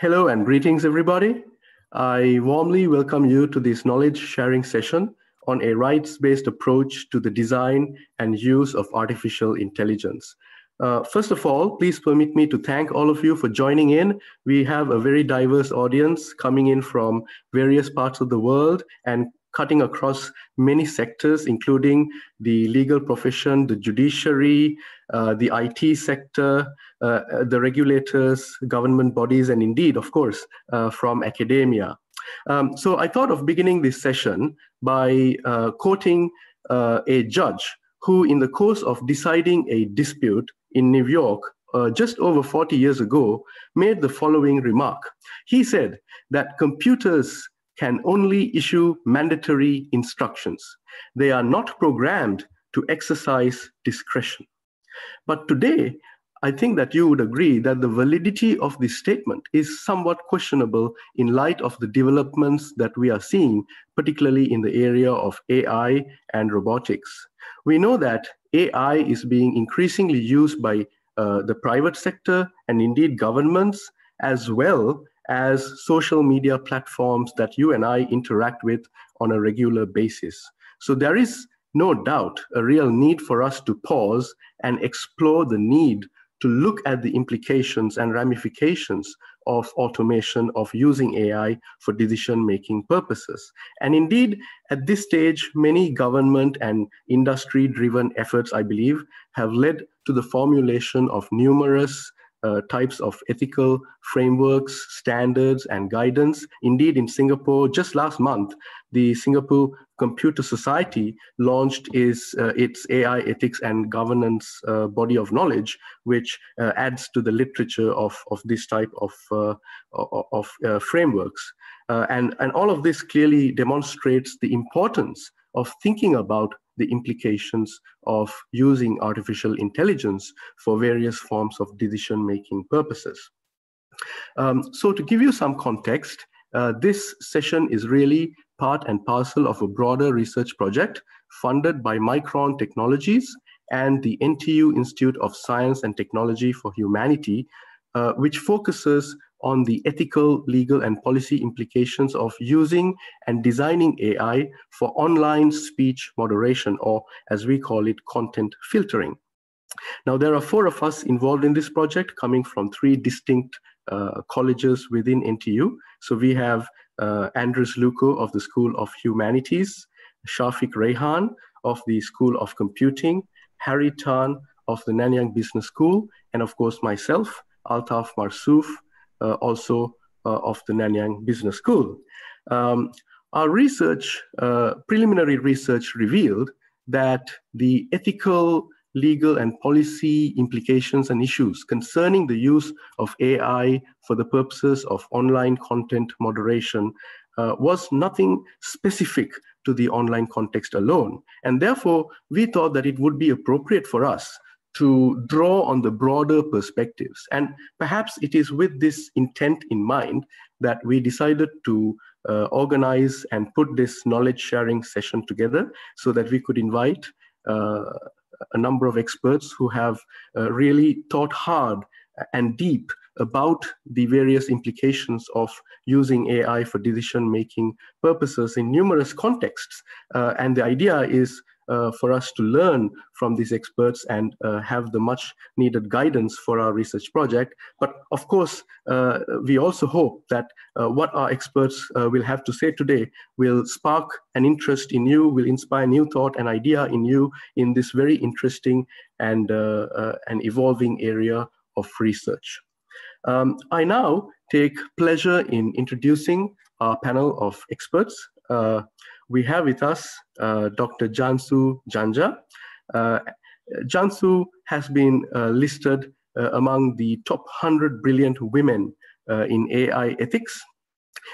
Hello and greetings, everybody. I warmly welcome you to this knowledge sharing session on a rights-based approach to the design and use of artificial intelligence. Uh, first of all, please permit me to thank all of you for joining in. We have a very diverse audience coming in from various parts of the world and cutting across many sectors, including the legal profession, the judiciary, uh, the IT sector, uh, the regulators, government bodies, and indeed, of course, uh, from academia. Um, so I thought of beginning this session by uh, quoting uh, a judge who, in the course of deciding a dispute in New York uh, just over 40 years ago, made the following remark. He said that computers can only issue mandatory instructions. They are not programmed to exercise discretion. But today, I think that you would agree that the validity of this statement is somewhat questionable in light of the developments that we are seeing, particularly in the area of AI and robotics. We know that AI is being increasingly used by uh, the private sector and indeed governments, as well as social media platforms that you and I interact with on a regular basis. So there is no doubt a real need for us to pause and explore the need to look at the implications and ramifications of automation of using AI for decision making purposes. And indeed, at this stage, many government and industry driven efforts, I believe, have led to the formulation of numerous uh, types of ethical frameworks, standards, and guidance. Indeed, in Singapore, just last month, the Singapore Computer Society launched is, uh, its AI ethics and governance uh, body of knowledge, which uh, adds to the literature of, of this type of, uh, of uh, frameworks. and, and all of this clearly demonstrates the importance of thinking about the implications of using artificial intelligence for various forms of decision making purposes. Um, so, to give you some context, uh, this session is really part and parcel of a broader research project funded by Micron Technologies and the NTU Institute of Science and Technology for Humanity, uh, which focuses on the ethical, legal, and policy implications of using and designing AI for online speech moderation, or as we call it, content filtering. Now, there are four of us involved in this project coming from three distinct uh, colleges within NTU. So we have uh, Andres Luco of the School of Humanities, Shafiq Rayhan of the School of Computing, Harry Tan of the Nanyang Business School, and of course myself, Altaf Marsoof, also uh, of the Nanyang Business School. Um, our research, uh, preliminary research revealed that the ethical legal and policy implications and issues concerning the use of AI for the purposes of online content moderation uh, was nothing specific to the online context alone. And therefore, we thought that it would be appropriate for us to draw on the broader perspectives. And perhaps it is with this intent in mind that we decided to uh, organize and put this knowledge sharing session together so that we could invite uh, a number of experts who have uh, really thought hard and deep about the various implications of using AI for decision making purposes in numerous contexts. Uh, and the idea is for us to learn from these experts and uh, have the much needed guidance for our research project. But of course, uh, we also hope that uh, what our experts uh, will have to say today will spark an interest in you, will inspire new thought and idea in you in this very interesting and, uh, and evolving area of research. Um, I now take pleasure in introducing our panel of experts we have with us uh, Dr. Cansu Canca. Uh, Cansu has been uh, listed uh, among the top 100 brilliant women uh, in AI ethics.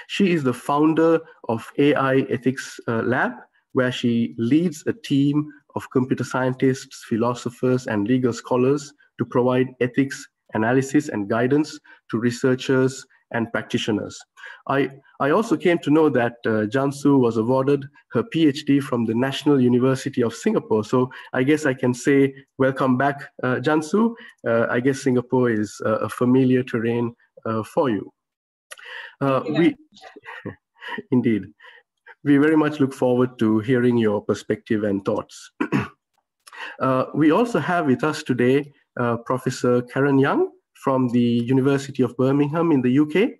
She is the founder of AI Ethics Lab, where she leads a team of computer scientists, philosophers, and legal scholars to provide ethics analysis and guidance to researchers and practitioners. I, I also came to know that uh, Cansu was awarded her PhD from the National University of Singapore. So I guess I can say welcome back, uh, Cansu. Uh, I guess Singapore is uh, a familiar terrain uh, for you. Uh, we, indeed, we very much look forward to hearing your perspective and thoughts. uh, we also have with us today uh, Professor Karen Yeung from the University of Birmingham in the UK.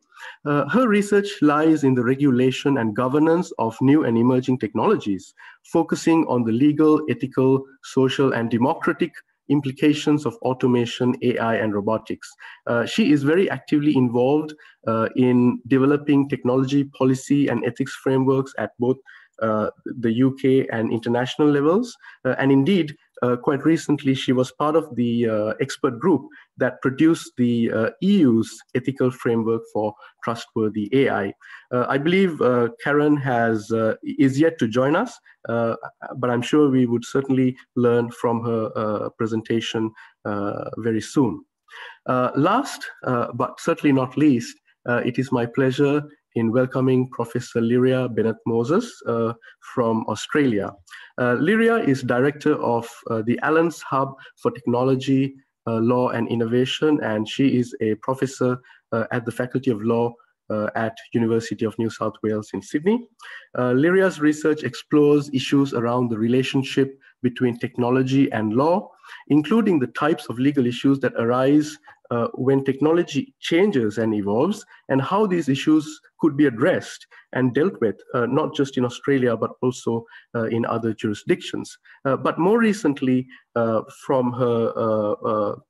Uh, her research lies in the regulation and governance of new and emerging technologies, focusing on the legal, ethical, social, and democratic implications of automation, AI, and robotics. Uh, she is very actively involved uh, in developing technology policy and ethics frameworks at both uh, the UK and international levels. Uh, and indeed, uh, quite recently, she was part of the uh, expert group that produced the uh, EU's ethical framework for trustworthy AI. Uh, I believe uh, Karen has is yet to join us, but I'm sure we would certainly learn from her presentation very soon. last, but certainly not least, it is my pleasure in welcoming Professor Lyria Bennett Moses uh, from Australia. Uh, Lyria is director of uh, the Allens Hub for Technology, uh, Law and Innovation, and she is a professor uh, at the Faculty of Law uh, at University of New South Wales in Sydney. Lyria's research explores issues around the relationship between technology and law, including the types of legal issues that arise uh, when technology changes and evolves and how these issues could be addressed and dealt with, uh, not just in Australia, but also uh, in other jurisdictions. Uh, but more recently, uh, from her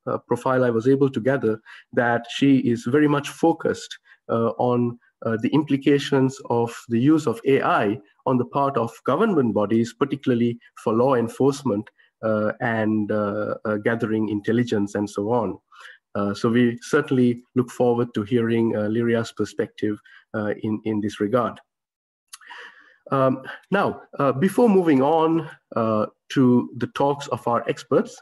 uh, profile, I was able to gather that she is very much focused on the implications of the use of AI on the part of government bodies, particularly for law enforcement and gathering intelligence and so on. Uh, so we certainly look forward to hearing uh, Lyria's perspective uh, in, in this regard. Um, now, uh, before moving on uh, to the talks of our experts,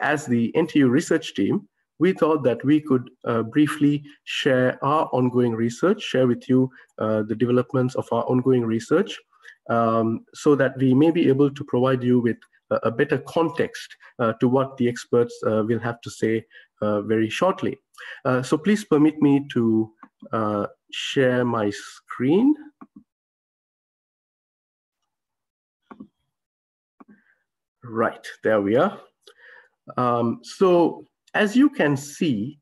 as the NTU research team, we thought that we could briefly share our ongoing research, share with you the developments of our ongoing research, um, so that we may be able to provide you with a better context uh, to what the experts uh, will have to say uh, very shortly. so please permit me to share my screen. Right, there we are. Um, so as you can see,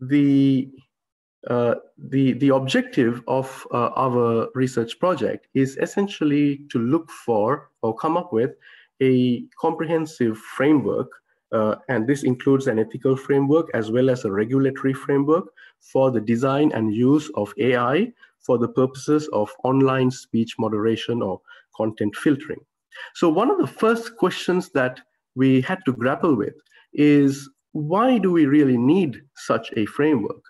the uh, the the objective of uh, our research project is essentially to look for or come up with a comprehensive framework, uh, and this includes an ethical framework as well as a regulatory framework for the design and use of AI for the purposes of online speech moderation or content filtering. So one of the first questions that we had to grapple with is why do we really need such a framework?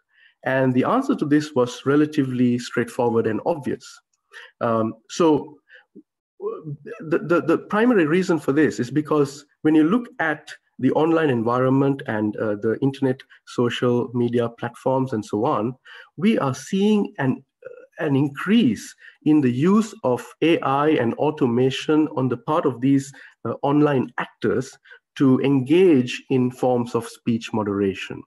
And the answer to this was relatively straightforward and obvious. Um, so the, the, the, primary reason for this is because when you look at the online environment and uh, the internet social media platforms and so on, we are seeing an, uh, an increase in the use of AI and automation on the part of these uh, online actors to engage in forms of speech moderation.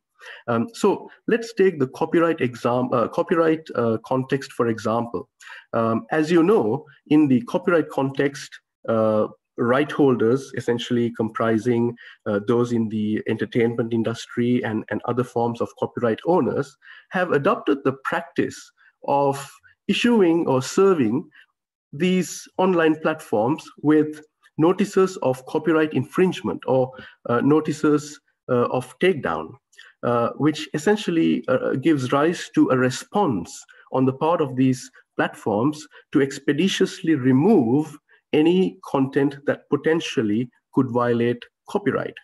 Um, so let's take the copyright exam, uh, copyright uh, context for example. Um, as you know, in the copyright context, uh, right holders, essentially comprising uh, those in the entertainment industry and, and other forms of copyright owners, have adopted the practice of issuing or serving these online platforms with notices of copyright infringement or uh, notices uh, of takedown. Uh, which essentially gives rise to a response on the part of these platforms to expeditiously remove any content that potentially could violate copyright.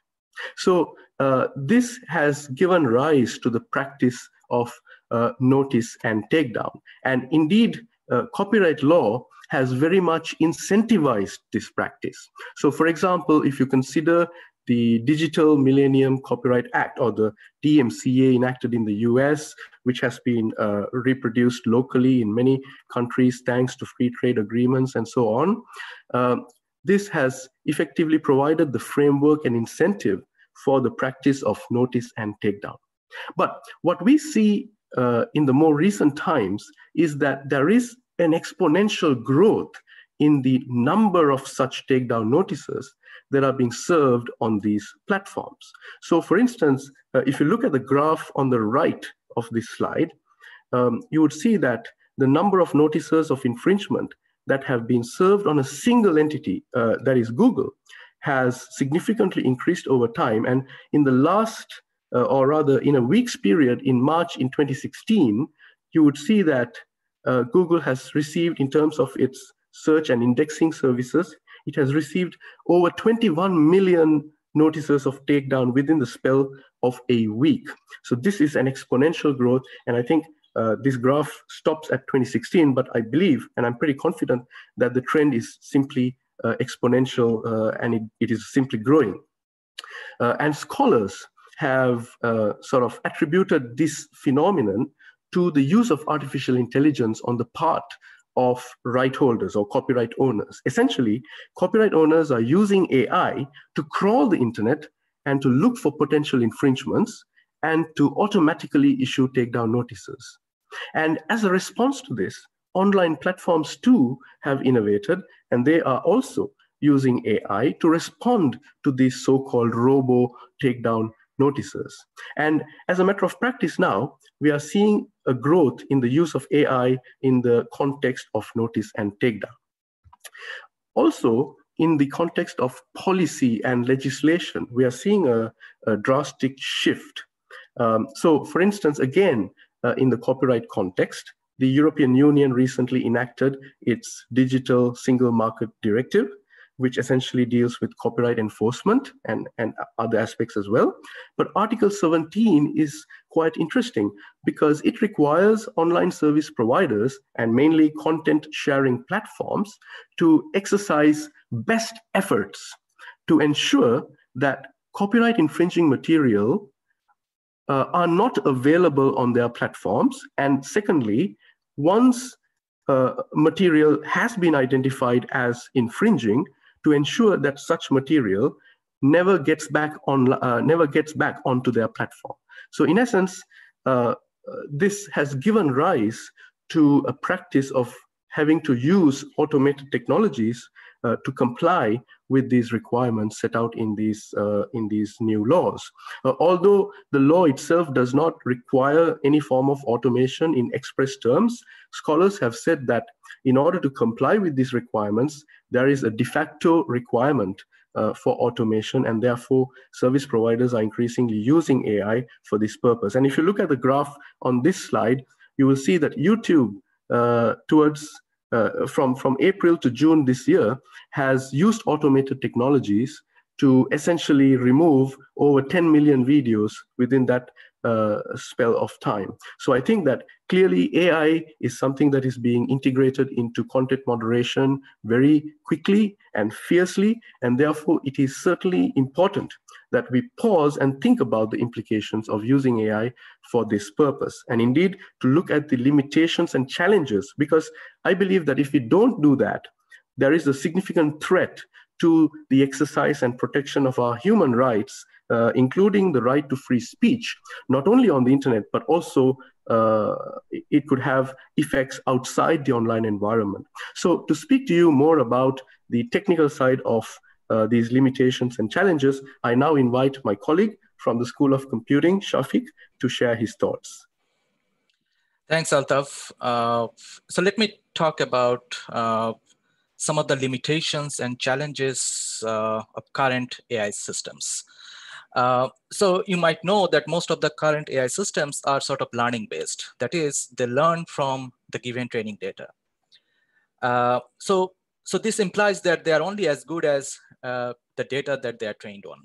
So uh, this has given rise to the practice of uh, notice and takedown. And indeed, uh, copyright law has very much incentivized this practice. So for example, if you consider the Digital Millennium Copyright Act, or the DMCA enacted in the US, which has been uh, reproduced locally in many countries thanks to free trade agreements and so on. Uh, this has effectively provided the framework and incentive for the practice of notice and takedown. But what we see uh, in the more recent times is that there is an exponential growth in the number of such takedown notices that are being served on these platforms. So for instance, uh, if you look at the graph on the right of this slide, um, you would see that the number of notices of infringement that have been served on a single entity, uh, that is Google, has significantly increased over time. And in the last, uh, or rather in a week's period in March in 2016, you would see that uh, Google has received in terms of its search and indexing services, it has received over 21 million notices of takedown within the spell of a week. So this is an exponential growth. And I think uh, this graph stops at 2016, but I believe, and I'm pretty confident that the trend is simply uh, exponential uh, and it, it is simply growing. Uh, and scholars have uh, sort of attributed this phenomenon to the use of artificial intelligence on the part of right holders or copyright owners. Essentially, copyright owners are using AI to crawl the internet and to look for potential infringements and to automatically issue takedown notices. And as a response to this, online platforms too have innovated, and they are also using AI to respond to these so-called robo takedown notices. And as a matter of practice now, we are seeing a growth in the use of AI in the context of notice and takedown. Also, in the context of policy and legislation, we are seeing a, a drastic shift. Um, so, for instance, again, uh, in the copyright context, the European Union recently enacted its Digital Single Market Directive, which essentially deals with copyright enforcement and, and other aspects as well. But Article 17 is quite interesting because it requires online service providers and mainly content sharing platforms to exercise best efforts to ensure that copyright infringing material uh, are not available on their platforms. And secondly, once uh, material has been identified as infringing, to ensure that such material never gets back on uh, never gets back onto their platform. So in essence, uh, this has given rise to a practice of having to use automated technologies uh, to comply with these requirements set out in these uh, in these new laws. Uh, although the law itself does not require any form of automation in express terms, scholars have said that in order to comply with these requirements, there is a de facto requirement uh, for automation, and therefore service providers are increasingly using AI for this purpose. And if you look at the graph on this slide, you will see that YouTube uh, towards uh, from, from April to June this year has used automated technologies to essentially remove over 10 million videos within that uh, spell of time. So I think that clearly AI is something that is being integrated into content moderation very quickly and fiercely, and therefore it is certainly important that we pause and think about the implications of using AI for this purpose. And indeed, to look at the limitations and challenges, because I believe that if we don't do that, there is a significant threat to the exercise and protection of our human rights, uh, including the right to free speech, not only on the internet, but also uh, it could have effects outside the online environment. So, to speak to you more about the technical side of uh, these limitations and challenges, I now invite my colleague from the School of Computing, Shafiq, to share his thoughts. Thanks, Altaf. Uh, so let me talk about uh, some of the limitations and challenges uh, of current AI systems. Uh, so you might know that most of the current AI systems are sort of learning based. That is, they learn from the given training data. Uh, so, so this implies that they are only as good as uh, the data that they are trained on.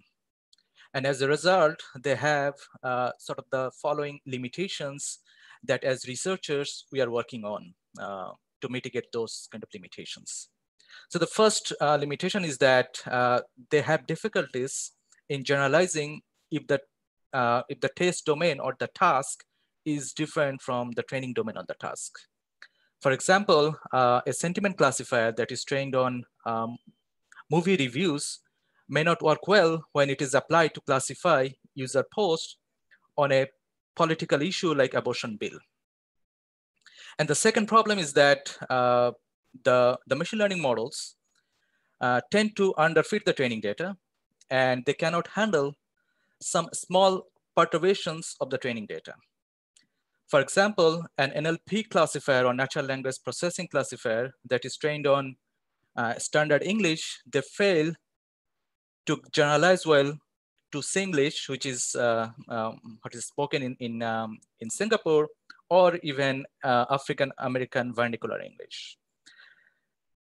And as a result, they have uh, sort of the following limitations that as researchers, we are working on uh, to mitigate those kind of limitations. So the first limitation is that they have difficulties in generalizing if the, uh, if the test domain or the task is different from the training domain on the task. For example, uh, a sentiment classifier that is trained on um, movie reviews may not work well when it is applied to classify user posts on a political issue like abortion bill. And the second problem is that uh, the, the machine learning models uh, tend to underfit the training data and they cannot handle some small perturbations of the training data. For example, an NLP classifier or natural language processing classifier that is trained on uh, standard English, they fail to generalize well to Singlish, which is uh, um, what is spoken in, in, um, in Singapore, or even uh, African American vernacular English.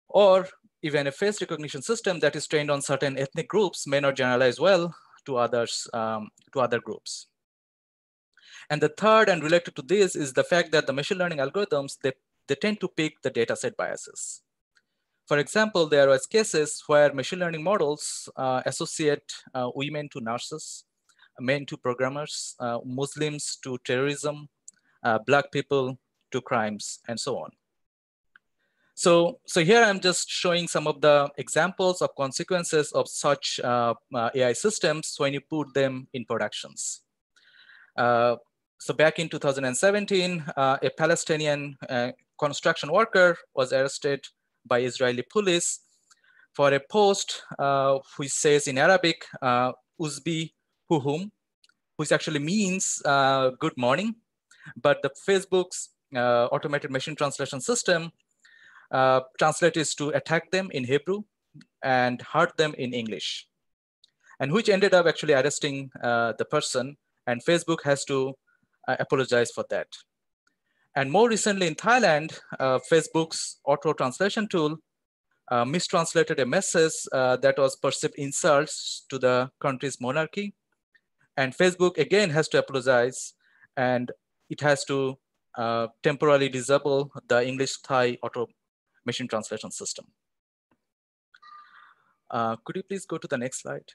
Or even a face recognition system that is trained on certain ethnic groups may not generalize well to others, um, to other groups. And the third and related to this is the fact that the machine learning algorithms, they, they tend to pick the dataset biases. For example, there was cases where machine learning models uh, associate uh, women to nurses, men to programmers, uh, Muslims to terrorism, uh, black people to crimes, and so on. So, so here I'm just showing some of the examples of consequences of such uh, uh, AI systems when you put them in productions. so back in 2017, a Palestinian construction worker was arrested by Israeli police for a post uh, which says in Arabic, uh, Uzbi Huhum, which actually means uh, good morning. But the Facebook's uh, automated machine translation system uh, translates to attack them in Hebrew and hurt them in English. And which ended up actually arresting uh, the person and Facebook has to uh, apologize for that. And more recently in Thailand, uh, Facebook's auto translation tool uh, mistranslated a message uh, that was perceived insults to the country's monarchy. And Facebook again has to apologize and it has to uh, temporarily disable the English Thai auto machine translation system. Uh, could you please go to the next slide?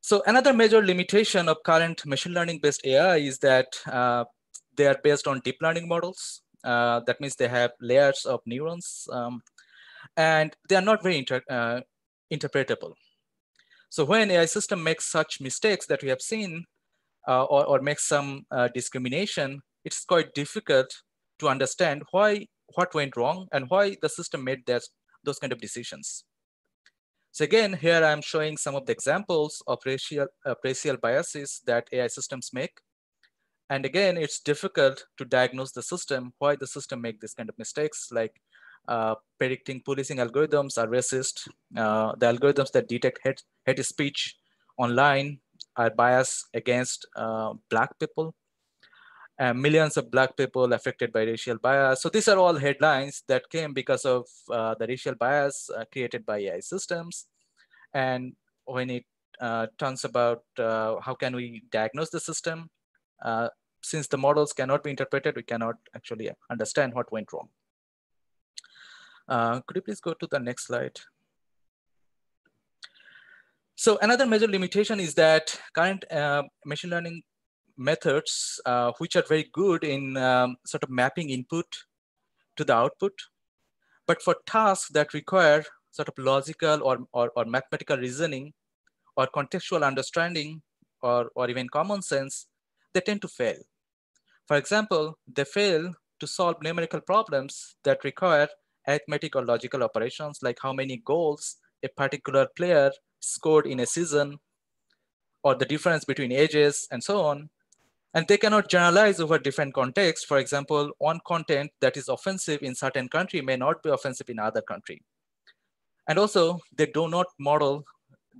So another major limitation of current machine learning based AI is that uh, they are based on deep learning models. Uh, that means they have layers of neurons um, and they are not very inter uh, interpretable. So when AI system makes such mistakes that we have seen uh, or, or makes some uh, discrimination, it's quite difficult to understand why what went wrong and why the system made that, those kind of decisions. So again, here I'm showing some of the examples of racial, uh, racial biases that AI systems make. And again, it's difficult to diagnose the system, why the system make this kind of mistakes, like uh, predicting policing algorithms are racist. Uh, the algorithms that detect hate, hate speech online are biased against uh, black people. Millions of black people affected by racial bias. So these are all headlines that came because of uh, the racial bias uh, created by AI systems. And when it uh, turns about how can we diagnose the system, uh, since the models cannot be interpreted, we cannot actually understand what went wrong. Uh, could you please go to the next slide? So another major limitation is that current uh, machine learning methods, uh, which are very good in um, sort of mapping input to the output, but for tasks that require sort of logical or, or, or mathematical reasoning or contextual understanding or, or even common sense, they tend to fail. For example, they fail to solve numerical problems that require arithmetic or logical operations, like how many goals a particular player scored in a season, or the difference between ages, and so on. And they cannot generalize over different contexts. For example, one content that is offensive in certain country may not be offensive in other country. And also, they do not model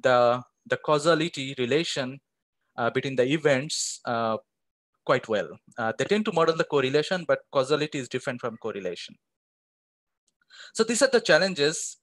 the, the causality relation uh, between the events uh, quite well. Uh, they tend to model the correlation, but causality is different from correlation. So these are the challenges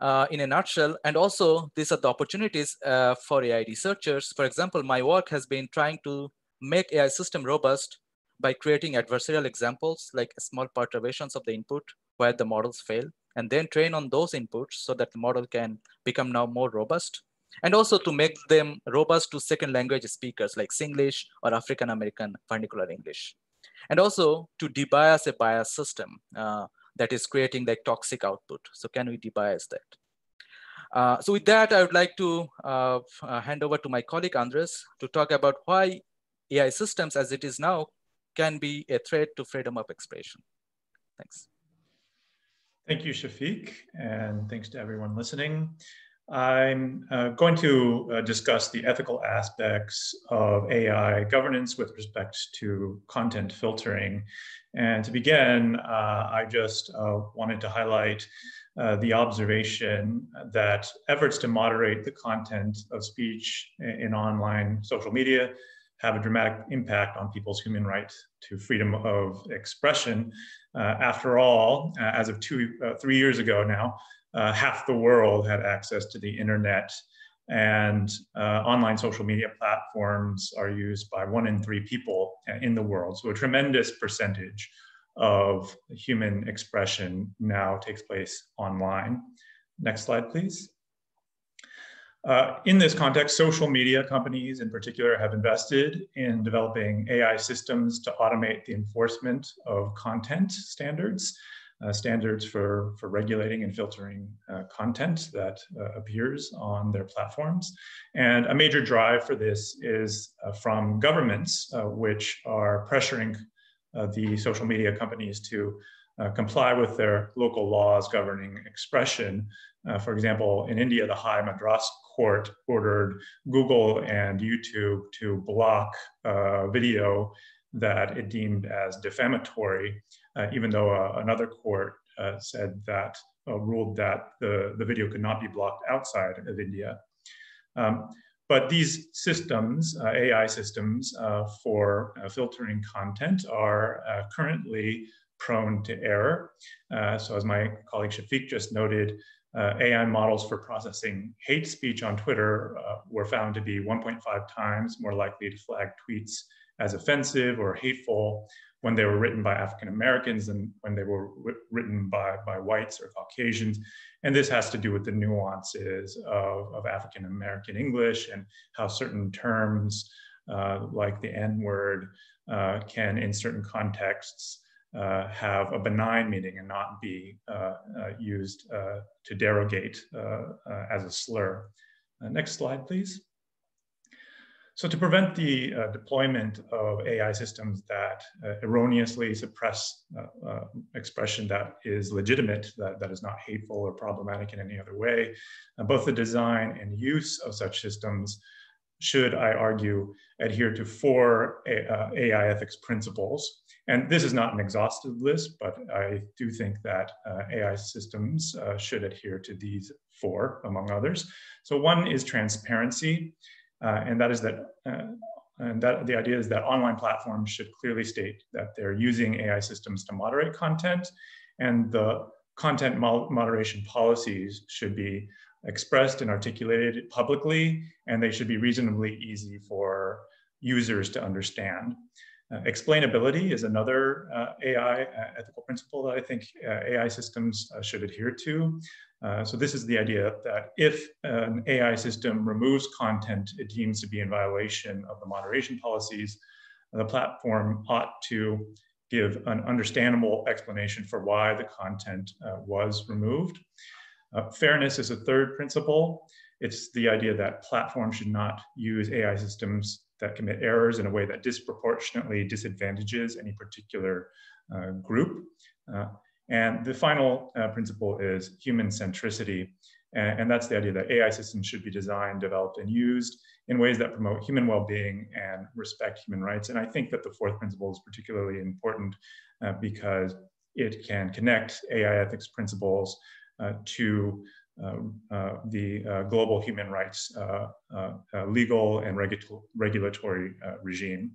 uh, in a nutshell. And also these are the opportunities uh, for AI researchers. For example, my work has been trying to make AI system robust by creating adversarial examples like small perturbations of the input where the models fail and then train on those inputs so that the model can become now more robust and also to make them robust to second language speakers like Singlish or African American vernacular English. And also to debias a bias system uh, that is creating like toxic output. So can we debias that? Uh, so with that, I would like to uh, uh hand over to my colleague Andres to talk about why AI systems as it is now can be a threat to freedom of expression. Thanks. Thank you, Shafiq, and thanks to everyone listening. I'm uh, going to uh, discuss the ethical aspects of AI governance with respect to content filtering. And to begin, uh, I just uh, wanted to highlight uh, the observation that efforts to moderate the content of speech in online social media have a dramatic impact on people's human right to freedom of expression. Uh, after all, as of two, three years ago now, uh, half the world had access to the internet and uh, online social media platforms are used by one in three people in the world. So a tremendous percentage of human expression now takes place online. Next slide, please. Uh, in this context, social media companies in particular have invested in developing AI systems to automate the enforcement of content standards uh, standards for, for regulating and filtering uh, content that uh, appears on their platforms. And a major drive for this is uh, from governments, uh, which are pressuring uh, the social media companies to comply with their local laws governing expression. for example, in India, the High Madras Court ordered Google and YouTube to block video that it deemed as defamatory uh, even though uh, another court uh, said that, ruled that the, the video could not be blocked outside of India. Um, but these systems, uh, AI systems uh, for uh, filtering content are currently prone to error. so as my colleague Shafiq just noted, AI models for processing hate speech on Twitter were found to be 1.5 times more likely to flag tweets as offensive or hateful when they were written by African Americans than when they were written by, by whites or Caucasians. And this has to do with the nuances of, of African American English and how certain terms uh, like the N word uh, can, in certain contexts, uh, have a benign meaning and not be uh, uh, used uh, to derogate as a slur. next slide, please. So to prevent the uh, deployment of AI systems that uh, erroneously suppress uh, uh, expression that is legitimate, that, that is not hateful or problematic in any other way, uh, both the design and use of such systems should, I argue, adhere to four AI uh, ethics principles. And this is not an exhaustive list, but I do think that AI systems should adhere to these four, among others. So one is transparency. Uh, and that is that, uh, and that the idea is that online platforms should clearly state that they're using AI systems to moderate content, and the content moderation policies should be expressed and articulated publicly, and they should be reasonably easy for users to understand. Uh, explainability is another uh, AI uh, ethical principle that I think AI systems should adhere to. So this is the idea that if an AI system removes content it deems to be in violation of the moderation policies, the platform ought to give an understandable explanation for why the content uh, was removed. Uh, fairness is a third principle. It's the idea that platforms should not use AI systems that commit errors in a way that disproportionately disadvantages any particular uh, group. Uh, and the final uh, principle is human centricity. And, and, that's the idea that AI systems should be designed, developed, and used in ways that promote human well-being and respect human rights. And I think that the fourth principle is particularly important uh, because it can connect AI ethics principles uh, to the uh, global human rights uh, legal and regu regulatory regime,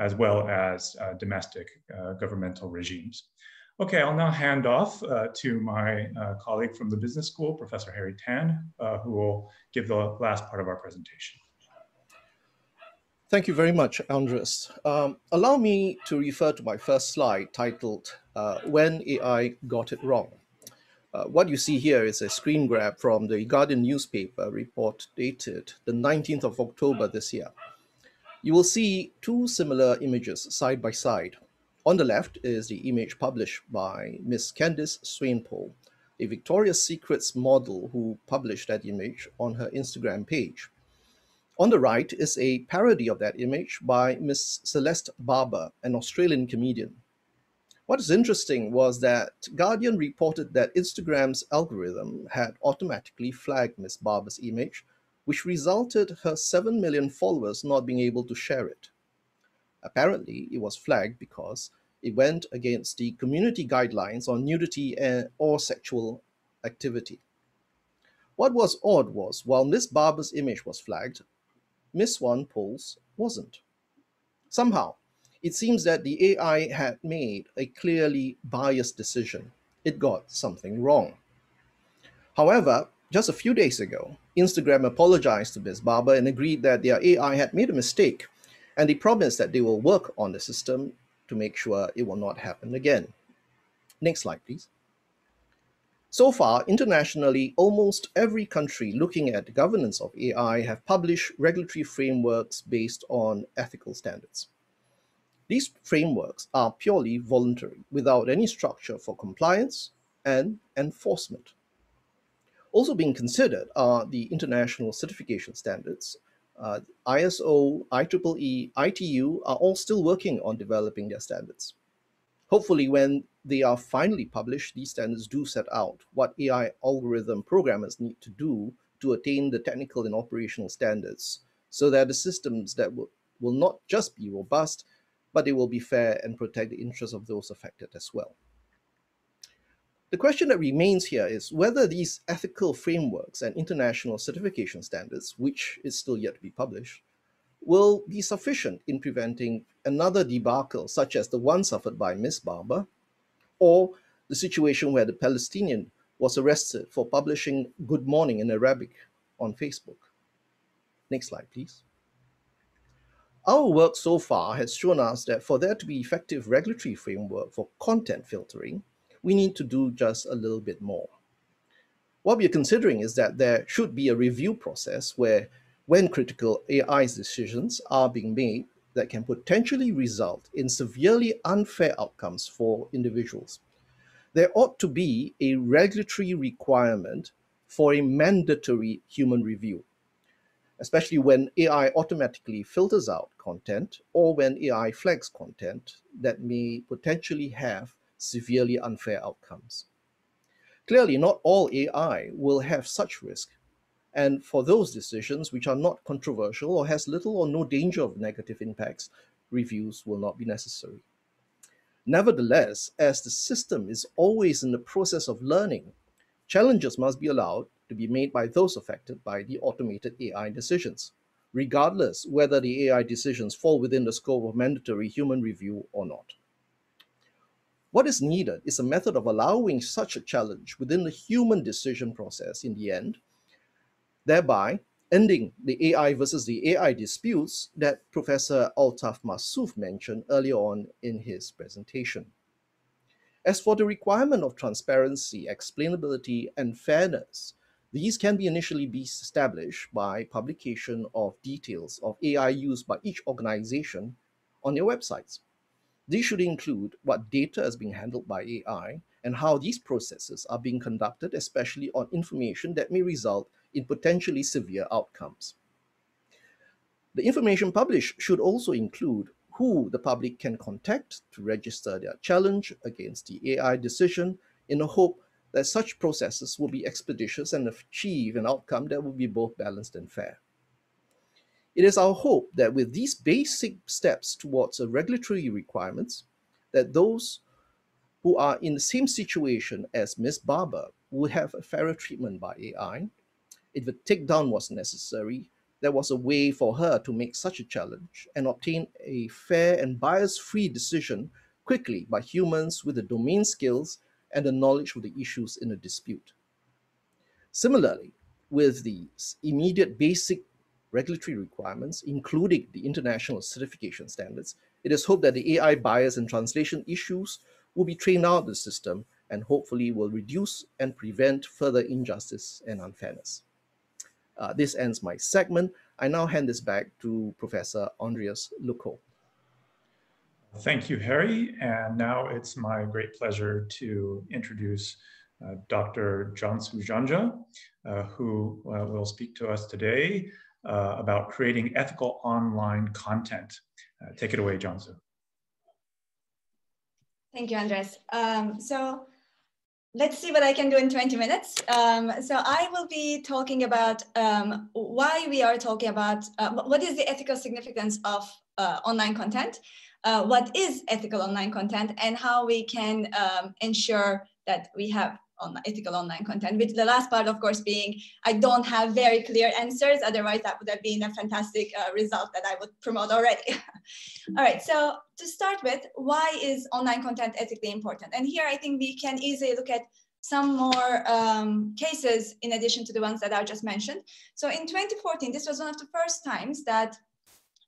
as well as domestic governmental regimes. Okay, I'll now hand off uh, to my uh, colleague from the business school, Professor Harry Tan, uh, who will give the last part of our presentation. Thank you very much, Andres. Um, allow me to refer to my first slide titled, uh, When AI Got It Wrong. Uh, what you see here is a screen grab from the Guardian newspaper report dated the 19th of October this year. You will see two similar images side by side on the left is the image published by Miss Candice Swanepoel, a Victoria's Secrets model who published that image on her Instagram page. On the right is a parody of that image by Miss Celeste Barber, an Australian comedian. What is interesting was that Guardian reported that Instagram's algorithm had automatically flagged Miss Barber's image, which resulted her 7 million followers not being able to share it. Apparently, it was flagged because it went against the community guidelines on nudity or sexual activity. What was odd was, while Miss Barber's image was flagged, Miss Swanepoel's wasn't. Somehow, it seems that the AI had made a clearly biased decision. It got something wrong. However, just a few days ago, Instagram apologized to Ms. Barber and agreed that their AI had made a mistake, and they promised that they will work on the system to make sure it will not happen again. Next slide, please. So far, internationally, almost every country looking at the governance of AI have published regulatory frameworks based on ethical standards. These frameworks are purely voluntary, without any structure for compliance and enforcement. Also being considered are the international certification standards. Uh, ISO, IEEE, ITU are all still working on developing their standards. Hopefully, when they are finally published, these standards do set out what AI algorithm programmers need to do to attain the technical and operational standards so that the systems that will, will not just be robust, but they will be fair and protect the interests of those affected as well. The question that remains here is whether these ethical frameworks and international certification standards, which is still yet to be published, will be sufficient in preventing another debacle such as the one suffered by Ms. Barber, or the situation where the Palestinian was arrested for publishing Good Morning in Arabic on Facebook. Next slide, please. Our work so far has shown us that for there to be effective regulatory framework for content filtering, we need to do just a little bit more. What we are considering is that there should be a review process where when critical AI decisions are being made that can potentially result in severely unfair outcomes for individuals, there ought to be a regulatory requirement for a mandatory human review especially when AI automatically filters out content or when AI flags content that may potentially have severely unfair outcomes. Clearly, not all AI will have such risk, and for those decisions which are not controversial or has little or no danger of negative impacts, reviews will not be necessary. Nevertheless, as the system is always in the process of learning, challenges must be allowed to be made by those affected by the automated AI decisions, regardless whether the AI decisions fall within the scope of mandatory human review or not. What is needed is a method of allowing such a challenge within the human decision process in the end, thereby ending the AI versus the AI disputes that Professor Altaf Marsoof mentioned earlier on in his presentation. As for the requirement of transparency, explainability, and fairness, these can be initially be established by publication of details of AI used by each organization on their websites. These should include what data is being handled by AI and how these processes are being conducted, especially on information that may result in potentially severe outcomes. The information published should also include who the public can contact to register their challenge against the AI decision in the hope that such processes will be expeditious and achieve an outcome that will be both balanced and fair. It is our hope that with these basic steps towards a regulatory requirements, that those who are in the same situation as Ms. Barber will have a fairer treatment by AI. If a takedown was necessary, there was a way for her to make such a challenge and obtain a fair and bias-free decision quickly by humans with the domain skills and the knowledge of the issues in a dispute. Similarly, with the immediate basic regulatory requirements, including the international certification standards, it is hoped that the AI bias and translation issues will be trained out of the system and hopefully will reduce and prevent further injustice and unfairness. Uh, this ends my segment. I now hand this back to Professor Andreas Luco. Thank you, Harry. And now it's my great pleasure to introduce uh, Dr. Cansu Canca, uh, who uh, will speak to us today uh, about creating ethical online content. Uh, take it away, Cansu. Thank you, Andres. Um, so let's see what I can do in 20 minutes. Um, so I will be talking about um, why we are talking about, uh, what is the ethical significance of online content, uh, what is ethical online content, and how we can um, ensure that we have on ethical online content, with the last part, of course, being I don't have very clear answers. Otherwise, that would have been a fantastic uh, result that I would promote already. All right, so to start with, why is online content ethically important? And here I think we can easily look at some more um, cases in addition to the ones that I just mentioned. So in 2014, this was one of the first times that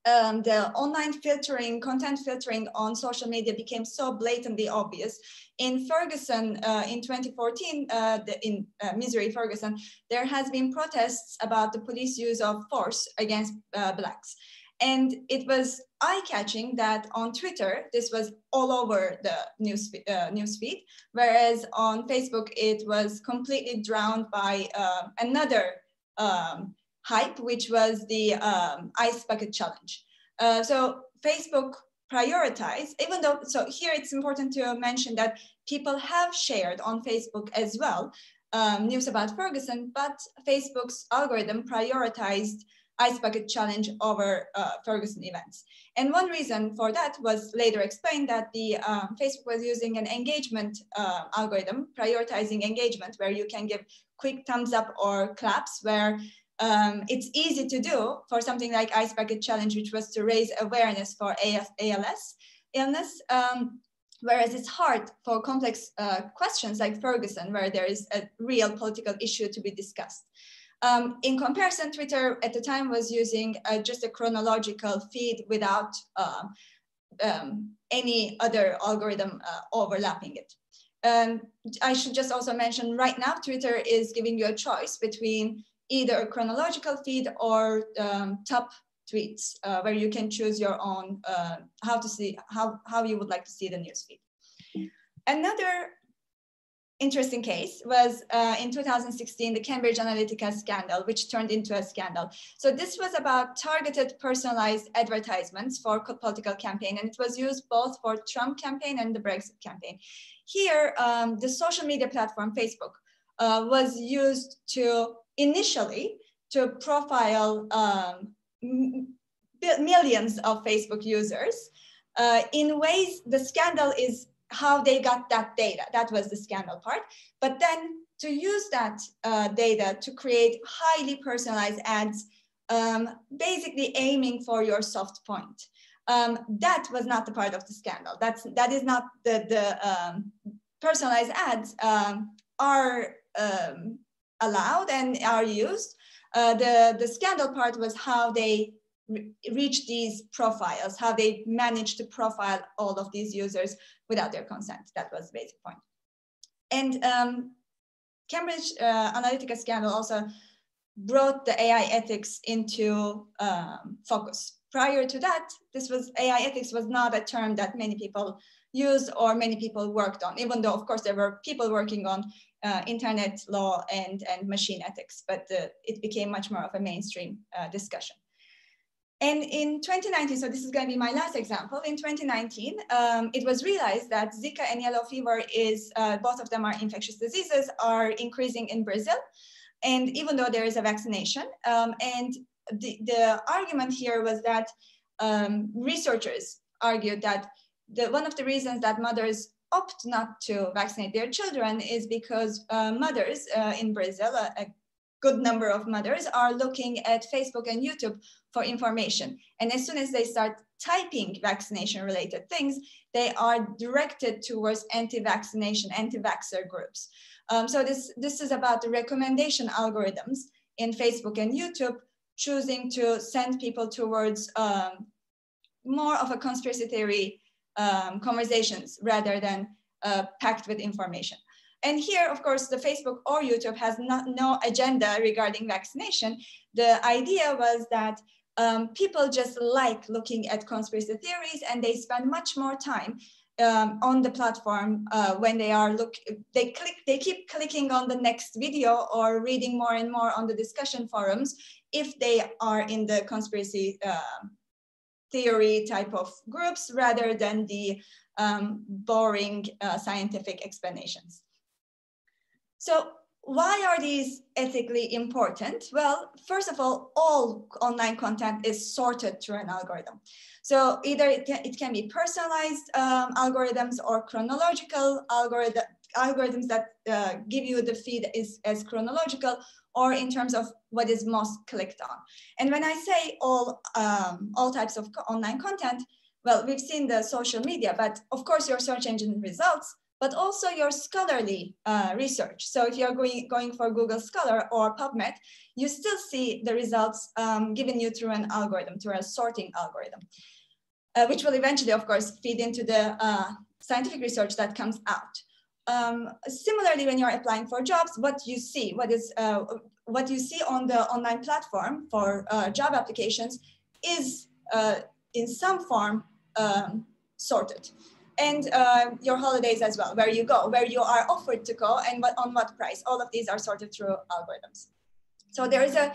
um, the online filtering, content filtering on social media became so blatantly obvious. In Ferguson, uh, in 2014, uh, the, in uh, Missouri, Ferguson, there has been protests about the police use of force against uh, blacks. And it was eye-catching that on Twitter, this was all over the news, uh, news feed, whereas on Facebook, it was completely drowned by uh, another um, hype, which was the um, ice bucket challenge. Uh, so Facebook prioritized, even though, so here it's important to mention that people have shared on Facebook as well um, news about Ferguson, but Facebook's algorithm prioritized Ice Bucket Challenge over uh, Ferguson events. And one reason for that was later explained that the um, Facebook was using an engagement uh, algorithm, prioritizing engagement, where you can give quick thumbs up or claps, where um, it's easy to do for something like Ice Bucket Challenge, which was to raise awareness for ALS illness. Um, whereas it's hard for complex uh, questions like Ferguson, where there is a real political issue to be discussed. Um, in comparison, Twitter at the time was using uh, just a chronological feed without uh, um, any other algorithm uh, overlapping it. Um, I should just also mention right now, Twitter is giving you a choice between either a chronological feed or um, top tweets uh, where you can choose your own uh, how to see how, how you would like to see the news feed. Another interesting case was uh, in 2016 the Cambridge Analytica scandal, which turned into a scandal. So this was about targeted personalized advertisements for political campaign, and it was used both for Trump campaign and the Brexit campaign. Here, um, the social media platform Facebook uh, was used to initially to profile um, millions of Facebook users uh, in ways the scandal is how they got that data. That was the scandal part. But then to use that uh, data to create highly personalized ads, um, basically aiming for your soft point. Um, that was not the part of the scandal. That's that is not the the um, personalized ads um, are um, allowed and are used. Uh, the, the scandal part was how they re reach these profiles, how they managed to profile all of these users without their consent. That was the basic point. And um, Cambridge uh, Analytica scandal also brought the AI ethics into um, focus. Prior to that, this was AI ethics was not a term that many people used or many people worked on, even though of course there were people working on uh, internet law and, and machine ethics, but uh, it became much more of a mainstream uh, discussion. And in 2019, so this is going to be my last example. In 2019, um, it was realized that Zika and yellow fever is, uh, both of them are infectious diseases, are increasing in Brazil. And even though there is a vaccination, um, and the, the argument here was that um, researchers argued that the, one of the reasons that mothers opt not to vaccinate their children is because uh, mothers uh, in Brazil, a, a, good number of mothers are looking at Facebook and YouTube for information. And as soon as they start typing vaccination related things, they are directed towards anti-vaccination, anti-vaxxer groups. Um, so this, this is about the recommendation algorithms in Facebook and YouTube, choosing to send people towards um, more of a conspiracy theory um, conversations rather than uh, packed with information. And here, of course, the Facebook or YouTube has not, no agenda regarding vaccination. The idea was that um, people just like looking at conspiracy theories and they spend much more time um, on the platform uh, when they are look they click they keep clicking on the next video or reading more and more on the discussion forums if they are in the conspiracy uh, theory type of groups rather than the um, boring uh, scientific explanations. So why are these ethically important? Well, first of all, all online content is sorted through an algorithm. So either it can, it can be personalized um, algorithms or chronological algorithm, algorithms that uh, give you the feed is as chronological or in terms of what is most clicked on. And when I say all, um, all types of online content, well, we've seen the social media, but of course your search engine results, but also your scholarly uh, research. So if you're going, going for Google Scholar or PubMed, you still see the results um, given you through an algorithm, through a sorting algorithm, uh, which will eventually, of course, feed into the uh, scientific research that comes out. Um, similarly, when you're applying for jobs, what you see, what is uh, what you see on the online platform for uh, job applications is uh, in some form um, sorted and uh, your holidays as well, where you go, where you are offered to go, and what, on what price. All of these are sorted through algorithms. So there is a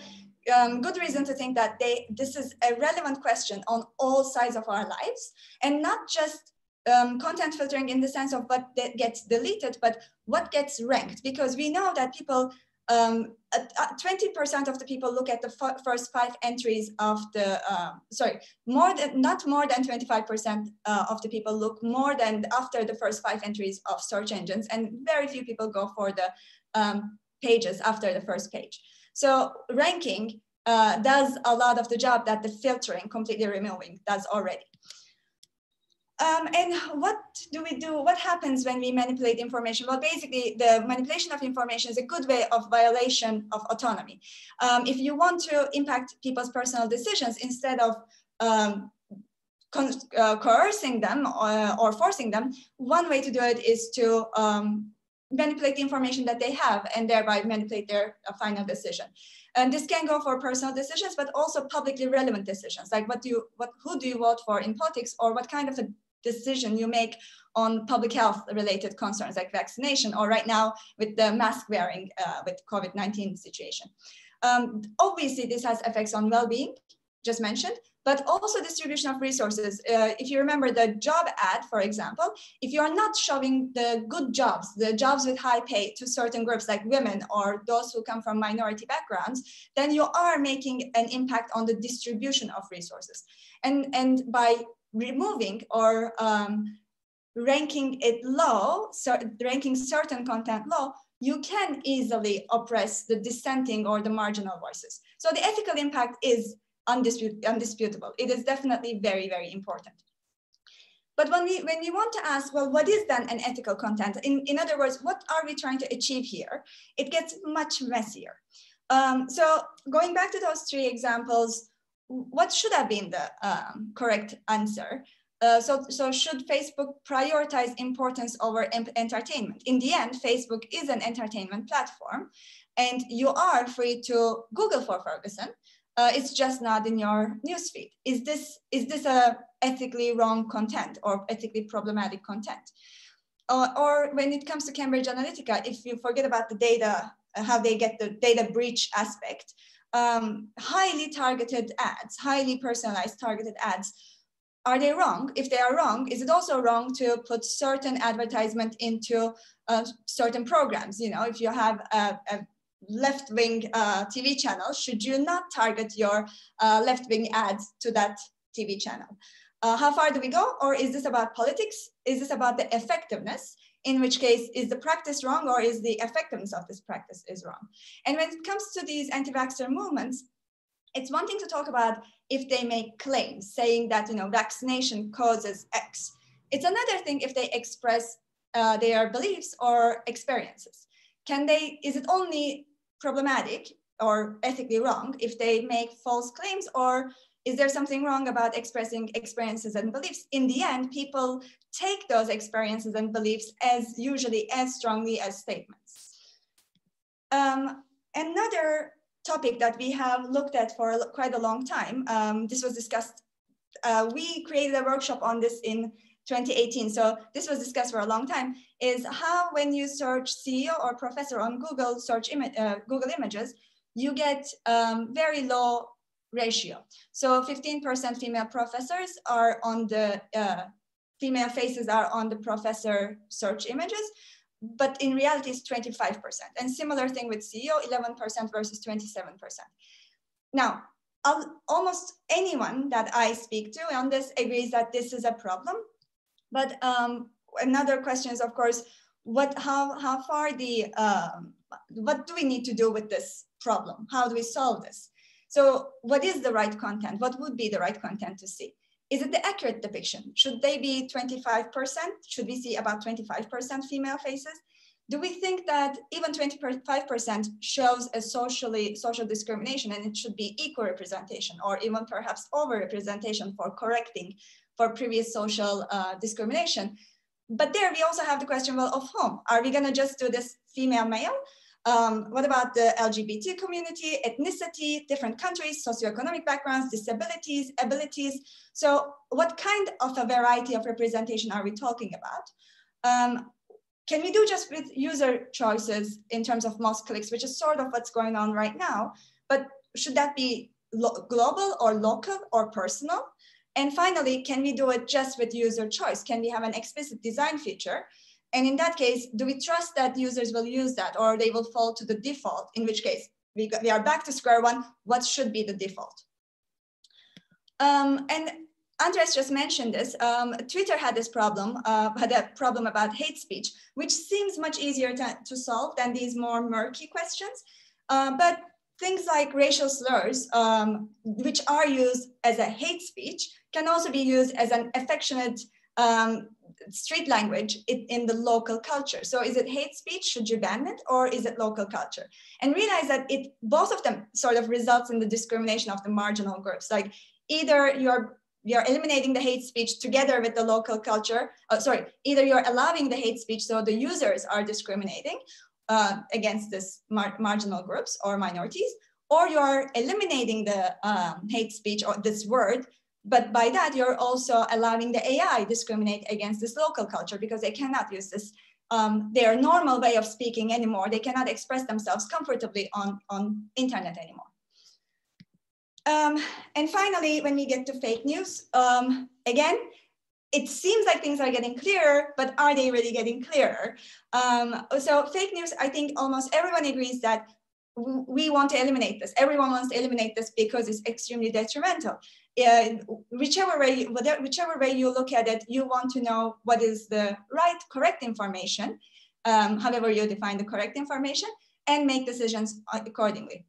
um, good reason to think that they, this is a relevant question on all sides of our lives, and not just um, content filtering in the sense of what gets deleted, but what gets ranked, because we know that people um, 20% of the people look at the first five entries of the, uh, sorry, more than, not more than 25% uh, of the people look more than after the first five entries of search engines and very few people go for the um, pages after the first page. So ranking uh, does a lot of the job that the filtering, completely removing, does already. Um, and what do we do? What happens when we manipulate information? Well, basically, the manipulation of information is a good way of violation of autonomy. Um, if you want to impact people's personal decisions instead of um, uh, coercing them or, uh, or, forcing them, one way to do it is to um, manipulate the information that they have and thereby manipulate their uh, final decision. And this can go for personal decisions, but also publicly relevant decisions, like what do you, what, who do you vote for in politics, or what kind of a decision you make on public health related concerns like vaccination or right now with the mask wearing uh, with COVID-19 situation. Um, obviously, this has effects on well-being, just mentioned, but also distribution of resources. Uh, if you remember the job ad, for example, if you are not showing the good jobs, the jobs with high pay to certain groups like women or those who come from minority backgrounds, then you are making an impact on the distribution of resources. And, and by removing or um, ranking it low, so ranking certain content low, you can easily oppress the dissenting or the marginal voices. So the ethical impact is undisput undisputable. It is definitely very, very important. But when we, when we want to ask, well, what is then an ethical content? In, in other words, what are we trying to achieve here? It gets much messier. Um, so going back to those three examples, what should have been the um, correct answer? Uh, so, so should Facebook prioritize importance over entertainment? In the end, Facebook is an entertainment platform and you are free to Google for Ferguson. Uh, it's just not in your newsfeed. Is this, is this a ethically wrong content or ethically problematic content? Uh, or when it comes to Cambridge Analytica, if you forget about the data, how they get the data breach aspect, um, highly targeted ads, highly personalized targeted ads, are they wrong? If they are wrong, is it also wrong to put certain advertisement into uh, certain programs? You know, if you have a, a left-wing uh, TV channel, should you not target your uh, left-wing ads to that TV channel? Uh, how far do we go? Or is this about politics? Is this about the effectiveness? In which case is the practice wrong or is the effectiveness of this practice is wrong? And when it comes to these anti-vaxxer movements, it's one thing to talk about if they make claims saying that you know vaccination causes X. It's another thing if they express uh, their beliefs or experiences. Can they, is it only problematic or ethically wrong if they make false claims or is there something wrong about expressing experiences and beliefs? In the end, people take those experiences and beliefs as usually as strongly as statements. Um, another topic that we have looked at for quite a long time, um, this was discussed, uh, we created a workshop on this in 2018, so this was discussed for a long time, is how when you search CEO or professor on Google search ima uh, Google images, you get um, very low ratio. So 15% female professors are on the, uh, female faces are on the professor search images, but in reality it's 25%. And similar thing with CEO, 11% versus 27%. Now, almost anyone that I speak to on this agrees that this is a problem. But um, another question is, of course, what, how, how far the, um, what do we need to do with this problem? How do we solve this? So what is the right content? What would be the right content to see? Is it the accurate depiction? Should they be 25%? Should we see about 25% female faces? Do we think that even 25% shows a socially social discrimination and it should be equal representation or even perhaps over-representation for correcting for previous social uh, discrimination? But there we also have the question, well, of whom? Are we gonna just do this female male? Um, what about the LGBT community, ethnicity, different countries, socioeconomic backgrounds, disabilities, abilities? So what kind of a variety of representation are we talking about? Um, can we do just with user choices in terms of most clicks, which is sort of what's going on right now, but should that be global or local or personal? And finally, can we do it just with user choice? Can we have an explicit design feature and in that case, do we trust that users will use that or they will fall to the default, in which case we, we are back to square one, what should be the default? Um, and Andres just mentioned this. Um, Twitter had this problem, uh, had a problem about hate speech, which seems much easier to, to solve than these more murky questions. Uh, but things like racial slurs, um, which are used as a hate speech, can also be used as an affectionate um, street language in the local culture. So is it hate speech? Should you ban it? Or is it local culture? And realize that it both of them sort of results in the discrimination of the marginal groups. Like either you're you're eliminating the hate speech together with the local culture. Oh, sorry, either you're allowing the hate speech so the users are discriminating uh, against this mar marginal groups or minorities, or you're eliminating the um, hate speech or this word but by that, you're also allowing the AI discriminate against this local culture because they cannot use this um, their normal way of speaking anymore. They cannot express themselves comfortably on, on internet anymore. Um, and finally, when we get to fake news, um, again, it seems like things are getting clearer, but are they really getting clearer? Um, so fake news, I think almost everyone agrees that we want to eliminate this. Everyone wants to eliminate this because it's extremely detrimental uh, whichever way whichever way you look at it, you want to know what is the right, correct information, um, however you define the correct information, and make decisions accordingly.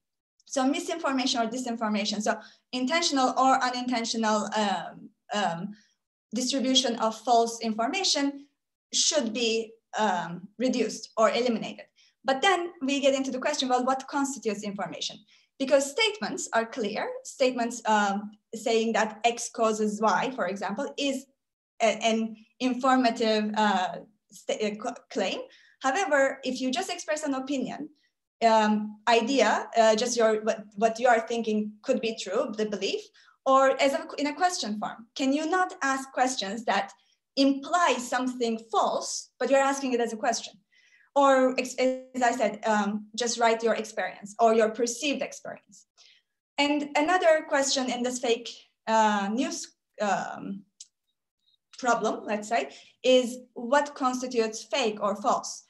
So misinformation or disinformation, so intentional or unintentional um, um, distribution of false information should be um, reduced or eliminated. But then we get into the question, well, what constitutes information? Because statements are clear. Statements um, saying that X causes Y, for example, is a, an informative uh, uh claim. However, if you just express an opinion, um, idea, uh, just your what, what you are thinking could be true, the belief, or as a, in a question form, can you not ask questions that imply something false, but you're asking it as a question? Or as I said, um, just write your experience or your perceived experience. And another question in this fake uh, news um, problem, let's say, is what constitutes fake or false?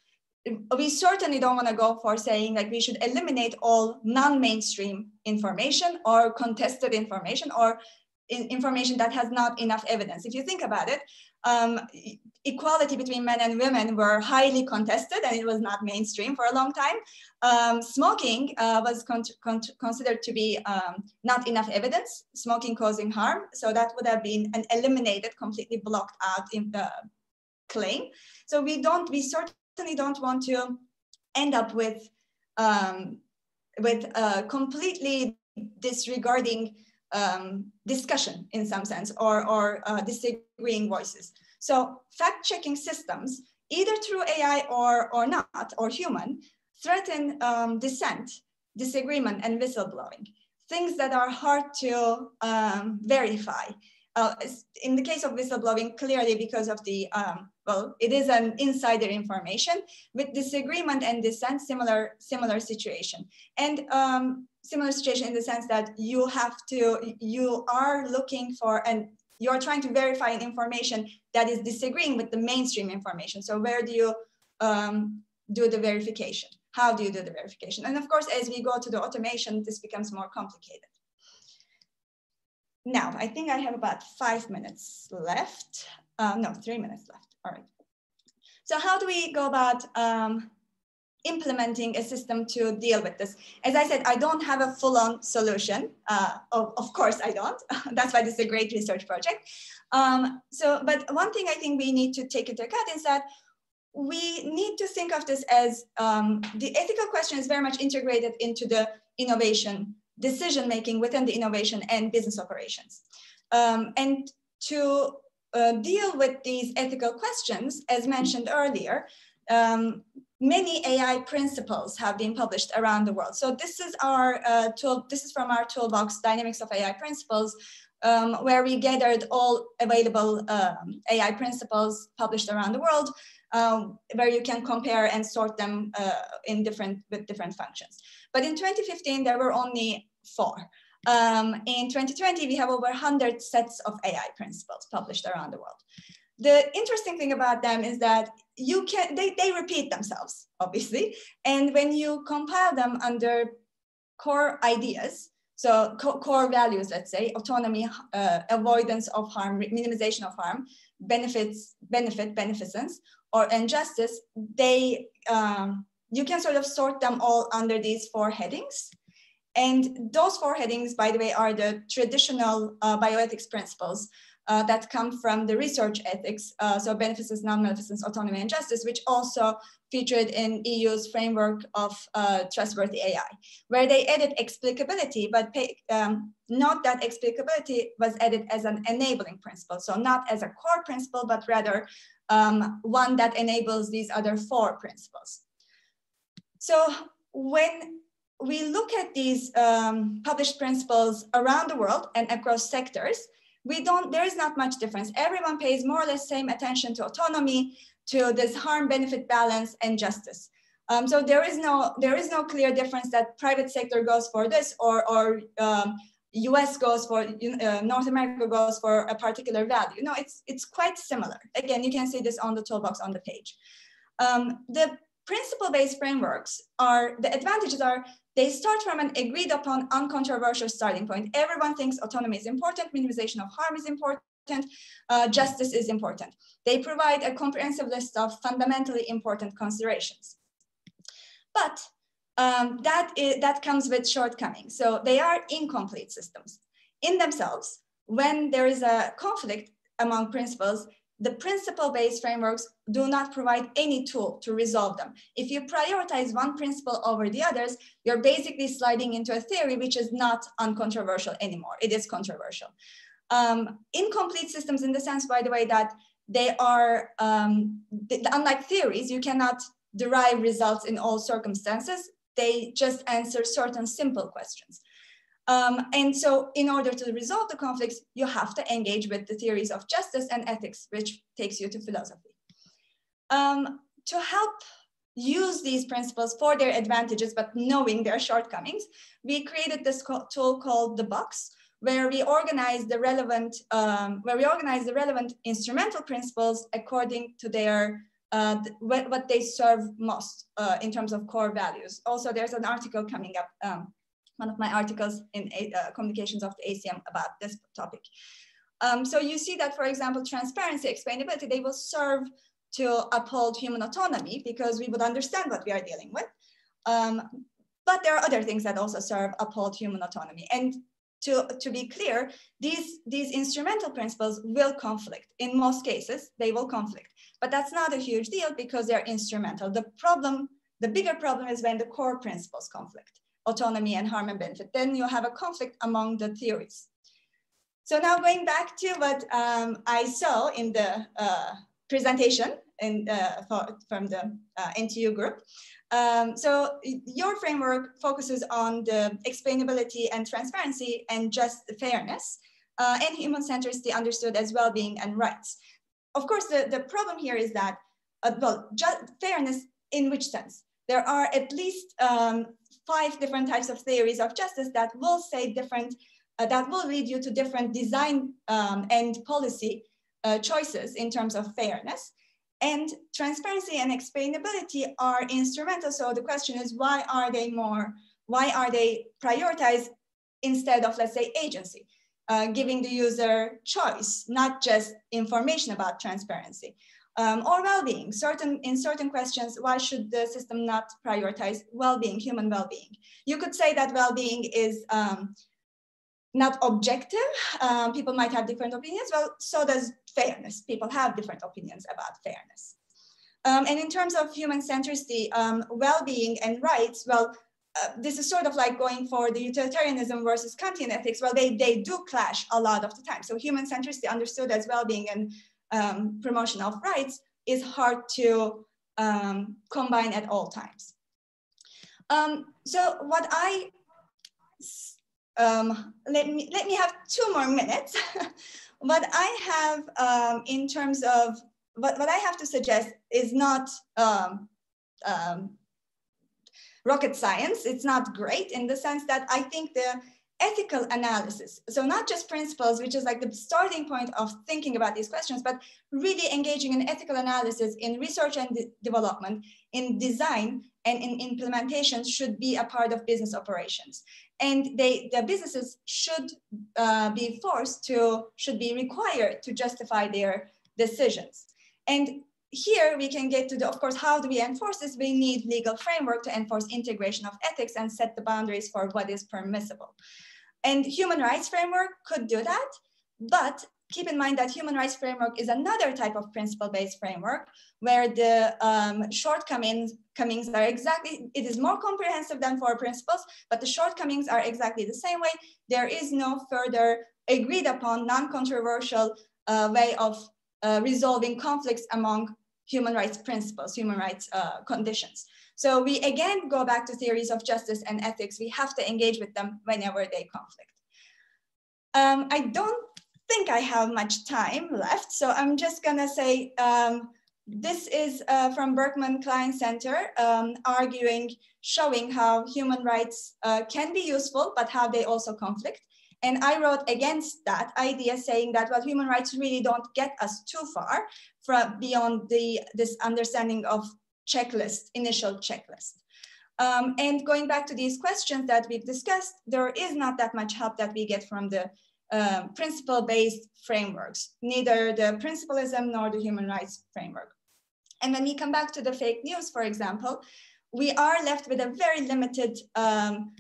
We certainly don't want to go for saying like we should eliminate all non-mainstream information or contested information or in information that has not enough evidence. If you think about it, um, equality between men and women were highly contested and it was not mainstream for a long time. Um, smoking uh, was con con considered to be um, not enough evidence, smoking causing harm. So that would have been an eliminated, completely blocked out in the claim. So we don't, we certainly don't want to end up with, um, with uh, completely disregarding um, discussion in some sense or, or uh, disagreeing voices. So fact-checking systems, either through AI or, or not, or human, threaten um, dissent, disagreement, and whistleblowing, things that are hard to um, verify. uh, in the case of whistleblowing, clearly because of the, um, well, it is an insider information. With disagreement and dissent, similar, similar situation. And um, similar situation in the sense that you have to, you are looking for, and you're trying to verify an information that is disagreeing with the mainstream information. So where do you um, do the verification? How do you do the verification? And of course, as we go to the automation, this becomes more complicated. Now, I think I have about five minutes left. Uh, no, three minutes left. All right. So how do we go about um, implementing a system to deal with this? As I said, I don't have a full-on solution. Uh, of, of, course, I don't. That's why this is a great research project. Um, so, but one thing I think we need to take into account is that we need to think of this as um, the ethical question is very much integrated into the innovation decision making within the innovation and business operations. Um, and to uh, deal with these ethical questions, as mentioned earlier, um, many AI principles have been published around the world. So this is our uh, tool, this is from our toolbox, Dynamics of AI Principles, um, where we gathered all available um, AI principles published around the world, um, where you can compare and sort them uh, in different with different functions. But in 2015, there were only four. Um, in 2020, we have over 100 sets of AI principles published around the world. The interesting thing about them is that you can they, they repeat themselves, obviously. And when you compile them under core ideas, so co core values, let's say, autonomy, uh, avoidance of harm, minimization of harm, benefits, benefit, beneficence, or injustice, they um, you can sort of sort them all under these four headings. And those four headings, by the way, are the traditional uh, bioethics principles uh, that come from the research ethics, uh, so beneficence, non-maleficence, autonomy, and justice, which also featured in EU's framework of uh, trustworthy AI, where they added explicability, but pay, um, not that explicability was added as an enabling principle. So not as a core principle, but rather um, one that enables these other four principles. So when we look at these um, published principles around the world and across sectors, we don't, there is not much difference. Everyone pays more or less same attention to autonomy, to this harm benefit balance and justice. Um, so there is no there is no clear difference that private sector goes for this or or um, US goes for uh, North America goes for a particular value. No, it's it's quite similar. Again, you can see this on the toolbox on the page. Um, the principle-based frameworks are the advantages are they start from an agreed upon uncontroversial starting point. Everyone thinks autonomy is important, minimization of harm is important, uh, justice is important. They provide a comprehensive list of fundamentally important considerations. But um, that, is, that comes with shortcomings. So they are incomplete systems. In themselves, when there is a conflict among principles, the principle-based frameworks do not provide any tool to resolve them. If you prioritize one principle over the others, you're basically sliding into a theory which is not uncontroversial anymore. It is controversial. Um, incomplete systems in the sense, by the way, that they are, um, unlike theories, you cannot derive results in all circumstances. They just answer certain simple questions. Um, and so in order to resolve the conflicts, you have to engage with the theories of justice and ethics, which takes you to philosophy. Um, to help use these principles for their advantages, but knowing their shortcomings, we created this tool called the box, where we organize the relevant, um, where we organize the relevant instrumental principles according to their uh, what, what they serve most uh, in terms of core values. Also, there's an article coming up um, one of my articles in uh, communications of the ACM about this topic. Um, so you see that, for example, transparency, explainability, they will serve to uphold human autonomy because we would understand what we are dealing with. Um, but there are other things that also serve uphold human autonomy. And to, to be clear, these, these instrumental principles will conflict. In most cases, they will conflict. But that's not a huge deal because they're instrumental. The problem, the bigger problem is when the core principles conflict autonomy and harm and benefit. Then you have a conflict among the theories. So now going back to what um, I saw in the uh, presentation in, uh, for, from the uh, NTU group. Um, so your framework focuses on the explainability and transparency and just fairness. uh, and human centricity understood as well-being and rights. Of course, the, the problem here is that, uh, well, just fairness in which sense? There are at least um, five different types of theories of justice that will say different, uh, that will lead you to different design um, and policy uh, choices in terms of fairness. And transparency and explainability are instrumental. So the question is, why are they more, why are they prioritized instead of, let's say, agency? Uh, giving the user choice, not just information about transparency um, or well-being. Certain in certain questions, why should the system not prioritize well-being, human well-being? You could say that well-being is um, not objective. Um, people might have different opinions. Well, so does fairness. People have different opinions about fairness. Um, and in terms of human centricity, um, well-being and rights, well, uh, this is sort of like going for the utilitarianism versus Kantian ethics. Well, they, they do clash a lot of the time. So human centricity understood as well-being and um, promotion of rights is hard to um, combine at all times. Um, so what I, um, let, me, let me have two more minutes. what I have um, in terms of, what, what I have to suggest is not um, rocket science. It's not great in the sense that I think the ethical analysis. So not just principles, which is like the starting point of thinking about these questions, but really engaging in ethical analysis in research and de development, in design and in implementation should be a part of business operations. And they, the businesses should uh, be forced to, should be required to justify their decisions. And here we can get to the, of course, how do we enforce this? We need legal framework to enforce integration of ethics and set the boundaries for what is permissible. And human rights framework could do that, but keep in mind that human rights framework is another type of principle-based framework where the um, shortcomings comings are exactly, it is more comprehensive than four principles, but the shortcomings are exactly the same way. There is no further agreed upon non-controversial uh, way of uh, resolving conflicts among human rights principles, human rights uh, conditions. So we again go back to theories of justice and ethics. We have to engage with them whenever they conflict. Um, I don't think I have much time left, so I'm just gonna say um, this is uh, from Berkman Klein Center, um, arguing, showing how human rights uh, can be useful, but how they also conflict. And I wrote against that idea saying that well, human rights really don't get us too far from beyond the, this understanding of checklist, initial checklist. Um, and going back to these questions that we've discussed, there is not that much help that we get from the um, principle-based frameworks, neither the principlism nor the human rights framework. And when we come back to the fake news, for example, we are left with a very limited um,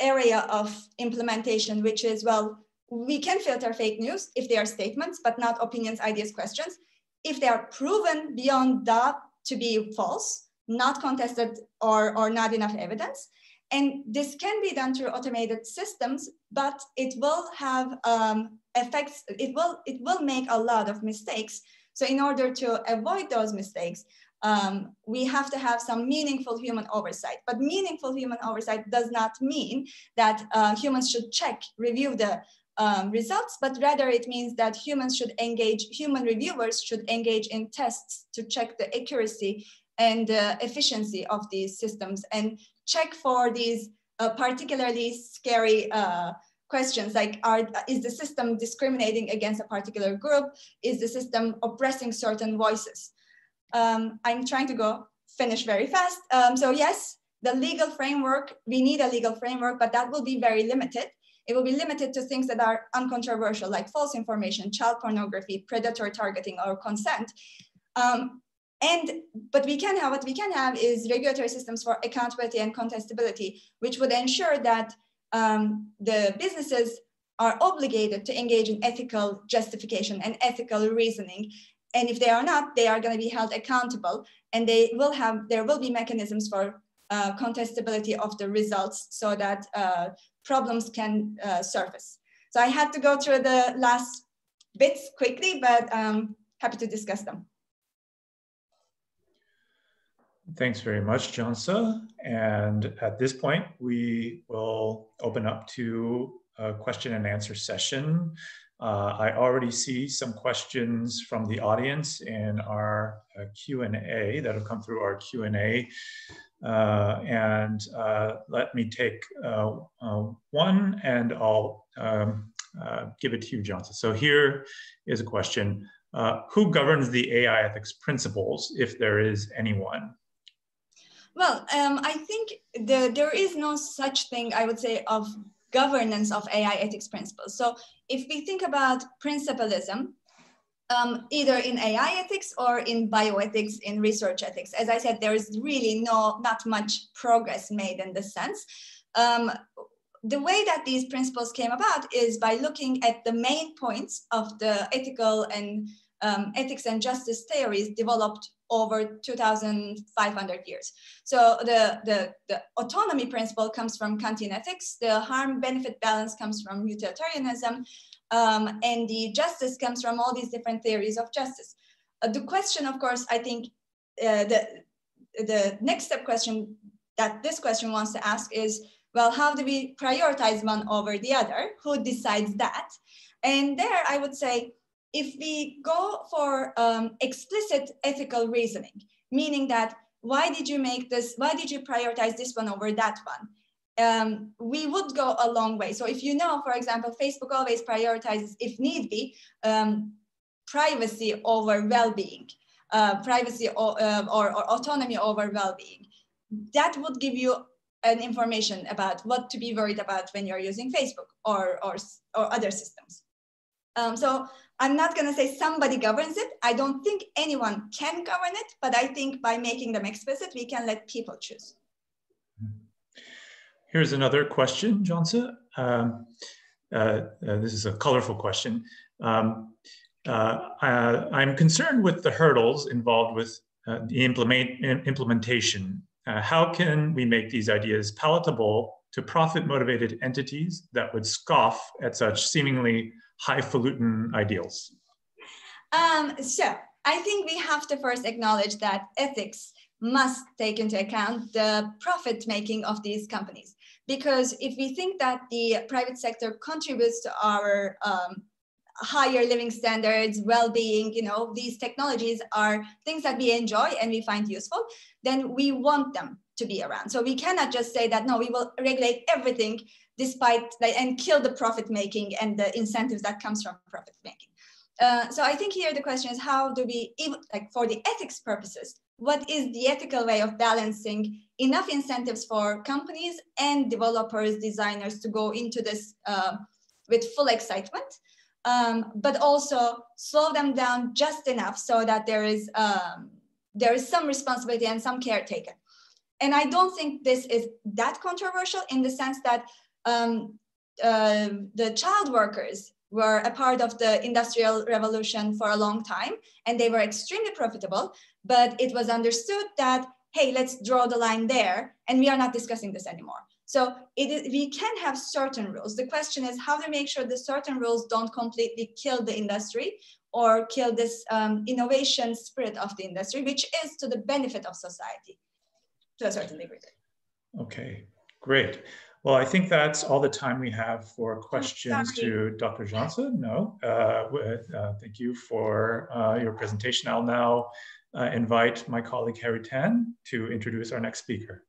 area of implementation, which is, well, we can filter fake news if they are statements, but not opinions, ideas, questions. If they are proven beyond doubt to be false, not contested or, or not enough evidence. And this can be done through automated systems, but it will have um, effects, it will, it will make a lot of mistakes. So in order to avoid those mistakes, um, we have to have some meaningful human oversight. But meaningful human oversight does not mean that uh, humans should check, review the um, results, but rather it means that humans should engage, human reviewers should engage in tests to check the accuracy and uh, efficiency of these systems and check for these uh, particularly scary uh, questions like are, is the system discriminating against a particular group? Is the system oppressing certain voices? Um, I'm trying to go finish very fast. Um, so yes, the legal framework, we need a legal framework, but that will be very limited. It will be limited to things that are uncontroversial, like false information, child pornography, predator targeting, or consent. Um, and but we can have what we can have is regulatory systems for accountability and contestability, which would ensure that um, the businesses are obligated to engage in ethical justification and ethical reasoning. And if they are not, they are going to be held accountable, and they will have there will be mechanisms for uh, contestability of the results so that uh, problems can uh, surface. So I had to go through the last bits quickly, but um, happy to discuss them. Thanks very much, Cansu. And at this point, we will open up to a question and answer session. Uh, I already see some questions from the audience in our uh, Q&A that have come through our Q&A. Uh, and uh, let me take uh, uh, one and I'll um, give it to you, Cansu. So here is a question. who governs the AI ethics principles, if there is anyone? Well, um, I think the, there is no such thing, I would say, of governance of AI ethics principles. So if we think about principlism, um, either in AI ethics or in bioethics, in research ethics, as I said, there is really no, not much progress made in this sense. Um, the way that these principles came about is by looking at the main points of the ethical and um, ethics and justice theories developed over 2,500 years. So the, the, the autonomy principle comes from Kantian ethics, the harm benefit balance comes from utilitarianism, um, and the justice comes from all these different theories of justice. Uh, the question, of course, I think uh, the, the next step question that this question wants to ask is, well, how do we prioritize one over the other? Who decides that? And there I would say, if we go for um, explicit ethical reasoning, meaning that why did you make this, why did you prioritize this one over that one? Um, we would go a long way. So if you know, for example, Facebook always prioritizes, if need be, um, privacy over well-being, uh, privacy or, uh, or, or autonomy over well-being. That would give you an information about what to be worried about when you're using Facebook or, or, or other systems. Um, so I'm not going to say somebody governs it. I don't think anyone can govern it, but I think by making them explicit, we can let people choose. Here's another question, Cansu. Um, uh, uh, this is a colorful question. Um, uh, I'm concerned with the hurdles involved with uh, the implement implementation. Uh, how can we make these ideas palatable to profit motivated entities that would scoff at such seemingly highfalutin ideals? Um, so I think we have to first acknowledge that ethics must take into account the profit making of these companies. Because if we think that the private sector contributes to our um, higher living standards, well-being, you know, these technologies are things that we enjoy and we find useful, then we want them to be around. So we cannot just say that, no, we will regulate everything despite and kill the profit making and the incentives that comes from profit making. Uh, so I think here the question is how do we, even, like for the ethics purposes, what is the ethical way of balancing enough incentives for companies and developers, designers to go into this uh, with full excitement, um, but also slow them down just enough so that there is um, there is some responsibility and some care taken. And I don't think this is that controversial in the sense that um, uh, the child workers were a part of the industrial revolution for a long time and they were extremely profitable but it was understood that hey let's draw the line there and we are not discussing this anymore. So we can have certain rules. The question is how to make sure the certain rules don't completely kill the industry or kill this um, innovation spirit of the industry which is to the benefit of society to a certain degree. Okay great well, I think that's all the time we have for questions to Dr. Cansu. No, uh, uh, thank you for uh, your presentation. I'll now uh, invite my colleague Harry Tan to introduce our next speaker.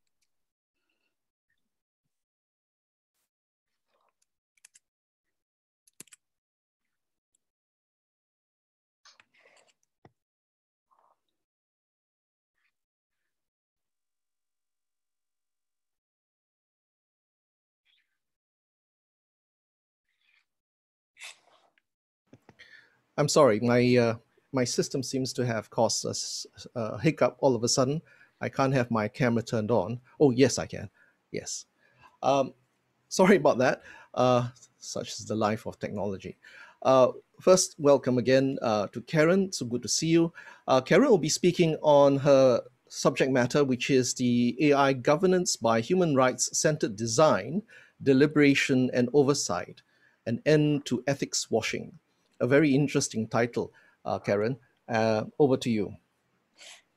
I'm sorry, my uh, my system seems to have caused us a hiccup all of a sudden. I can't have my camera turned on. Oh, yes, I can. Yes. Um, sorry about that. Uh, such is the life of technology. Uh, first, welcome again uh, to Karen. So good to see you. Uh, Karen will be speaking on her subject matter, which is the AI governance by human rights centered design, deliberation, and oversight, an end to ethics washing a very interesting title, uh, Karen. Uh, over to you.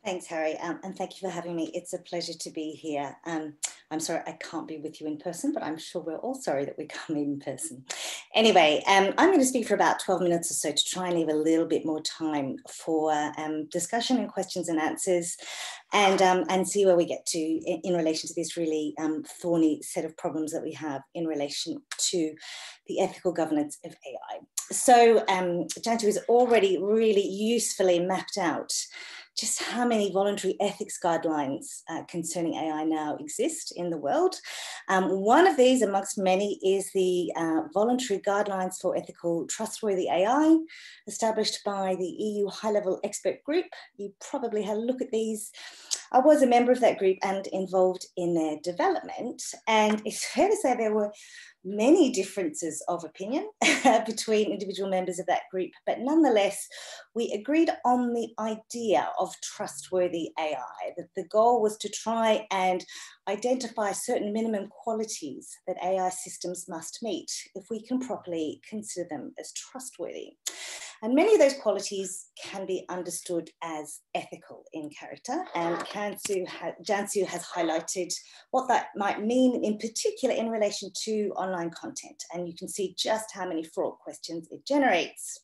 Thanks, Harry, um, and thank you for having me. It's a pleasure to be here. Um, I'm sorry I can't be with you in person, but I'm sure we're all sorry that we can't meet in person. Anyway, um, I'm going to speak for about 12 minutes or so to try and leave a little bit more time for um, discussion and questions and answers and, um, and see where we get to in, in relation to this really um, thorny set of problems that we have in relation to the ethical governance of AI. So um, has already really usefully mapped out just how many voluntary ethics guidelines uh, concerning AI now exist in the world. Um, one of these, amongst many, is the uh, Voluntary Guidelines for Ethical Trustworthy AI, established by the EU High Level Expert Group. You probably had a look at these. I was a member of that group and involved in their development. And it's fair to say there were many differences of opinion between individual members of that group, but nonetheless, we agreed on the idea of trustworthy AI, that the goal was to try and identify certain minimum qualities that AI systems must meet if we can properly consider them as trustworthy. And many of those qualities can be understood as ethical in character. And Cansu has highlighted what that might mean in particular in relation to online content. And you can see just how many fraud questions it generates.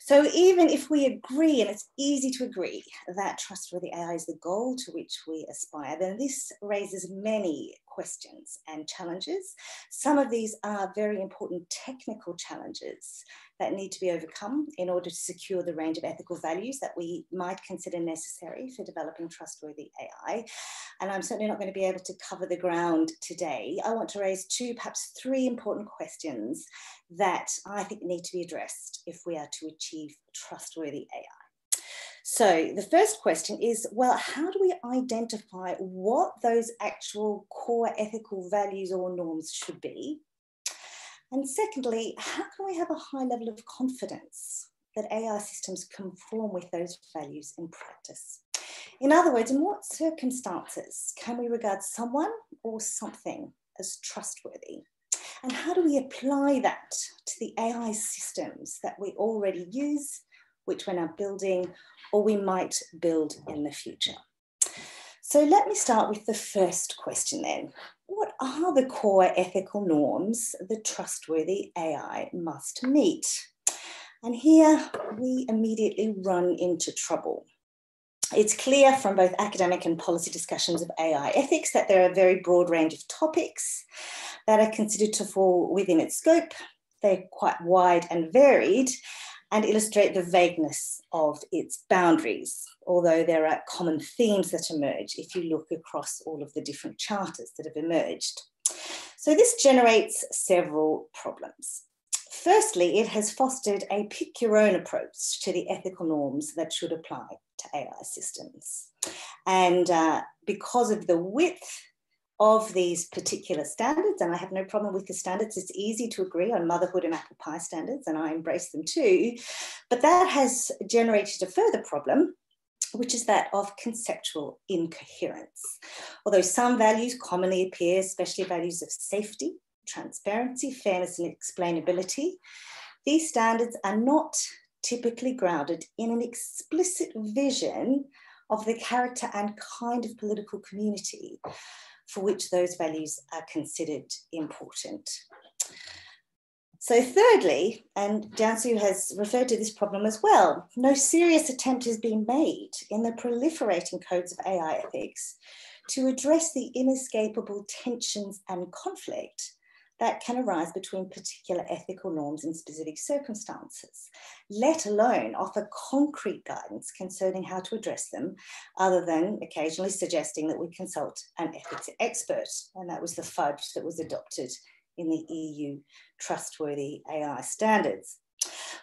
So even if we agree, and it's easy to agree that trustworthy AI is the goal to which we aspire, then this raises many questions and challenges. Some of these are very important technical challenges that need to be overcome in order to secure the range of ethical values that we might consider necessary for developing trustworthy AI. And I'm certainly not going to be able to cover the ground today. I want to raise two, perhaps three important questions that I think need to be addressed if we are to achieve trustworthy AI. So the first question is, well, how do we identify what those actual core ethical values or norms should be? And secondly, how can we have a high level of confidence that AI systems conform with those values in practice? In other words, in what circumstances can we regard someone or something as trustworthy? And how do we apply that to the AI systems that we already use, which we're now building, or we might build in the future? So let me start with the first question then what are the core ethical norms the trustworthy AI must meet? And here we immediately run into trouble. It's clear from both academic and policy discussions of AI ethics that there are a very broad range of topics that are considered to fall within its scope. They're quite wide and varied and illustrate the vagueness of its boundaries although there are common themes that emerge if you look across all of the different charters that have emerged. So this generates several problems. Firstly, it has fostered a pick your own approach to the ethical norms that should apply to AI systems. And uh, because of the width of these particular standards, and I have no problem with the standards. It's easy to agree on motherhood and apple pie standards, and I embrace them too. But that has generated a further problem, which is that of conceptual incoherence. Although some values commonly appear, especially values of safety, transparency, fairness, and explainability, these standards are not typically grounded in an explicit vision of the character and kind of political community for which those values are considered important. So, thirdly, and Cansu has referred to this problem as well, no serious attempt has been made in the proliferating codes of AI ethics to address the inescapable tensions and conflict that can arise between particular ethical norms in specific circumstances, let alone offer concrete guidance concerning how to address them, other than occasionally suggesting that we consult an ethics expert. And that was the fudge that was adopted in the EU trustworthy AI standards.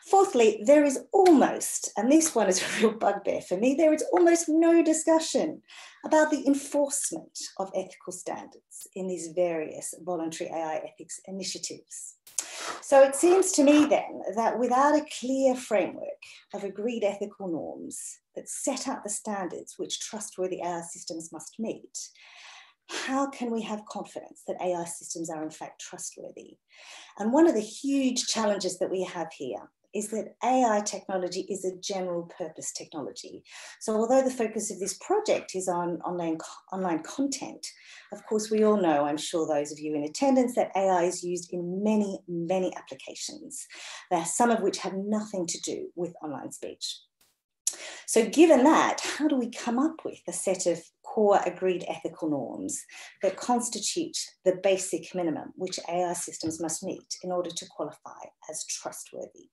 Fourthly, there is almost, and this one is a real bugbear for me, there is almost no discussion about the enforcement of ethical standards in these various voluntary AI ethics initiatives. So it seems to me then that without a clear framework of agreed ethical norms that set out the standards which trustworthy AI systems must meet, how can we have confidence that AI systems are in fact trustworthy? And one of the huge challenges that we have here is that AI technology is a general purpose technology. So although the focus of this project is on online, online content, of course, we all know, I'm sure those of you in attendance, that AI is used in many, many applications, uh, some of which have nothing to do with online speech. So given that, how do we come up with a set of core agreed ethical norms that constitute the basic minimum which AI systems must meet in order to qualify as trustworthy?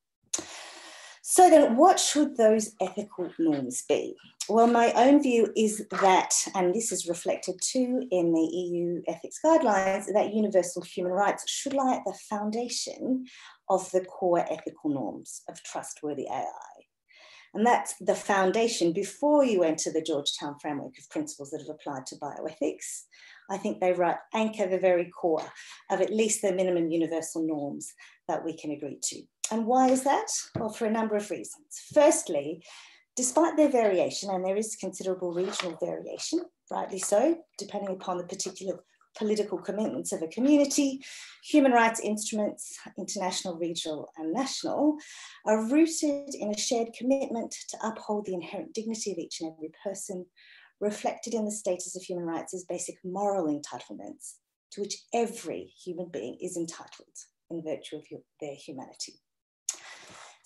So then what should those ethical norms be? Well, my own view is that, and this is reflected too in the EU ethics guidelines, that universal human rights should lie at the foundation of the core ethical norms of trustworthy AI. And that's the foundation before you enter the Georgetown framework of principles that have applied to bioethics. I think they right, anchor the very core of at least the minimum universal norms that we can agree to. And why is that? Well, for a number of reasons. Firstly, despite their variation, and there is considerable regional variation, rightly so, depending upon the particular political commitments of a community, human rights instruments, international, regional, and national, are rooted in a shared commitment to uphold the inherent dignity of each and every person, reflected in the status of human rights as basic moral entitlements to which every human being is entitled in virtue of their humanity.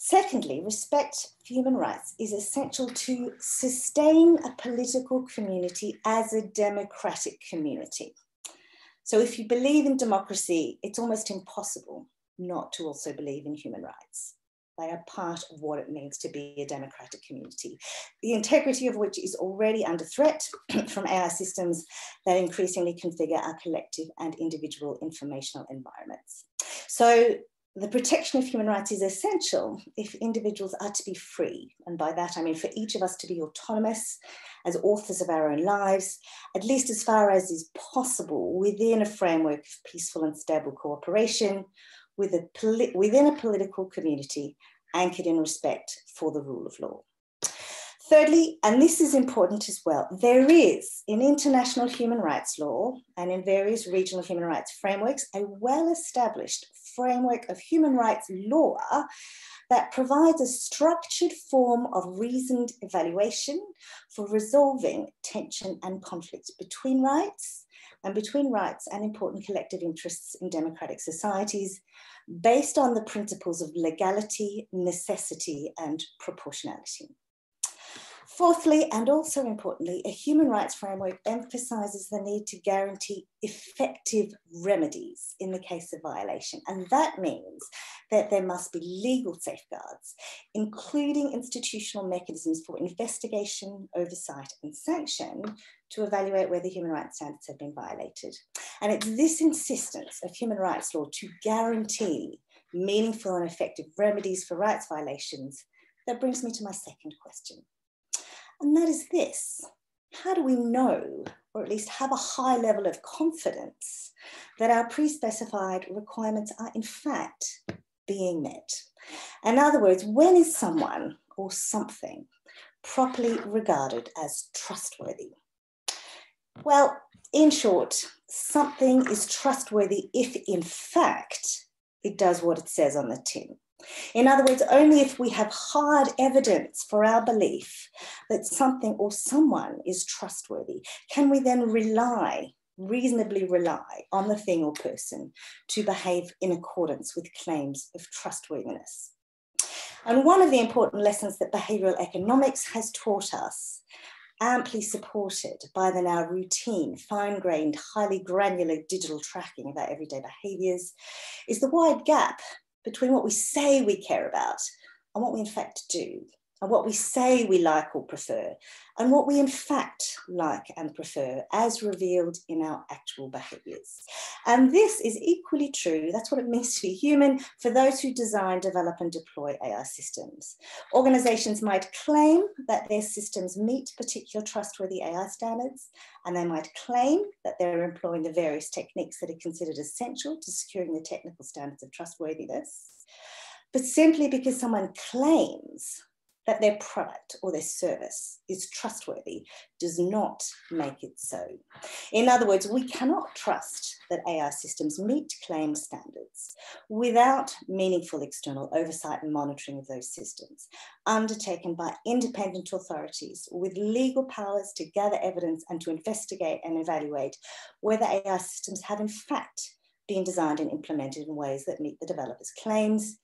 Secondly, respect for human rights is essential to sustain a political community as a democratic community. So if you believe in democracy, it's almost impossible not to also believe in human rights. They are part of what it means to be a democratic community, the integrity of which is already under threat from AI systems that increasingly configure our collective and individual informational environments. So the protection of human rights is essential if individuals are to be free. And by that, I mean for each of us to be autonomous as authors of our own lives, at least as far as is possible within a framework of peaceful and stable cooperation with a within a political community anchored in respect for the rule of law. Thirdly, and this is important as well, there is in international human rights law and in various regional human rights frameworks a well established framework of human rights law that provides a structured form of reasoned evaluation for resolving tension and conflict between rights and between rights and important collective interests in democratic societies based on the principles of legality, necessity, and proportionality. Fourthly, and also importantly, a human rights framework emphasizes the need to guarantee effective remedies in the case of violation. And that means that there must be legal safeguards, including institutional mechanisms for investigation, oversight, and sanction to evaluate whether human rights standards have been violated. And it's this insistence of human rights law to guarantee meaningful and effective remedies for rights violations that brings me to my second question and that is this how do we know, or at least have a high level of confidence, that our pre specified requirements are in fact being met? In other words, when is someone or something properly regarded as trustworthy? Well, in short, something is trustworthy if in fact it does what it says on the tin. In other words, only if we have hard evidence for our belief that something or someone is trustworthy can we then rely, reasonably rely on the thing or person to behave in accordance with claims of trustworthiness. And one of the important lessons that behavioral economics has taught us amply supported by the now routine, fine grained, highly granular digital tracking of our everyday behaviours, is the wide gap between what we say we care about and what we in fact do, and what we say we like or prefer, and what we in fact like and prefer as revealed in our actual behaviours. And this is equally true, that's what it means to be human, for those who design, develop, and deploy AI systems. Organisations might claim that their systems meet particular trustworthy AI standards, and they might claim that they're employing the various techniques that are considered essential to securing the technical standards of trustworthiness. But simply because someone claims that their product or their service is trustworthy does not make it so. In other words, we cannot trust that AI systems meet claimed standards without meaningful external oversight and monitoring of those systems, undertaken by independent authorities with legal powers to gather evidence and to investigate and evaluate whether AI systems have in fact been designed and implemented in ways that meet the developer's claims.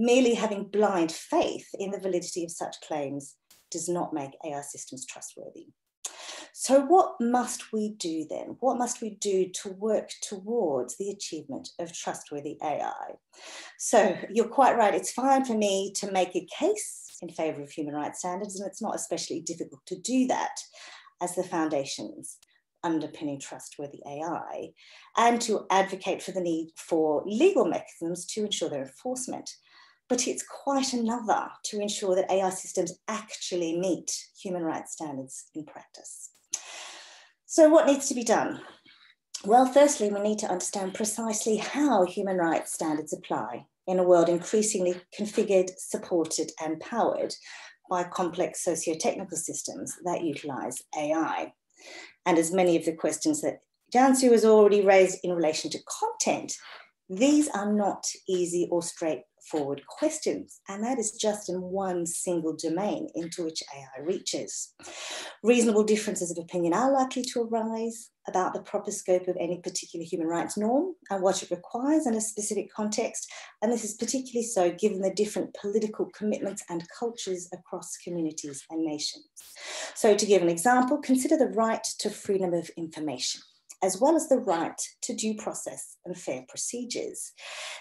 Merely having blind faith in the validity of such claims does not make AI systems trustworthy. So, what must we do then? What must we do to work towards the achievement of trustworthy AI? So, you're quite right, it's fine for me to make a case in favour of human rights standards, and it's not especially difficult to do that as the foundations underpinning trustworthy AI, and to advocate for the need for legal mechanisms to ensure their enforcement. But it's quite another to ensure that AI systems actually meet human rights standards in practice. So, what needs to be done? Well, firstly, we need to understand precisely how human rights standards apply in a world increasingly configured, supported, and powered by complex socio-technical systems that utilize AI. And as many of the questions that Cansu has already raised in relation to content, these are not easy or straightforward questions, and that is just in one single domain into which AI reaches. Reasonable differences of opinion are likely to arise about the proper scope of any particular human rights norm and what it requires in a specific context, and this is particularly so given the different political commitments and cultures across communities and nations. So to give an example, consider the right to freedom of information as well as the right to due process and fair procedures.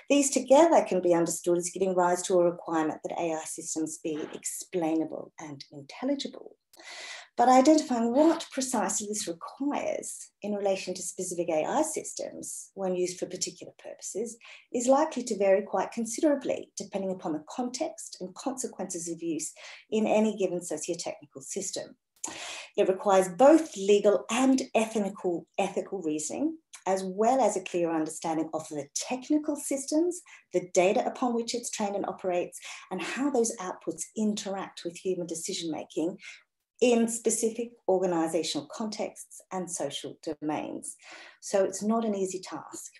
These together can be understood as giving rise to a requirement that AI systems be explainable and intelligible. But identifying what precisely this requires in relation to specific AI systems when used for particular purposes is likely to vary quite considerably depending upon the context and consequences of use in any given socio-technical system. It requires both legal and ethical, ethical reasoning, as well as a clear understanding of the technical systems, the data upon which it's trained and operates, and how those outputs interact with human decision making in specific organizational contexts and social domains. So it's not an easy task.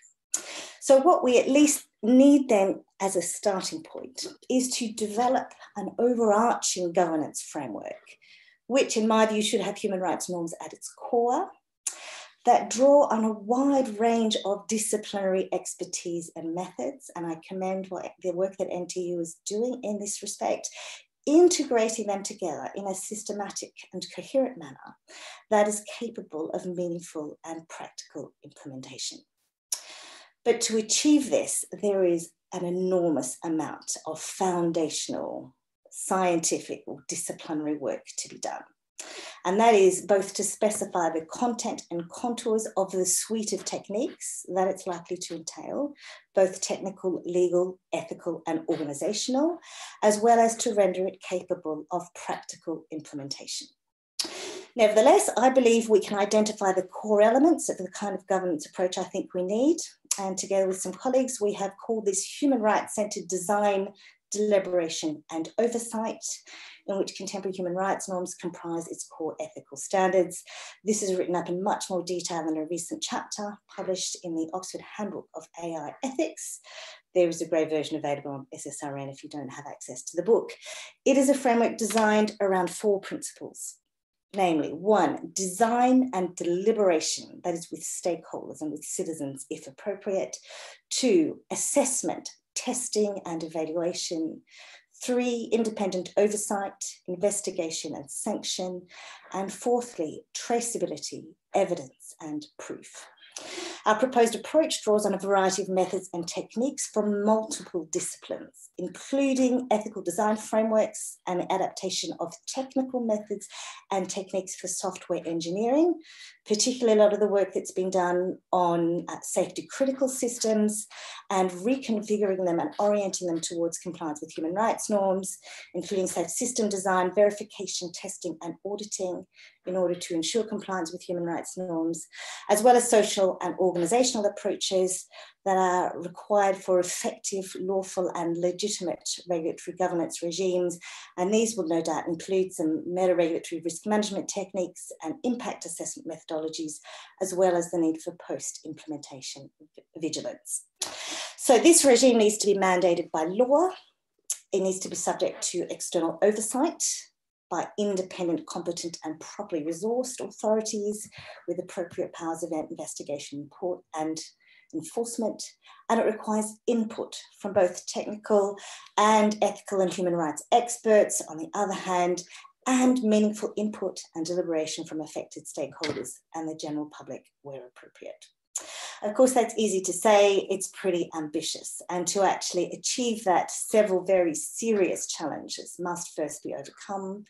So, what we at least need then as a starting point is to develop an overarching governance framework which in my view should have human rights norms at its core, that draw on a wide range of disciplinary expertise and methods. And I commend what, the work that NTU is doing in this respect, integrating them together in a systematic and coherent manner that is capable of meaningful and practical implementation. But to achieve this, there is an enormous amount of foundational scientific or disciplinary work to be done. And that is both to specify the content and contours of the suite of techniques that it's likely to entail, both technical, legal, ethical, and organizational, as well as to render it capable of practical implementation. Nevertheless, I believe we can identify the core elements of the kind of governance approach I think we need. And together with some colleagues, we have called this human rights centered design deliberation and oversight, in which contemporary human rights norms comprise its core ethical standards. This is written up in much more detail in a recent chapter published in the Oxford Handbook of AI Ethics. There is a grey version available on SSRN if you don't have access to the book. It is a framework designed around four principles. Namely, one, design and deliberation, that is with stakeholders and with citizens if appropriate. Two, assessment testing and evaluation. Three, independent oversight, investigation and sanction. And fourthly, traceability, evidence and proof. Our proposed approach draws on a variety of methods and techniques from multiple disciplines, including ethical design frameworks and adaptation of technical methods and techniques for software engineering, particularly a lot of the work that's been done on uh, safety critical systems and reconfiguring them and orienting them towards compliance with human rights norms, including safe system design, verification, testing, and auditing in order to ensure compliance with human rights norms, as well as social and organizational approaches that are required for effective, lawful, and legitimate regulatory governance regimes. And these will no doubt include some meta regulatory risk management techniques and impact assessment methodologies, as well as the need for post implementation vigilance. So, this regime needs to be mandated by law. It needs to be subject to external oversight by independent, competent, and properly resourced authorities with appropriate powers of investigation and enforcement. And it requires input from both technical and ethical and human rights experts, on the other hand, and meaningful input and deliberation from affected stakeholders and the general public where appropriate. Of course, that's easy to say, it's pretty ambitious. And to actually achieve that, several very serious challenges must first be overcome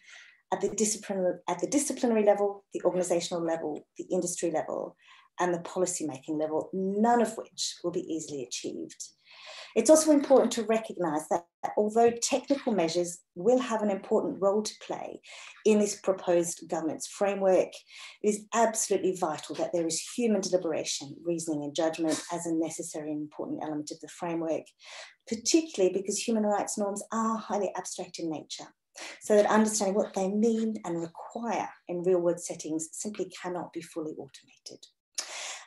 at the, discipline, at the disciplinary level, the organizational level, the industry level, and the policymaking level, none of which will be easily achieved. It's also important to recognise that although technical measures will have an important role to play in this proposed governance framework, it is absolutely vital that there is human deliberation, reasoning, and judgment as a necessary and important element of the framework, particularly because human rights norms are highly abstract in nature. So that understanding what they mean and require in real world settings simply cannot be fully automated.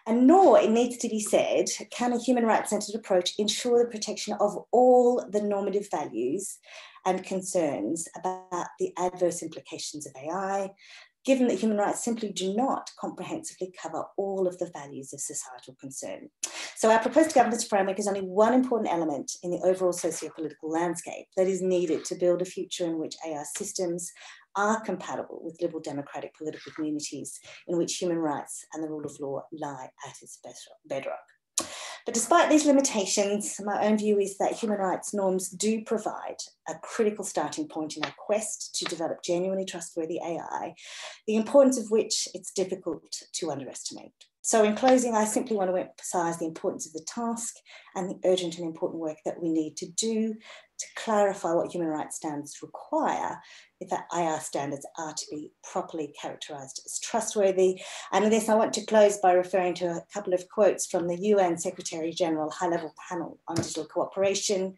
And nor, it needs to be said, can a human rights centered approach ensure the protection of all the normative values and concerns about the adverse implications of AI, given that human rights simply do not comprehensively cover all of the values of societal concern. So our proposed governance framework is only one important element in the overall socio-political landscape that is needed to build a future in which AI systems are compatible with liberal democratic political communities in which human rights and the rule of law lie at its bedrock. But despite these limitations, my own view is that human rights norms do provide a critical starting point in our quest to develop genuinely trustworthy AI, the importance of which it's difficult to underestimate. So in closing, I simply want to emphasize the importance of the task and the urgent and important work that we need to do to clarify what human rights standards require that IR standards are to be properly characterized as trustworthy. And with this, I want to close by referring to a couple of quotes from the UN Secretary General High Level Panel on Digital Cooperation,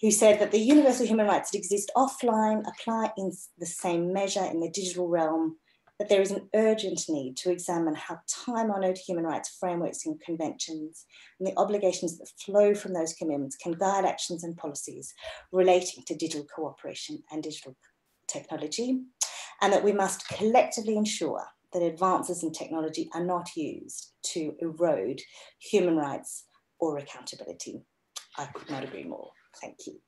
who said that the universal human rights that exist offline apply in the same measure in the digital realm that there is an urgent need to examine how time honored human rights frameworks and conventions and the obligations that flow from those commitments can guide actions and policies relating to digital cooperation and digital technology, and that we must collectively ensure that advances in technology are not used to erode human rights or accountability. I could not agree more. Thank you.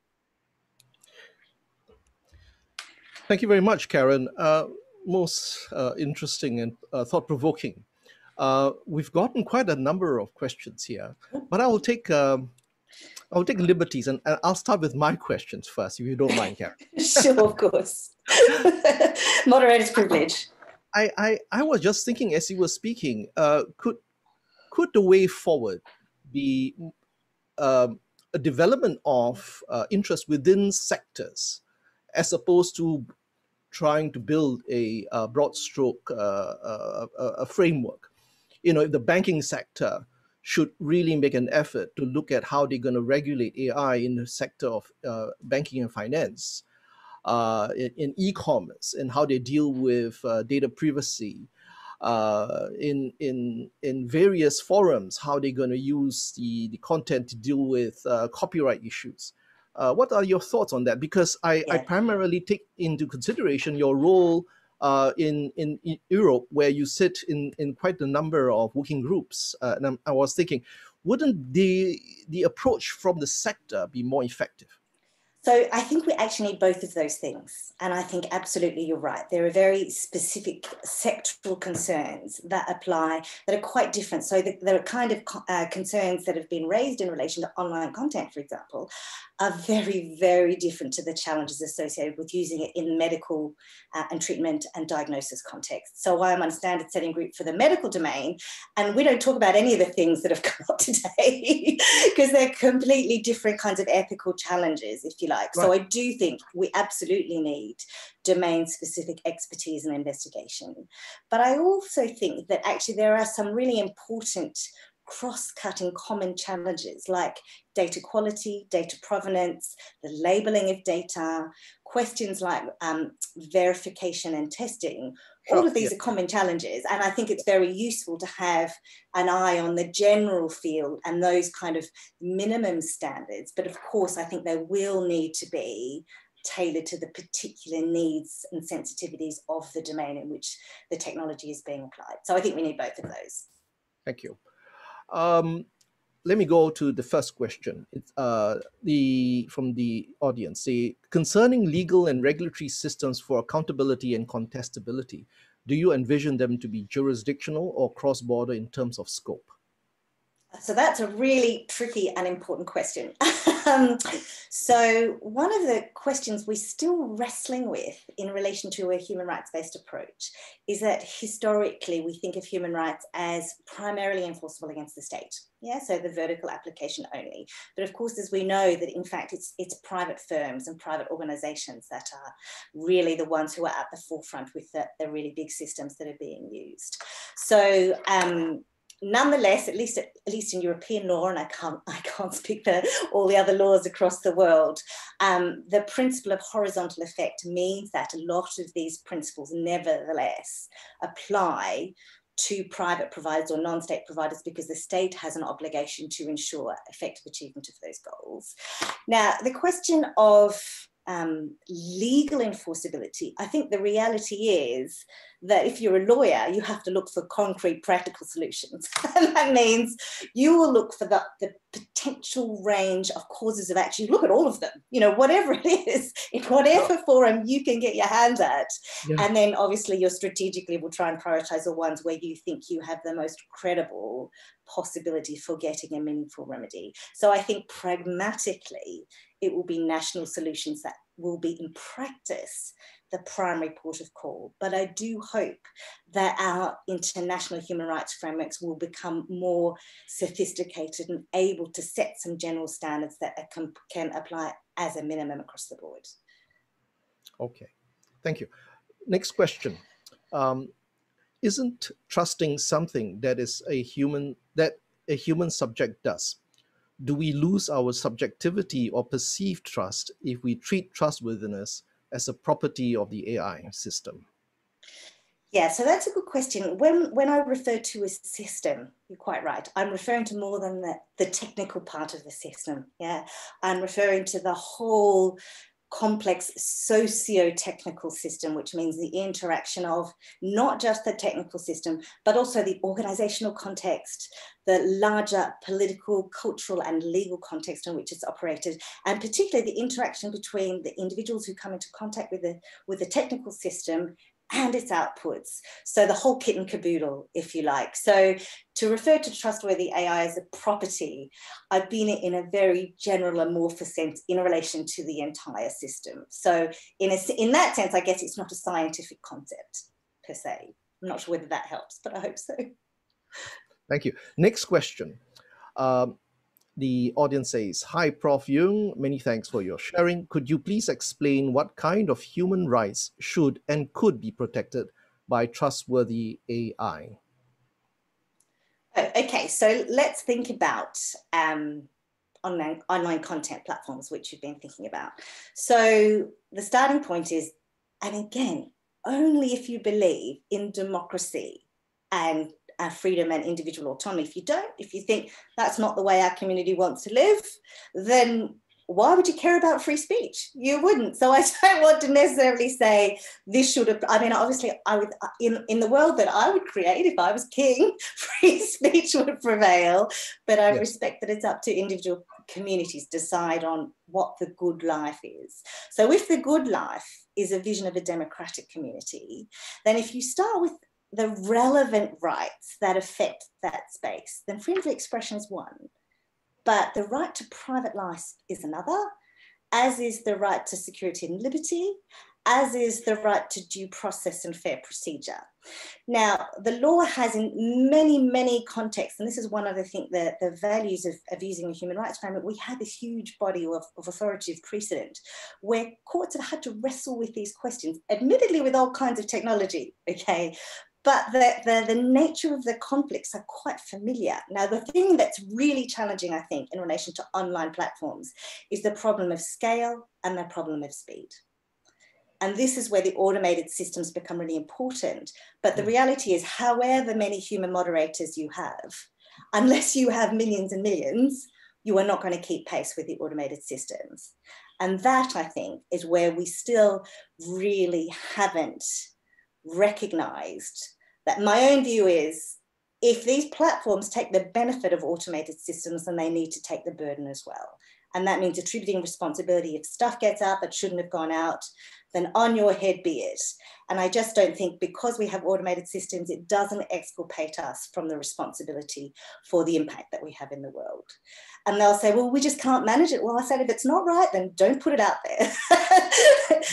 Thank you very much, Karen. Uh, most uh, interesting and uh, thought-provoking. Uh, we've gotten quite a number of questions here, but I will take um, I'll take liberties and I'll start with my questions first, if you don't mind, Karen. sure, of course. Moderator's privilege. I, I, I was just thinking as you were speaking, uh, could could the way forward be um, a development of uh, interest within sectors as opposed to trying to build a, a broad stroke uh, uh, a, a, framework. You know, if the banking sector should really make an effort to look at how they're going to regulate AI in the sector of uh, banking and finance, uh, in, in e-commerce, and how they deal with uh, data privacy, uh, in in in various forums, how they're going to use the, the content to deal with uh, copyright issues. Uh, what are your thoughts on that? Because I, yeah. I primarily take into consideration your role uh, in, in, in Europe, where you sit in in quite a number of working groups, uh, and I'm, i was thinking, wouldn't the the approach from the sector be more effective? So I think we actually need both of those things. And I think absolutely you're right. There are very specific sectoral concerns that apply that are quite different. So there are kind of uh, concerns that have been raised in relation to online content, for example, are very, very different to the challenges associated with using it in medical uh, and treatment and diagnosis context. So I'm on a standard setting group for the medical domain, and we don't talk about any of the things that have come up today because they're completely different kinds of ethical challenges, if you like. Right. So I do think we absolutely need domain specific expertise and investigation. But I also think that actually there are some really important cross-cutting common challenges like data quality, data provenance, the labeling of data, questions like um, verification and testing, all of these yeah. are common challenges. And I think it's very useful to have an eye on the general field and those kind of minimum standards. But of course, I think there will need to be tailored to the particular needs and sensitivities of the domain in which the technology is being applied. So I think we need both of those. Thank you. Um, let me go to the first question. It's, uh, the from the audience. The concerning legal and regulatory systems for accountability and contestability. Do you envision them to be jurisdictional or cross-border in terms of scope? So that's a really tricky and important question. um, so one of the questions we're still wrestling with in relation to a human rights-based approach is that historically we think of human rights as primarily enforceable against the state. Yeah, so the vertical application only. But of course, as we know that in fact it's it's private firms and private organizations that are really the ones who are at the forefront with the, the really big systems that are being used. So um, nonetheless, at least at, least in European law, and I can't I can't speak for all the other laws across the world, um, the principle of horizontal effect means that a lot of these principles nevertheless apply to private providers or non-state providers because the state has an obligation to ensure effective achievement of those goals. Now, the question of um, legal enforceability, I think the reality is that if you're a lawyer, you have to look for concrete, practical solutions. and that means you will look for the, the potential range of causes of action. You look at all of them, you know, whatever it is, in whatever forum you can get your hands at. Yeah. And then obviously you're strategically will try and prioritize the ones where you think you have the most credible possibility for getting a meaningful remedy. So I think pragmatically, it will be national solutions that will be in practice the primary port of call. But I do hope that our international human rights frameworks will become more sophisticated and able to set some general standards that can, can apply as a minimum across the board. Okay, thank you. Next question. Um, isn't trusting something that is a human that a human subject does do we lose our subjectivity or perceived trust if we treat trustworthiness as a property of the AI system? Yeah, so that's a good question. When when I refer to a system, you're quite right. I'm referring to more than the, the technical part of the system. Yeah, I'm referring to the whole complex socio-technical system, which means the interaction of not just the technical system, but also the organizational context, the larger political, cultural, and legal context in which it's operated, and particularly the interaction between the individuals who come into contact with the, with the technical system and its outputs. So the whole kit and caboodle, if you like. So to refer to trustworthy AI as a property, I've been in a very general amorphous sense in relation to the entire system. So in, a, in that sense, I guess it's not a scientific concept per se. I'm not sure whether that helps, but I hope so. Thank you. Next question. Um, the audience says, Hi, Prof. Yeung, many thanks for your sharing. Could you please explain what kind of human rights should and could be protected by trustworthy AI? Okay, so let's think about um, online, online content platforms, which you've been thinking about. So the starting point is, and again, only if you believe in democracy and uh, freedom and individual autonomy. If you don't, if you think that's not the way our community wants to live, then why would you care about free speech? You wouldn't. So I don't want to necessarily say this should have. I mean, obviously, I would in in the world that I would create if I was king, free speech would prevail. But I yes. respect that it's up to individual communities decide on what the good life is. So if the good life is a vision of a democratic community, then if you start with the relevant rights that affect that space, then freedom of expression is one. But the right to private life is another, as is the right to security and liberty, as is the right to due process and fair procedure. Now, the law has in many, many contexts, and this is one of the things that the values of, of using a human rights framework, we have this huge body of, of authoritative precedent where courts have had to wrestle with these questions, admittedly with all kinds of technology, okay, but the, the, the nature of the conflicts are quite familiar. Now, the thing that's really challenging, I think, in relation to online platforms is the problem of scale and the problem of speed. And this is where the automated systems become really important. But the hmm. reality is, however many human moderators you have, unless you have millions and millions, you are not going to keep pace with the automated systems. And that, I think, is where we still really haven't recognized that my own view is if these platforms take the benefit of automated systems, then they need to take the burden as well. And that means attributing responsibility. If stuff gets out that shouldn't have gone out, then on your head be it. And I just don't think because we have automated systems, it doesn't exculpate us from the responsibility for the impact that we have in the world. And they'll say, well, we just can't manage it. Well, I said, if it's not right, then don't put it out there.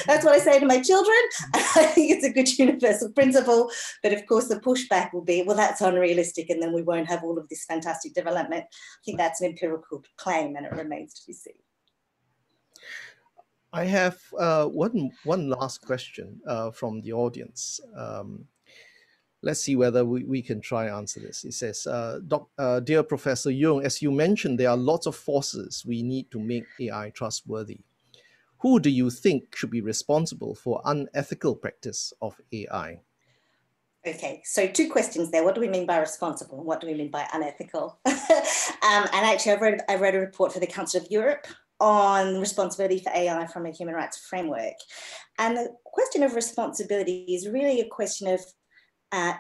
That's what I say to my children. I think it's a good universal principle. But of course, the pushback will be, well, that's unrealistic. And then we won't have all of this fantastic development. I think that's an empirical claim and it remains to be seen. I have uh, one one last question uh, from the audience. Um, let's see whether we, we can try answer this. It says, uh, Doc, uh, "Dear Professor Yeung, as you mentioned, there are lots of forces we need to make AI trustworthy. Who do you think should be responsible for unethical practice of AI?" Okay, so two questions there. What do we mean by responsible what do we mean by unethical? um, and actually, I've read, I read a report for the Council of Europe on responsibility for AI from a human rights framework. And the question of responsibility is really a question of uh,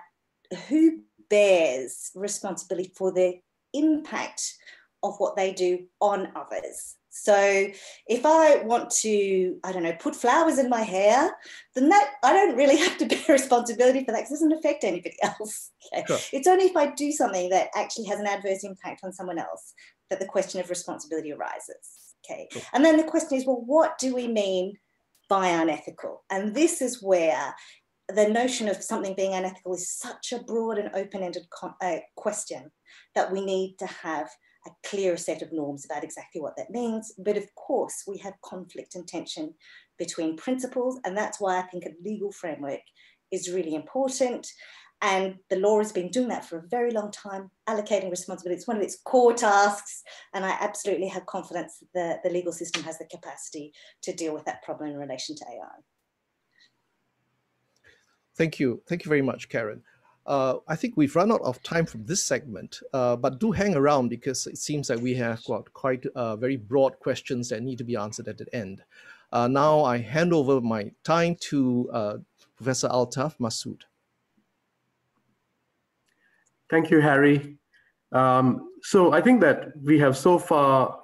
who bears responsibility for the impact of what they do on others. So if I want to, I don't know, put flowers in my hair, then that I don't really have to bear responsibility for that because it doesn't affect anybody else. Okay? Sure. It's only if I do something that actually has an adverse impact on someone else that the question of responsibility arises. Okay. And then the question is, well, what do we mean by unethical? And this is where the notion of something being unethical is such a broad and open-ended uh, question that we need to have a clearer set of norms about exactly what that means. But of course, we have conflict and tension between principles, and that's why I think a legal framework is really important. And the law has been doing that for a very long time, allocating responsibility. It's one of its core tasks. And I absolutely have confidence that the, the legal system has the capacity to deal with that problem in relation to AI. Thank you. Thank you very much, Karen. Uh, I think we've run out of time from this segment, uh, but do hang around because it seems that we have got quite uh, very broad questions that need to be answered at the end. Uh, now I hand over my time to uh, Professor Althaf Marsoof. Thank you, Harry. Um, so I think that we have so far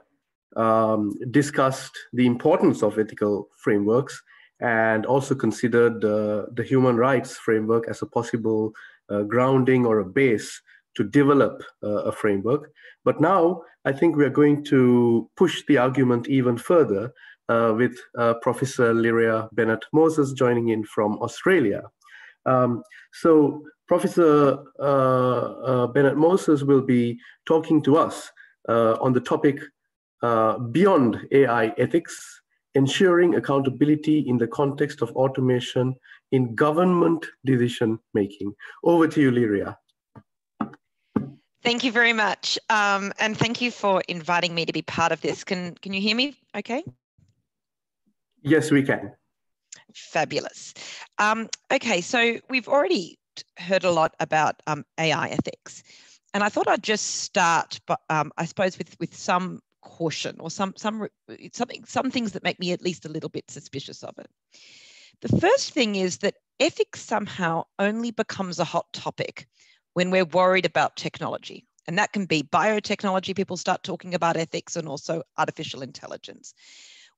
um, discussed the importance of ethical frameworks and also considered uh, the human rights framework as a possible uh, grounding or a base to develop uh, a framework. But now I think we are going to push the argument even further uh, with uh, Professor Lyria Bennett Moses joining in from Australia. Um, so Professor uh, uh, Bennett Moses will be talking to us uh, on the topic uh, Beyond AI Ethics, Ensuring Accountability in the Context of Automation in Government Decision Making. Over to you, Lyria. Thank you very much. Um, and thank you for inviting me to be part of this. Can, can you hear me okay? Yes, we can. Fabulous. Um, okay, so we've already heard a lot about um, AI ethics, and I thought I'd just start, but um, I suppose with with some caution or some some something some things that make me at least a little bit suspicious of it. The first thing is that ethics somehow only becomes a hot topic when we're worried about technology. And that can be biotechnology, people start talking about ethics, and also artificial intelligence.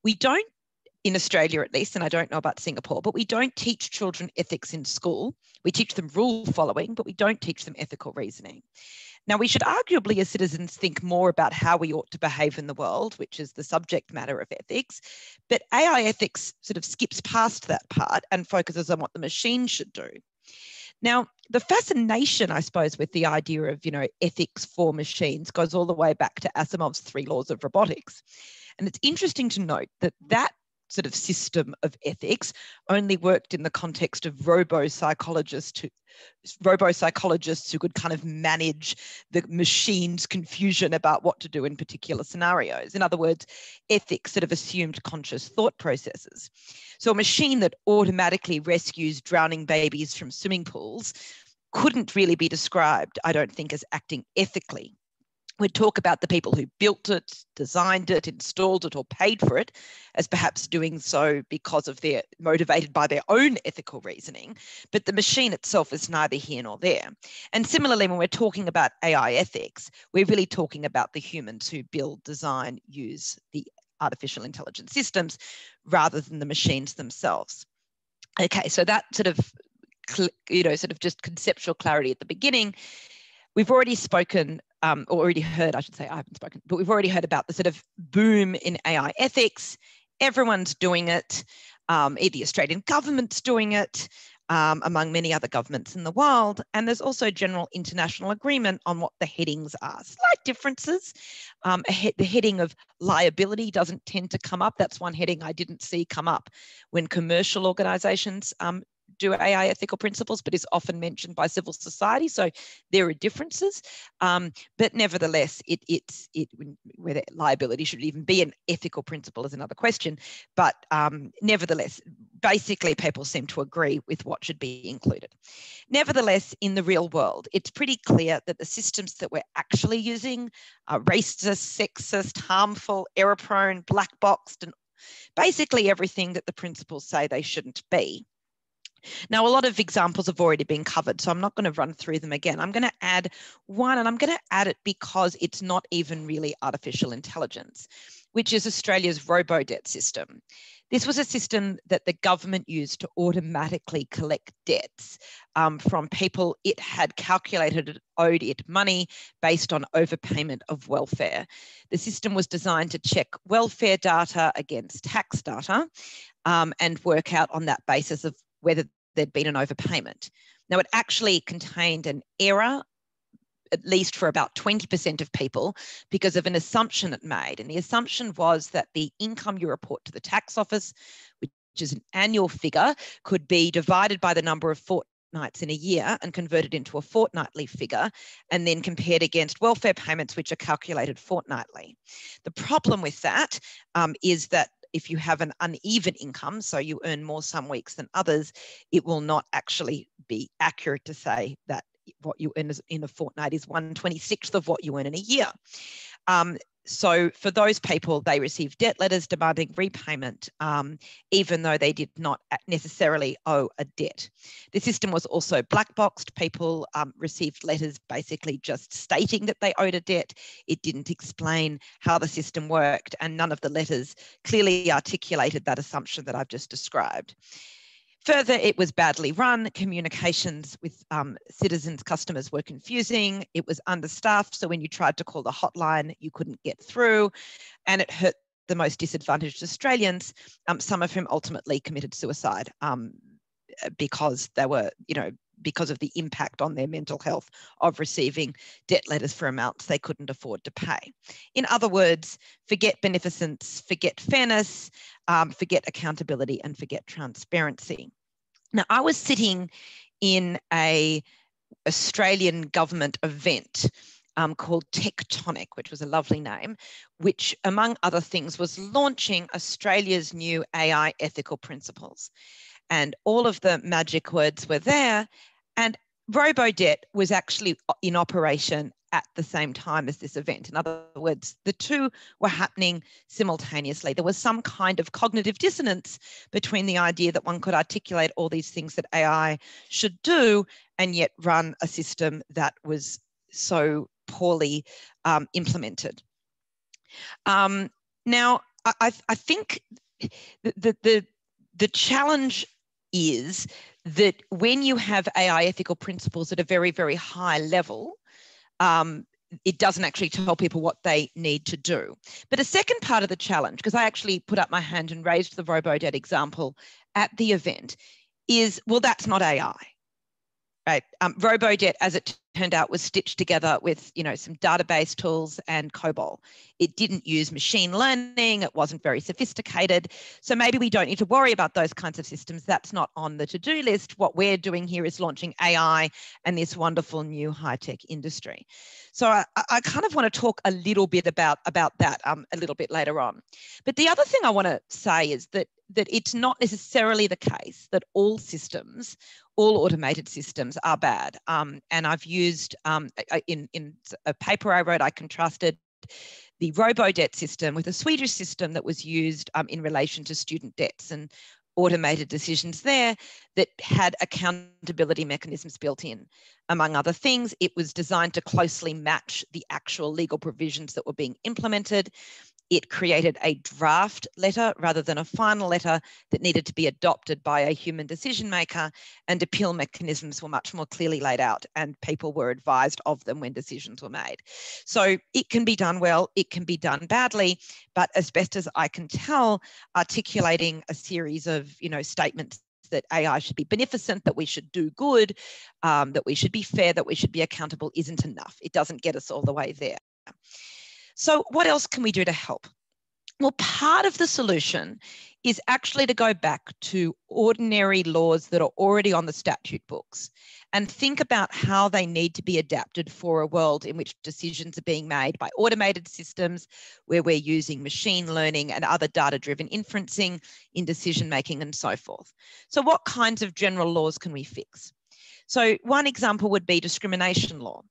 We don't in Australia at least, and I don't know about Singapore, but we don't teach children ethics in school. We teach them rule following, but we don't teach them ethical reasoning. Now, we should arguably, as citizens, think more about how we ought to behave in the world, which is the subject matter of ethics. But AI ethics sort of skips past that part and focuses on what the machine should do. Now, the fascination, I suppose, with the idea of, you know, ethics for machines goes all the way back to Asimov's three laws of robotics. And it's interesting to note that that sort of system of ethics only worked in the context of robo psychologists who robo psychologists who could kind of manage the machine's confusion about what to do in particular scenarios. In other words, ethics sort of assumed conscious thought processes. So a machine that automatically rescues drowning babies from swimming pools couldn't really be described, I don't think, as acting ethically we'd talk about the people who built it, designed it, installed it, or paid for it as perhaps doing so because of their motivated by their own ethical reasoning. But the machine itself is neither here nor there. And similarly, when we're talking about AI ethics, we're really talking about the humans who build, design, use the artificial intelligence systems rather than the machines themselves. Okay, so that sort of you know sort of just conceptual clarity at the beginning we've already spoken um, or already heard, I should say, I haven't spoken, but we've already heard about the sort of boom in AI ethics. Everyone's doing it. Um, the Australian government's doing it, um, among many other governments in the world. And there's also general international agreement on what the headings are. Slight differences. Um, he the heading of liability doesn't tend to come up. That's one heading I didn't see come up when commercial organizations um, do AI ethical principles, but is often mentioned by civil society. So there are differences, um, but nevertheless, it, it's it whether liability should even be an ethical principle is another question. But um, nevertheless, basically, people seem to agree with what should be included. Nevertheless, in the real world, it's pretty clear that the systems that we're actually using are racist, sexist, harmful, error-prone, black boxed, and basically everything that the principles say they shouldn't be. Now, a lot of examples have already been covered, so I'm not going to run through them again. I'm going to add one, and I'm going to add it because it's not even really artificial intelligence, which is Australia's robo-debt system. This was a system that the government used to automatically collect debts um, from people it had calculated owed it money based on overpayment of welfare. The system was designed to check welfare data against tax data um, and work out on that basis of whether there'd been an overpayment. Now, it actually contained an error, at least for about 20% of people, because of an assumption it made. And the assumption was that the income you report to the tax office, which is an annual figure, could be divided by the number of fortnights in a year and converted into a fortnightly figure, and then compared against welfare payments, which are calculated fortnightly. The problem with that um, is that if you have an uneven income, so you earn more some weeks than others, it will not actually be accurate to say that what you earn in a fortnight is 126th of what you earn in a year. Um, so for those people, they received debt letters demanding repayment, um, even though they did not necessarily owe a debt. The system was also black boxed. People um, received letters basically just stating that they owed a debt. It didn't explain how the system worked, and none of the letters clearly articulated that assumption that I've just described. Further, it was badly run. Communications with um, citizens, customers were confusing. It was understaffed. So when you tried to call the hotline, you couldn't get through. And it hurt the most disadvantaged Australians, um, some of whom ultimately committed suicide um, because they were, you know, because of the impact on their mental health of receiving debt letters for amounts they couldn't afford to pay. In other words, forget beneficence, forget fairness, um, forget accountability, and forget transparency. Now, I was sitting in a Australian government event um, called Tectonic, which was a lovely name, which, among other things, was launching Australia's new AI ethical principles and all of the magic words were there. And RoboDebt was actually in operation at the same time as this event. In other words, the two were happening simultaneously. There was some kind of cognitive dissonance between the idea that one could articulate all these things that AI should do and yet run a system that was so poorly um, implemented. Um, now, I, I think the, the, the challenge is that when you have AI ethical principles at a very, very high level, um, it doesn't actually tell people what they need to do. But a second part of the challenge, because I actually put up my hand and raised the RoboDebt example at the event, is well, that's not AI. Right? Um, RoboDebt, as it turned out, was stitched together with, you know, some database tools and COBOL. It didn't use machine learning. It wasn't very sophisticated. So maybe we don't need to worry about those kinds of systems. That's not on the to-do list. What we're doing here is launching AI and this wonderful new high-tech industry. So I, I kind of want to talk a little bit about, about that um, a little bit later on. But the other thing I want to say is that that it's not necessarily the case that all systems, all automated systems are bad. Um, and I've used um, in, in a paper I wrote, I contrasted the robo debt system with a Swedish system that was used um, in relation to student debts and automated decisions there that had accountability mechanisms built in. Among other things, it was designed to closely match the actual legal provisions that were being implemented it created a draft letter rather than a final letter that needed to be adopted by a human decision maker, and appeal mechanisms were much more clearly laid out, and people were advised of them when decisions were made. So it can be done well, it can be done badly, but as best as I can tell, articulating a series of you know statements that AI should be beneficent, that we should do good, um, that we should be fair, that we should be accountable isn't enough. It doesn't get us all the way there. So, what else can we do to help? Well, part of the solution is actually to go back to ordinary laws that are already on the statute books and think about how they need to be adapted for a world in which decisions are being made by automated systems, where we're using machine learning and other data driven inferencing in decision making and so forth. So, what kinds of general laws can we fix? So, one example would be discrimination law.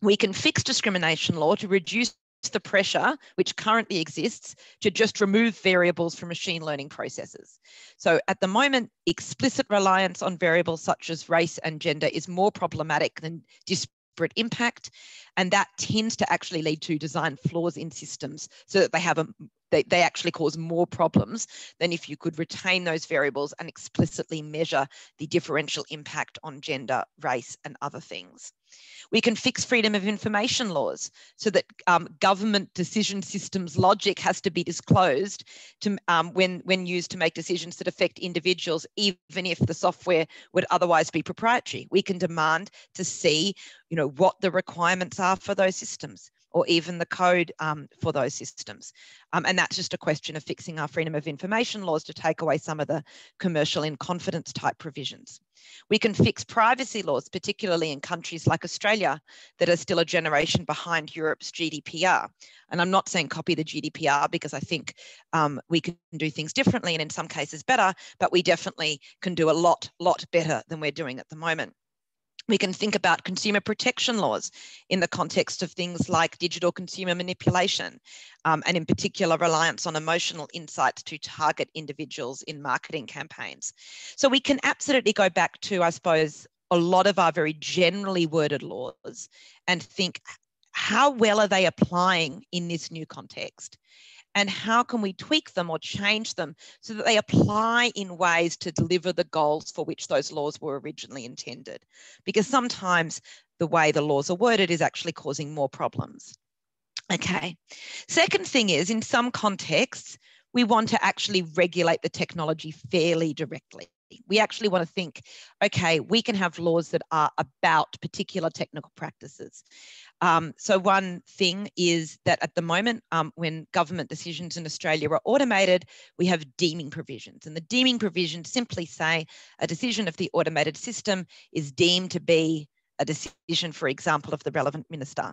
We can fix discrimination law to reduce the pressure which currently exists to just remove variables from machine learning processes. So at the moment, explicit reliance on variables such as race and gender is more problematic than disparate impact. And that tends to actually lead to design flaws in systems so that they have a they, they actually cause more problems than if you could retain those variables and explicitly measure the differential impact on gender, race, and other things. We can fix freedom of information laws so that um, government decision systems logic has to be disclosed to, um, when, when used to make decisions that affect individuals, even if the software would otherwise be proprietary. We can demand to see you know, what the requirements are for those systems or even the code um, for those systems. Um, and that's just a question of fixing our freedom of information laws to take away some of the commercial in confidence type provisions. We can fix privacy laws, particularly in countries like Australia that are still a generation behind Europe's GDPR. And I'm not saying copy the GDPR because I think um, we can do things differently and in some cases better, but we definitely can do a lot, lot better than we're doing at the moment. We can think about consumer protection laws in the context of things like digital consumer manipulation, um, and in particular, reliance on emotional insights to target individuals in marketing campaigns. So we can absolutely go back to, I suppose, a lot of our very generally worded laws and think how well are they applying in this new context? And how can we tweak them or change them so that they apply in ways to deliver the goals for which those laws were originally intended? Because sometimes the way the laws are worded is actually causing more problems. Okay. Second thing is, in some contexts, we want to actually regulate the technology fairly directly. We actually want to think, okay, we can have laws that are about particular technical practices. Um, so one thing is that at the moment, um, when government decisions in Australia are automated, we have deeming provisions. And the deeming provisions simply say a decision of the automated system is deemed to be a decision, for example, of the relevant minister.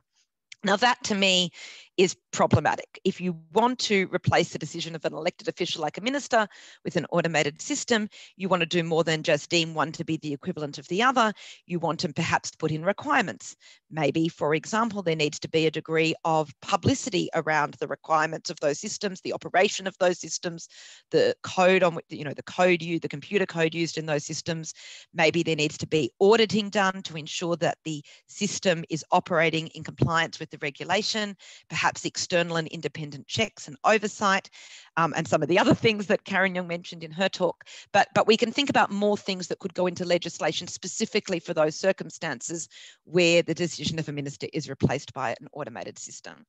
Now, that to me is problematic. If you want to replace the decision of an elected official like a minister with an automated system, you want to do more than just deem one to be the equivalent of the other. You want to perhaps put in requirements. Maybe, for example, there needs to be a degree of publicity around the requirements of those systems, the operation of those systems, the code on you know the code you the computer code used in those systems. Maybe there needs to be auditing done to ensure that the system is operating in compliance with the regulation. Perhaps perhaps external and independent checks and oversight, um, and some of the other things that Karen Yeung mentioned in her talk. But, but we can think about more things that could go into legislation specifically for those circumstances where the decision of a minister is replaced by an automated system.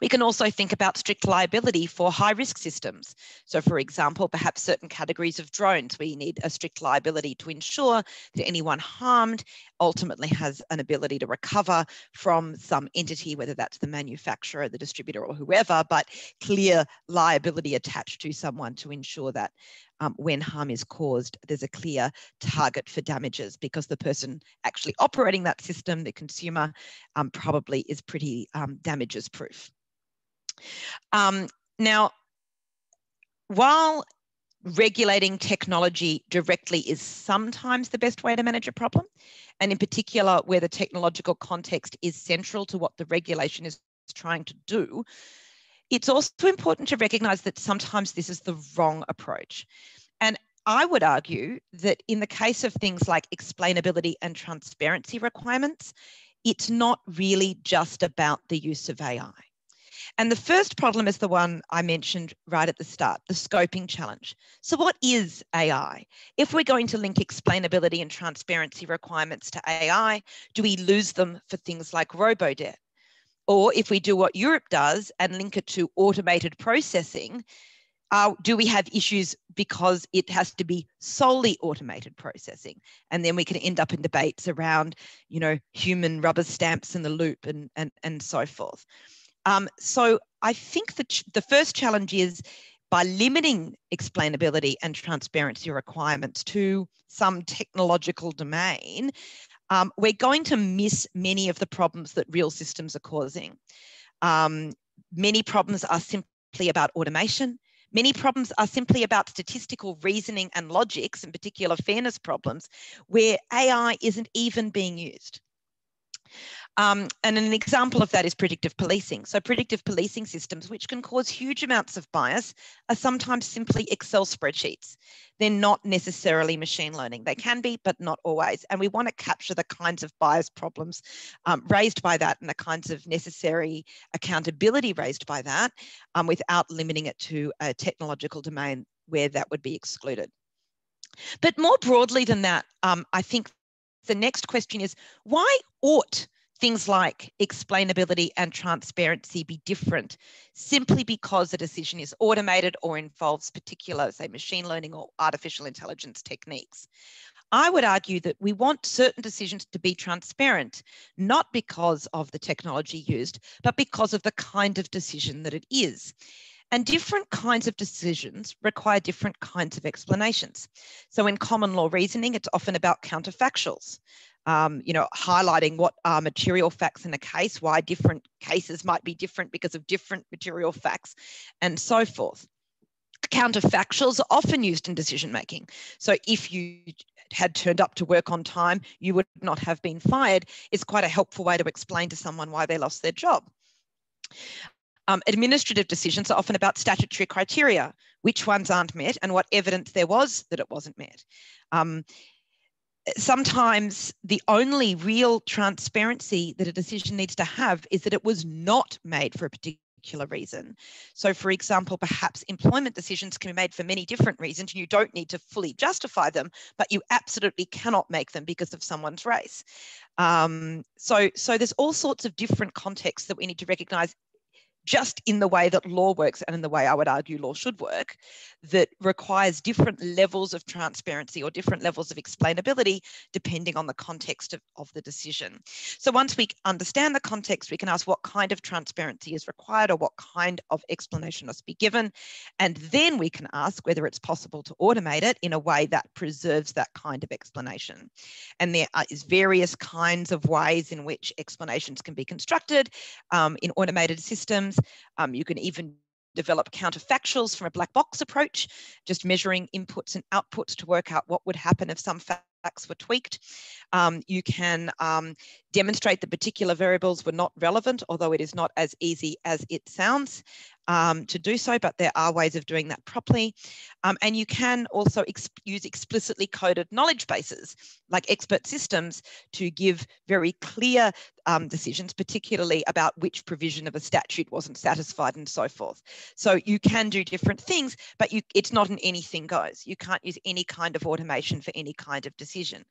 We can also think about strict liability for high risk systems. So for example, perhaps certain categories of drones, we need a strict liability to ensure that anyone harmed ultimately has an ability to recover from some entity, whether that's the manufacturer, the distributor or whoever, but clear liability attached to someone to ensure that um, when harm is caused, there's a clear target for damages because the person actually operating that system, the consumer, um, probably is pretty um, damages proof. Um, now, while regulating technology directly is sometimes the best way to manage a problem, and in particular where the technological context is central to what the regulation is trying to do, it's also important to recognize that sometimes this is the wrong approach. And I would argue that in the case of things like explainability and transparency requirements, it's not really just about the use of AI. And the first problem is the one I mentioned right at the start, the scoping challenge. So what is AI? If we're going to link explainability and transparency requirements to AI, do we lose them for things like robo-debt? Or if we do what Europe does and link it to automated processing, uh, do we have issues because it has to be solely automated processing? And then we can end up in debates around, you know, human rubber stamps in the loop and, and, and so forth. Um, so I think that the first challenge is by limiting explainability and transparency requirements to some technological domain, um, we're going to miss many of the problems that real systems are causing. Um, many problems are simply about automation. Many problems are simply about statistical reasoning and logics, in particular fairness problems, where AI isn't even being used. Um, and an example of that is predictive policing. So predictive policing systems, which can cause huge amounts of bias, are sometimes simply Excel spreadsheets. They're not necessarily machine learning. They can be, but not always. And we want to capture the kinds of bias problems um, raised by that and the kinds of necessary accountability raised by that um, without limiting it to a technological domain where that would be excluded. But more broadly than that, um, I think the next question is why ought things like explainability and transparency be different simply because a decision is automated or involves particular, say, machine learning or artificial intelligence techniques. I would argue that we want certain decisions to be transparent, not because of the technology used, but because of the kind of decision that it is. And different kinds of decisions require different kinds of explanations. So in common law reasoning, it's often about counterfactuals um, you know, highlighting what are material facts in a case, why different cases might be different because of different material facts, and so forth. Counterfactuals are often used in decision making. So if you had turned up to work on time, you would not have been fired, is quite a helpful way to explain to someone why they lost their job. Um, administrative decisions are often about statutory criteria, which ones aren't met, and what evidence there was that it wasn't met. Um, sometimes the only real transparency that a decision needs to have is that it was not made for a particular reason. So, for example, perhaps employment decisions can be made for many different reasons, and you don't need to fully justify them, but you absolutely cannot make them because of someone's race. Um, so, so there's all sorts of different contexts that we need to recognize just in the way that law works and in the way I would argue law should work, that requires different levels of transparency or different levels of explainability depending on the context of, of the decision. So once we understand the context, we can ask what kind of transparency is required or what kind of explanation must be given. And then we can ask whether it's possible to automate it in a way that preserves that kind of explanation. And there is various kinds of ways in which explanations can be constructed um, in automated systems. Um, you can even develop counterfactuals from a black box approach, just measuring inputs and outputs to work out what would happen if some facts were tweaked. Um, you can um, demonstrate that particular variables were not relevant, although it is not as easy as it sounds um, to do so, but there are ways of doing that properly. Um, and you can also ex use explicitly coded knowledge bases like expert systems to give very clear um, decisions, particularly about which provision of a statute wasn't satisfied and so forth. So you can do different things, but you, it's not an anything goes. You can't use any kind of automation for any kind of decision.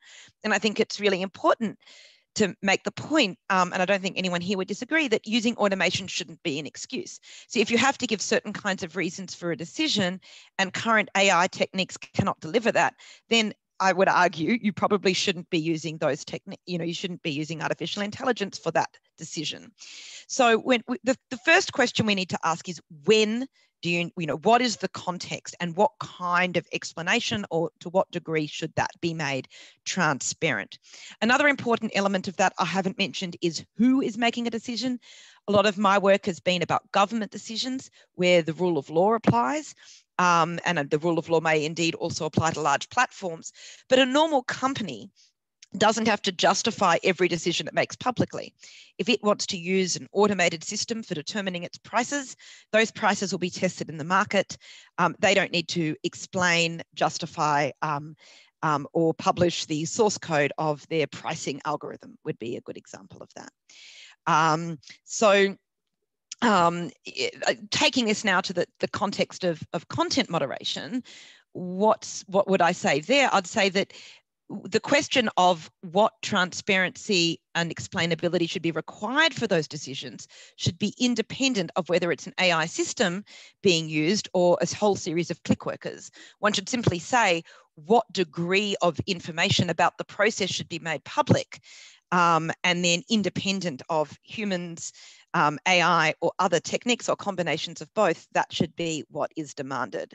And I think it's really important to make the point, um, and I don't think anyone here would disagree, that using automation shouldn't be an excuse. So if you have to give certain kinds of reasons for a decision and current AI techniques cannot deliver that, then I would argue you probably shouldn't be using those techniques, you know, you shouldn't be using artificial intelligence for that decision. So when we, the, the first question we need to ask is when do you, you know, what is the context and what kind of explanation or to what degree should that be made transparent? Another important element of that I haven't mentioned is who is making a decision. A lot of my work has been about government decisions where the rule of law applies um, and the rule of law may indeed also apply to large platforms. But a normal company doesn't have to justify every decision it makes publicly. If it wants to use an automated system for determining its prices, those prices will be tested in the market. Um, they don't need to explain, justify, um, um, or publish the source code of their pricing algorithm would be a good example of that. Um, so um, uh, taking this now to the, the context of, of content moderation, what's what would I say there? I'd say that the question of what transparency and explainability should be required for those decisions should be independent of whether it's an AI system being used or a whole series of click workers. One should simply say what degree of information about the process should be made public um, and then independent of humans um, AI or other techniques or combinations of both, that should be what is demanded.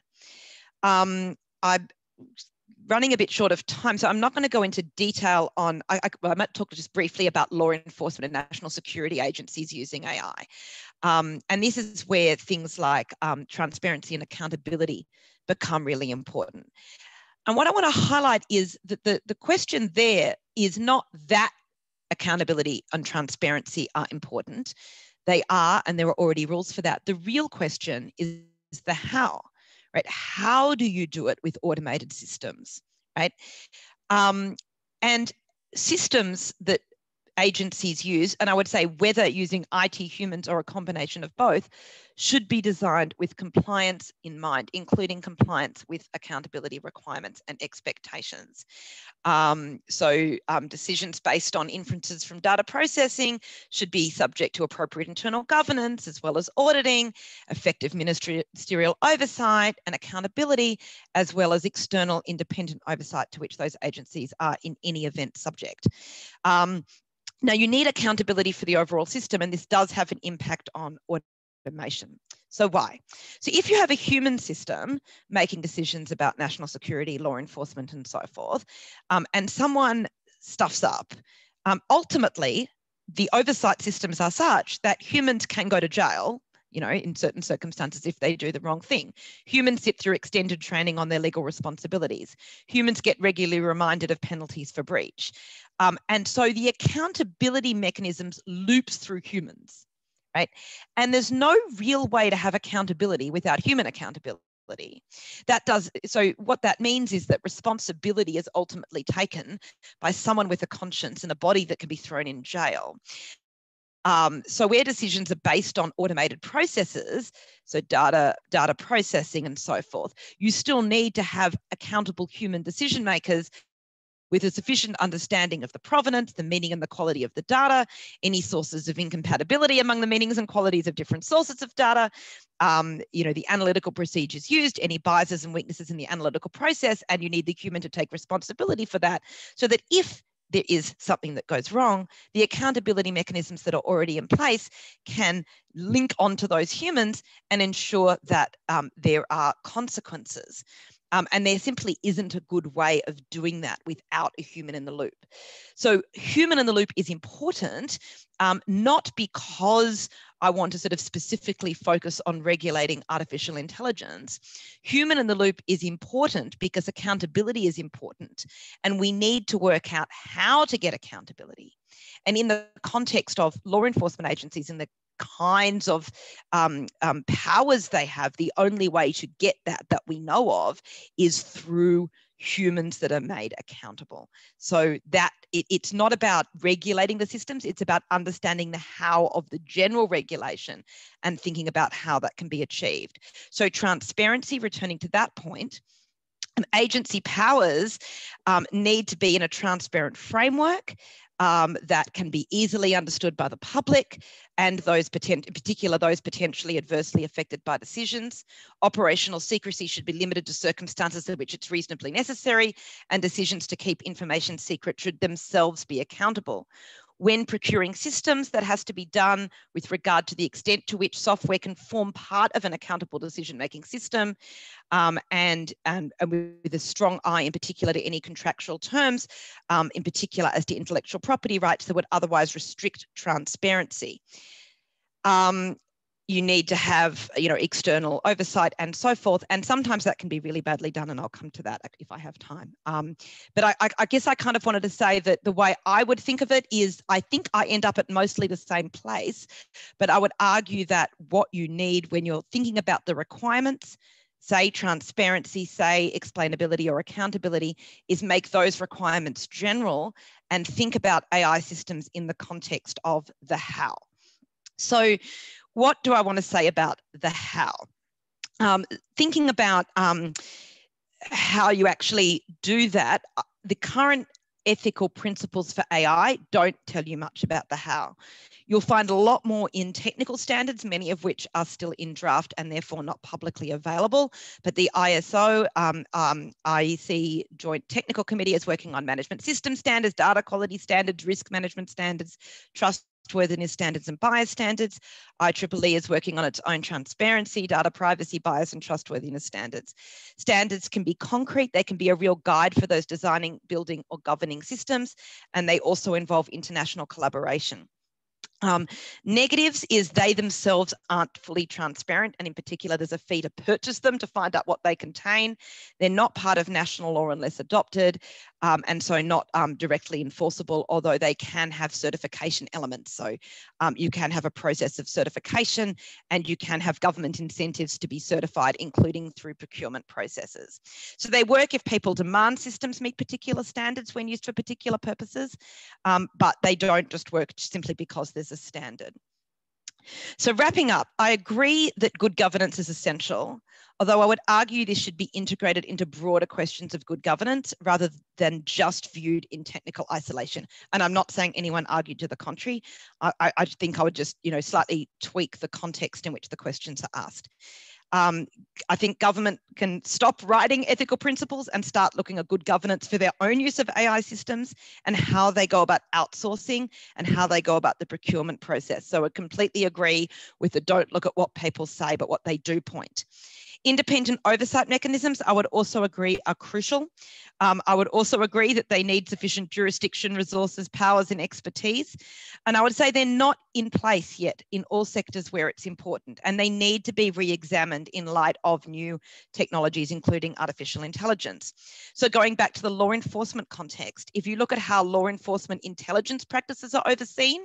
Um, I'm running a bit short of time, so I'm not going to go into detail on, I, I, I, might talk just briefly about law enforcement and national security agencies using AI. Um, and this is where things like um, transparency and accountability become really important. And what I want to highlight is that the, the question there is not that accountability and transparency are important. They are, and there are already rules for that. The real question is the how, right? How do you do it with automated systems, right? Um, and systems that agencies use, and I would say whether using IT humans or a combination of both, should be designed with compliance in mind, including compliance with accountability requirements and expectations. Um, so um, decisions based on inferences from data processing should be subject to appropriate internal governance as well as auditing, effective ministerial oversight and accountability, as well as external independent oversight to which those agencies are in any event subject. Um, now, you need accountability for the overall system, and this does have an impact on automation. So, why? So, if you have a human system making decisions about national security, law enforcement, and so forth, um, and someone stuffs up, um, ultimately, the oversight systems are such that humans can go to jail you know, in certain circumstances if they do the wrong thing. Humans sit through extended training on their legal responsibilities. Humans get regularly reminded of penalties for breach. Um, and so the accountability mechanisms loops through humans, right? And there's no real way to have accountability without human accountability that does so what that means is that responsibility is ultimately taken by someone with a conscience and a body that can be thrown in jail um, so where decisions are based on automated processes, so data, data processing and so forth, you still need to have accountable human decision makers with a sufficient understanding of the provenance, the meaning and the quality of the data, any sources of incompatibility among the meanings and qualities of different sources of data, um, you know, the analytical procedures used, any biases and weaknesses in the analytical process, and you need the human to take responsibility for that so that if there is something that goes wrong, the accountability mechanisms that are already in place can link onto those humans and ensure that um, there are consequences. Um, and there simply isn't a good way of doing that without a human in the loop. So, human in the loop is important, um, not because I want to sort of specifically focus on regulating artificial intelligence. Human in the loop is important because accountability is important. And we need to work out how to get accountability. And in the context of law enforcement agencies and the kinds of um, um, powers they have, the only way to get that that we know of is through humans that are made accountable. So that it, it's not about regulating the systems, it's about understanding the how of the general regulation and thinking about how that can be achieved. So transparency, returning to that point, agency powers um, need to be in a transparent framework um, that can be easily understood by the public and those potent- in particular those potentially adversely affected by decisions. Operational secrecy should be limited to circumstances in which it's reasonably necessary and decisions to keep information secret should themselves be accountable when procuring systems, that has to be done with regard to the extent to which software can form part of an accountable decision-making system um, and, and, and, with a strong eye in particular to any contractual terms, um, in particular as to intellectual property rights that would otherwise restrict transparency. Um, you need to have you know external oversight and so forth. And sometimes that can be really badly done and i'll come to that if i have time. Um, but I, I, guess i kind of wanted to say that the way i would think of it is i think i end up at mostly the same place but i would argue that what you need when you're thinking about the requirements say transparency say explainability or accountability is make those requirements general and think about ai systems in the context of the how. So what do I want to say about the how? Um, thinking about um, how you actually do that, uh, the current ethical principles for AI don't tell you much about the how. You'll find a lot more in technical standards, many of which are still in draft and therefore not publicly available. But the ISO, um, um, IEC Joint Technical Committee is working on management system standards, data quality standards, risk management standards, trust trustworthiness standards and bias standards. IEEE is working on its own transparency, data privacy, bias, and trustworthiness standards. Standards can be concrete, they can be a real guide for those designing, building, or governing systems, and they also involve international collaboration. Um, negatives is they themselves aren't fully transparent, and in particular, there's a fee to purchase them to find out what they contain. They're not part of national law unless adopted, um, and so not um, directly enforceable, although they can have certification elements. So um, you can have a process of certification, and you can have government incentives to be certified, including through procurement processes. So they work if people demand systems meet particular standards when used for particular purposes, um, but they don't just work simply because there's a standard. So, wrapping up, I agree that good governance is essential, although I would argue this should be integrated into broader questions of good governance rather than just viewed in technical isolation. And I'm not saying anyone argued to the contrary. I, I think I would just, you know, slightly tweak the context in which the questions are asked. Um, I think government can stop writing ethical principles and start looking at good governance for their own use of AI systems and how they go about outsourcing and how they go about the procurement process. So I completely agree with the don't look at what people say, but what they do point. Independent oversight mechanisms, I would also agree, are crucial. Um, I would also agree that they need sufficient jurisdiction, resources, powers, and expertise. And I would say they're not in place yet in all sectors where it's important, and they need to be re examined in light of new technologies, including artificial intelligence. So, going back to the law enforcement context, if you look at how law enforcement intelligence practices are overseen,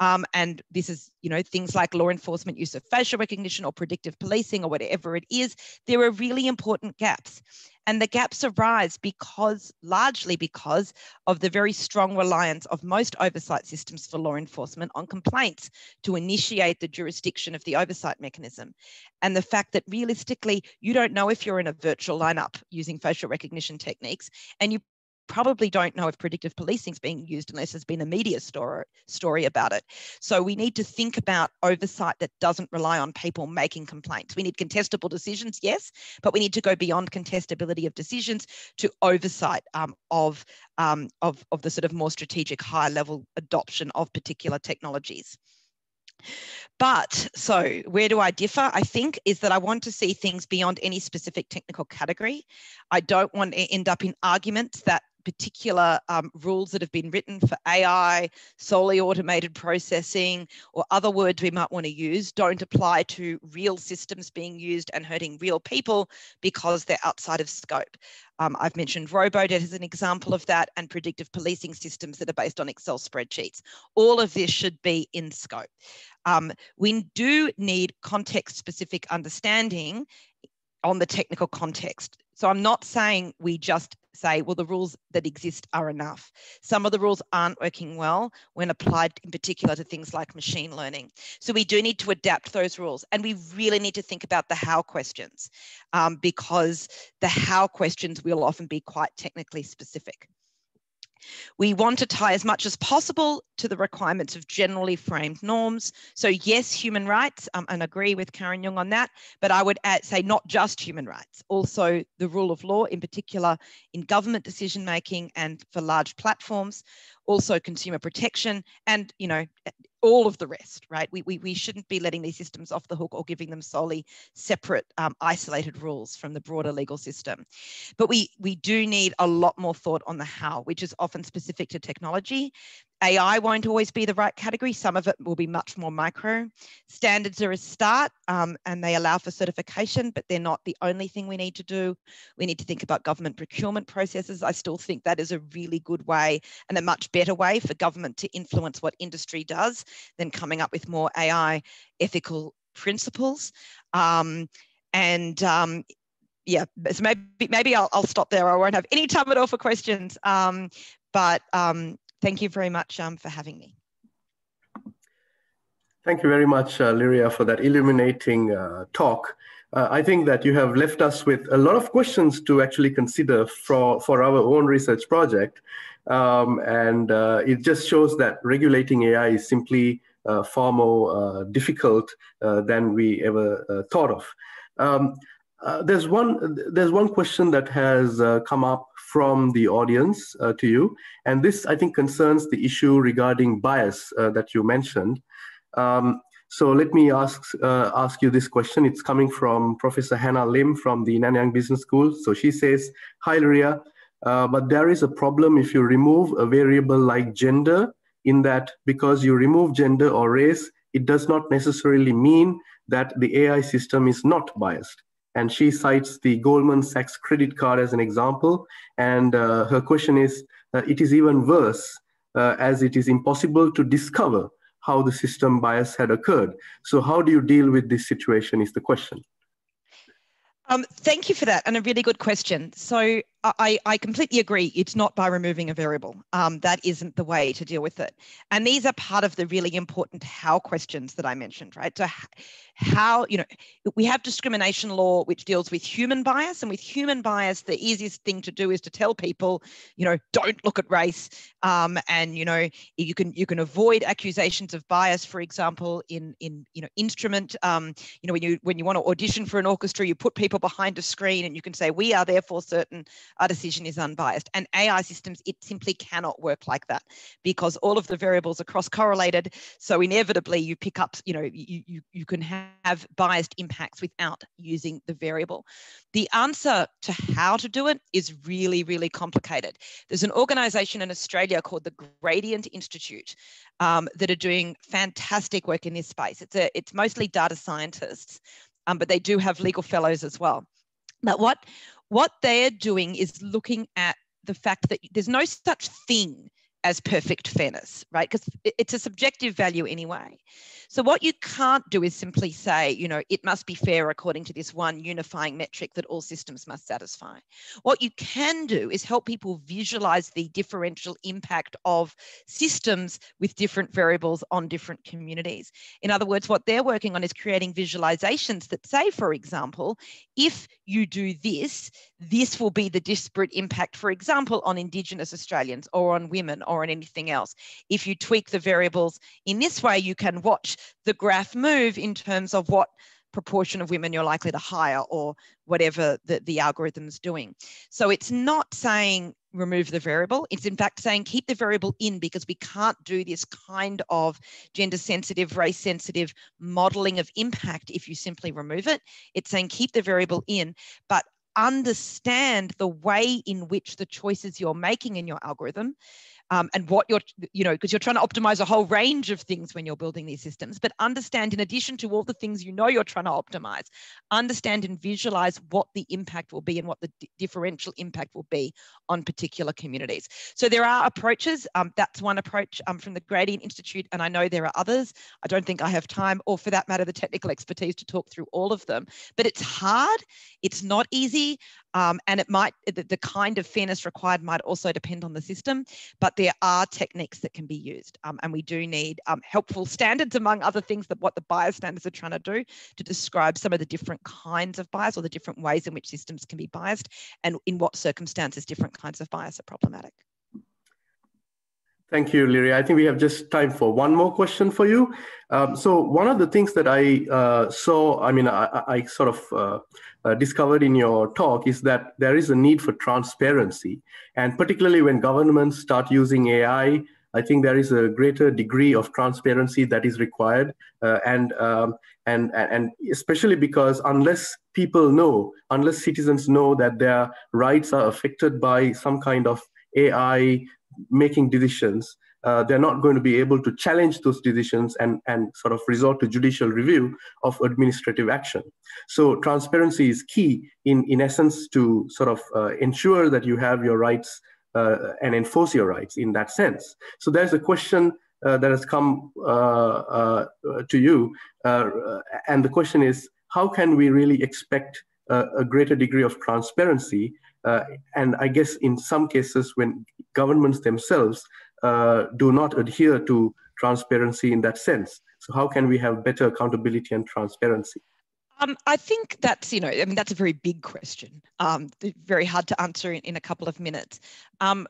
um, and this is, you know, things like law enforcement use of facial recognition or predictive policing or whatever it is. There are really important gaps. And the gaps arise because, largely because of the very strong reliance of most oversight systems for law enforcement on complaints to initiate the jurisdiction of the oversight mechanism. And the fact that realistically, you don't know if you're in a virtual lineup using facial recognition techniques, and you probably don't know if predictive policing is being used unless there's been a media story, story about it. So we need to think about oversight that doesn't rely on people making complaints. We need contestable decisions, yes, but we need to go beyond contestability of decisions to oversight um, of, um, of, of the sort of more strategic high level adoption of particular technologies. But so where do I differ? I think is that I want to see things beyond any specific technical category. I don't want to end up in arguments that particular um, rules that have been written for AI, solely automated processing, or other words we might want to use don't apply to real systems being used and hurting real people because they're outside of scope. Um, I've mentioned Robodebt as an example of that and predictive policing systems that are based on Excel spreadsheets. All of this should be in scope. Um, we do need context specific understanding on the technical context. So I'm not saying we just say, well, the rules that exist are enough. Some of the rules aren't working well when applied in particular to things like machine learning. So we do need to adapt those rules. And we really need to think about the how questions um, because the how questions will often be quite technically specific. We want to tie as much as possible to the requirements of generally framed norms. So yes, human rights, um, and agree with Karen Yeung on that, but I would add, say not just human rights, also the rule of law, in particular in government decision making and for large platforms, also consumer protection, and you know all of the rest, right? We, we, we shouldn't be letting these systems off the hook or giving them solely separate, um, isolated rules from the broader legal system. But we, we do need a lot more thought on the how, which is often specific to technology. AI won't always be the right category. Some of it will be much more micro. Standards are a start um, and they allow for certification, but they're not the only thing we need to do. We need to think about government procurement processes. I still think that is a really good way and a much better way for government to influence what industry does than coming up with more AI ethical principles. Um, and um, yeah, so maybe maybe I'll, I'll stop there. I won't have any time at all for questions. Um, but um, thank you very much um, for having me. Thank you very much, uh, Lyria, for that illuminating uh, talk. Uh, I think that you have left us with a lot of questions to actually consider for, for our own research project. Um, and uh, it just shows that regulating AI is simply uh, far more uh, difficult than we ever thought of. Um, there's one there's one question that has come up from the audience uh, to you. And this, I think, concerns the issue regarding bias uh, that you mentioned. Um, so let me ask, uh, ask you this question. It's coming from Professor Hannah Lim from the Nanyang Business School. So she says, Hi, Lyria, uh, but there is a problem if you remove a variable like gender in that because you remove gender or race, it does not necessarily mean that the AI system is not biased. And she cites the Goldman Sachs credit card as an example. And uh, her question is uh, it is even worse uh, as it is impossible to discover how the system bias had occurred. So, how do you deal with this situation? Is the question. Um, thank you for that, and a really good question. So, I, I completely agree. It's not by removing a variable. Um, that isn't the way to deal with it. And these are part of the really important how questions that I mentioned, right? So, how, you know, we have discrimination law which deals with human bias. And with human bias, the easiest thing to do is to tell people, you know, don't look at race. Um, and, you know, you can you can avoid accusations of bias, for example, in in you know, instrument. Um, you know, when you when you want to audition for an orchestra, you put people behind a screen and you can say, we are therefore certain our decision is unbiased. And AI systems, it simply cannot work like that because all of the variables are cross correlated. So inevitably you pick up, you know, you, you, you can have biased impacts without using the variable. The answer to how to do it is really, really complicated. There's an organization in Australia called the Gradient Institute um, that are doing fantastic work in this space. It's, a, it's mostly data scientists, um, but they do have legal fellows as well. But what what they're doing is looking at the fact that there's no such thing as perfect fairness, right? Because it's a subjective value anyway. So what you can't do is simply say, you know, it must be fair according to this one unifying metric that all systems must satisfy. What you can do is help people visualize the differential impact of systems with different variables on different communities. In other words, what they're working on is creating visualizations that say, for example, if you do this, this will be the disparate impact, for example, on Indigenous Australians or on women or on anything else. If you tweak the variables in this way, you can watch the graph move in terms of what proportion of women you're likely to hire or whatever the, the algorithm is doing. So it's not saying remove the variable. It's in fact saying keep the variable in because we can't do this kind of gender sensitive, race sensitive modeling of impact if you simply remove it. It's saying keep the variable in, but understand the way in which the choices you're making in your algorithm um, and what you're, you know, because you're trying to optimize a whole range of things when you're building these systems, but understand in addition to all the things you know you're trying to optimize, understand and visualize what the impact will be and what the differential impact will be on particular communities. So there are approaches. Um, that's one approach um, from the Gradient Institute, and I know there are others. I don't think I have time, or for that matter, the technical expertise to talk through all of them. But it's hard. It's not easy. Um, and it might, the, the, kind of fairness required might also depend on the system, but there are techniques that can be used. Um, and we do need um, helpful standards, among other things, that what the bias standards are trying to do to describe some of the different kinds of bias or the different ways in which systems can be biased and in what circumstances different kinds of bias are problematic. Thank you, Lyria. I think we have just time for one more question for you. Um, so one of the things that I uh, saw, I mean, I, I sort of uh, uh, discovered in your talk is that there is a need for transparency. And particularly when governments start using AI, I think there is a greater degree of transparency that is required. Uh, and, um, and, and especially because unless people know, unless citizens know that their rights are affected by some kind of AI making decisions, uh, they're not going to be able to challenge those decisions and, and sort of resort to judicial review of administrative action. So transparency is key in, in essence to sort of uh, ensure that you have your rights uh, and enforce your rights in that sense. So there's a question uh, that has come uh, uh, to you. and the question is, how can we really expect a greater degree of transparency and I guess in some cases, when governments themselves uh, do not adhere to transparency in that sense. So, how can we have better accountability and transparency? Um, I think that's, you know, I mean, that's a very big question, um, very hard to answer in, in a couple of minutes. Um,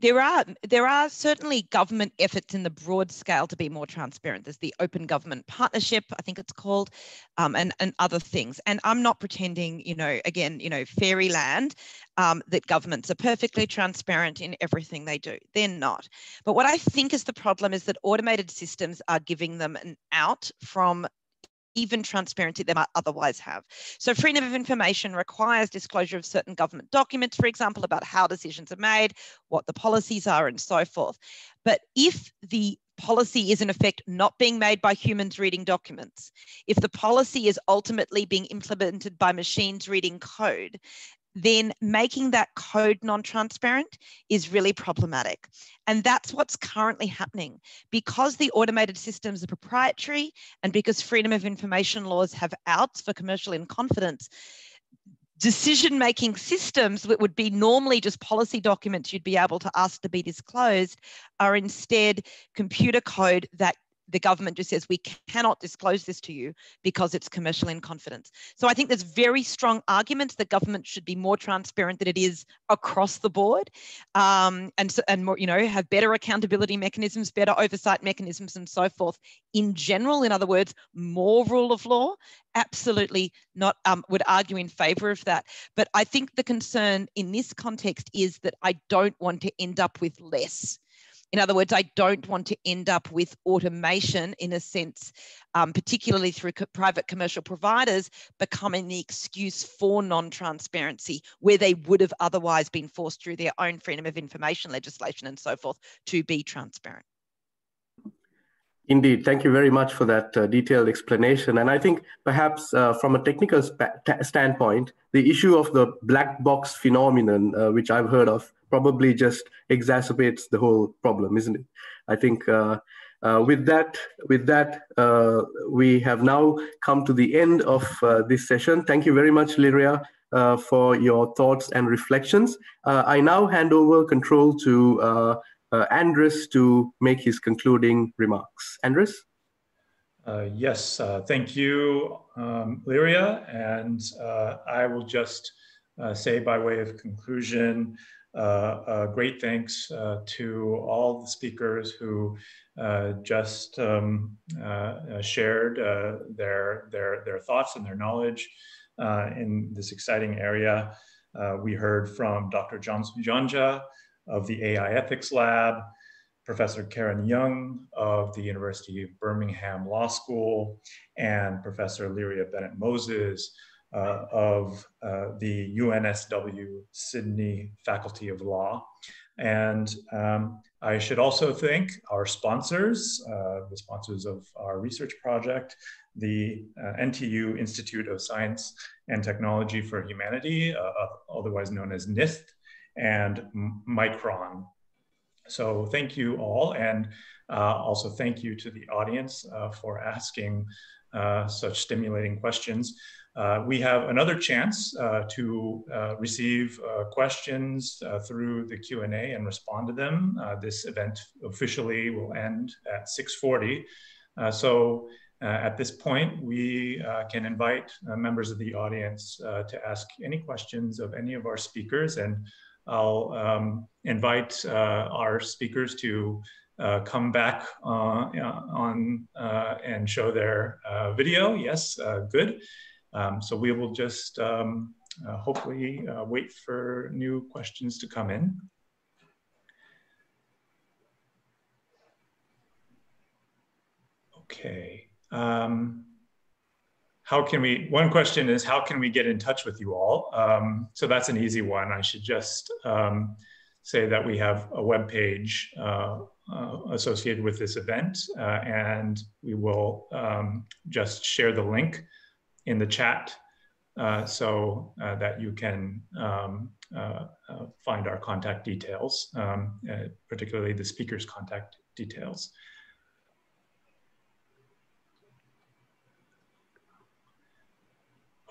there are there are certainly government efforts in the broad scale to be more transparent. There's the Open Government Partnership, I think it's called, um, and and other things. And I'm not pretending, you know, again, you know, fairyland um, that governments are perfectly transparent in everything they do. They're not. But what I think is the problem is that automated systems are giving them an out from even transparency they might otherwise have. So freedom of information requires disclosure of certain government documents, for example, about how decisions are made, what the policies are, and so forth. But if the policy is in effect not being made by humans reading documents, if the policy is ultimately being implemented by machines reading code, then making that code non transparent is really problematic. And that's what's currently happening. Because the automated systems are proprietary and because freedom of information laws have outs for commercial in confidence, decision making systems that would be normally just policy documents you'd be able to ask to be disclosed are instead computer code that the government just says we cannot disclose this to you because it's commercial in confidence. So I think there's very strong arguments that government should be more transparent than it is across the board, um, and so, and more you know have better accountability mechanisms, better oversight mechanisms, and so forth. In general, in other words, more rule of law. Absolutely not. Um, would argue in favour of that. But I think the concern in this context is that I don't want to end up with less in other words, I don't want to end up with automation in a sense, um, particularly through co private commercial providers, becoming the excuse for non transparency where they would have otherwise been forced through their own freedom of information legislation and so forth to be transparent. Indeed, thank you very much for that uh, detailed explanation. And I think perhaps uh, from a technical standpoint, the issue of the black box phenomenon, uh, which I've heard of, probably just exacerbates the whole problem, isn't it? I think uh, uh, with that, with that, uh, we have now come to the end of this session. Thank you very much, Lyria, for your thoughts and reflections. I now hand over control to uh, Andres to make his concluding remarks. Andres? Uh, yes, uh, thank you, um, Lyria. And uh, I will just uh, say by way of conclusion, uh, great thanks to all the speakers who just um, shared their, their, their thoughts and their knowledge in this exciting area. we heard from Dr. Cansu Canca, of the AI Ethics Lab, Professor Karen Yeung of the University of Birmingham Law School, and Professor Lyria Bennett Moses uh, of uh, the UNSW Sydney Faculty of Law. And um, I should also thank our sponsors, uh, the sponsors of our research project, the uh, NTU Institute of Science and Technology for Humanity, uh, otherwise known as NIST, and Micron. So thank you all. And uh, also thank you to the audience uh, for asking uh, such stimulating questions. Uh, we have another chance uh, to uh, receive questions through the Q&A and respond to them. this event officially will end at 6.40. so at this point, we can invite members of the audience to ask any questions of any of our speakers and I'll um, invite uh, our speakers to uh, come back uh, on and show their video. Yes, good. Um, so we will just um, hopefully wait for new questions to come in. Okay. Um, how can we, one question is how can we get in touch with you all? Um, so that's an easy one. I should just um, say that we have a web page uh, uh, associated with this event uh, and we will um, just share the link in the chat uh, so uh, that you can um, uh, find our contact details, um, particularly the speaker's contact details.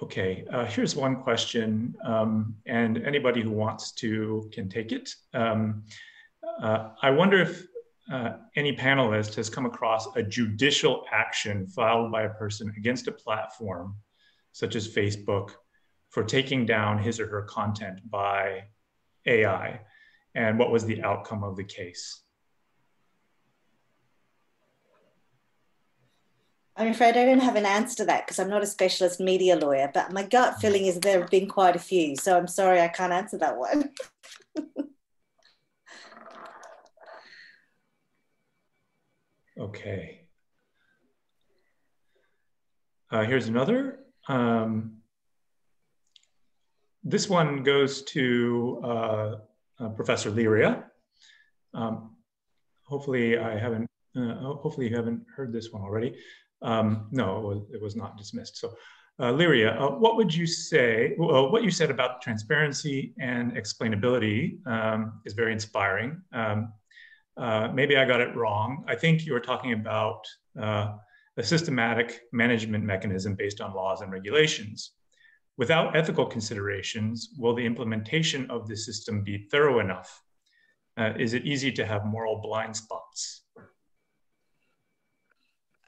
Okay, uh, here's one question, um, and anybody who wants to can take it. Um, uh, I wonder if uh, any panelist has come across a judicial action filed by a person against a platform, such as Facebook, for taking down his or her content by AI, and what was the outcome of the case? I'm afraid I don't have an answer to that because I'm not a specialist media lawyer, but my gut feeling is there have been quite a few. So I'm sorry I can't answer that one. okay. Uh, here's another. Um, this one goes to uh, uh, Professor Lyria. Um, hopefully I haven't, uh, hopefully you haven't heard this one already. Um, no, it was, it was, not dismissed. So, uh, Lyria, uh, what would you say? Well, what you said about transparency and explainability um, is very inspiring. Um, uh, maybe I got it wrong. I think you were talking about uh, a systematic management mechanism based on laws and regulations. Without ethical considerations, will the implementation of the system be thorough enough? Uh, is it easy to have moral blind spots?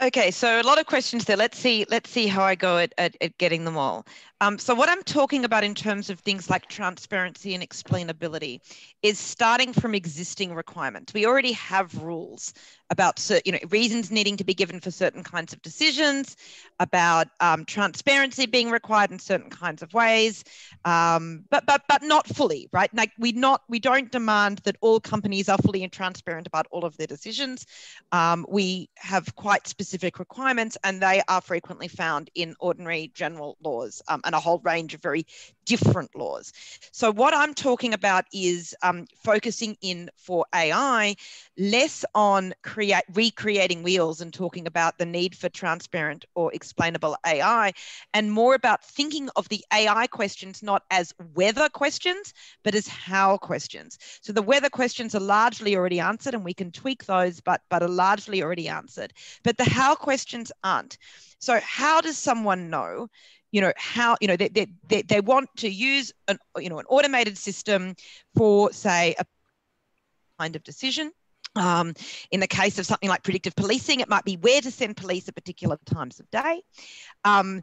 Okay, so a lot of questions there. Let's see. Let's see how I go at, at, at getting them all. Um, so what I'm talking about in terms of things like transparency and explainability is starting from existing requirements. We already have rules about you know reasons needing to be given for certain kinds of decisions, about um, transparency being required in certain kinds of ways, um, but but but not fully, right? Like we not we don't demand that all companies are fully and transparent about all of their decisions. Um, we have quite specific requirements, and they are frequently found in ordinary general laws um, and a whole range of very different laws. So what I'm talking about is um, focusing in for AI less on create recreating wheels and talking about the need for transparent or explainable AI, and more about thinking of the AI questions not as whether questions, but as how questions. So the whether questions are largely already answered, and we can tweak those, but but are largely already answered. But the how questions aren't. So how does someone know? You know how you know they, they, they, they want to use an you know an automated system for say a kind of decision um, in the case of something like predictive policing, it might be where to send police at particular times of day. Um,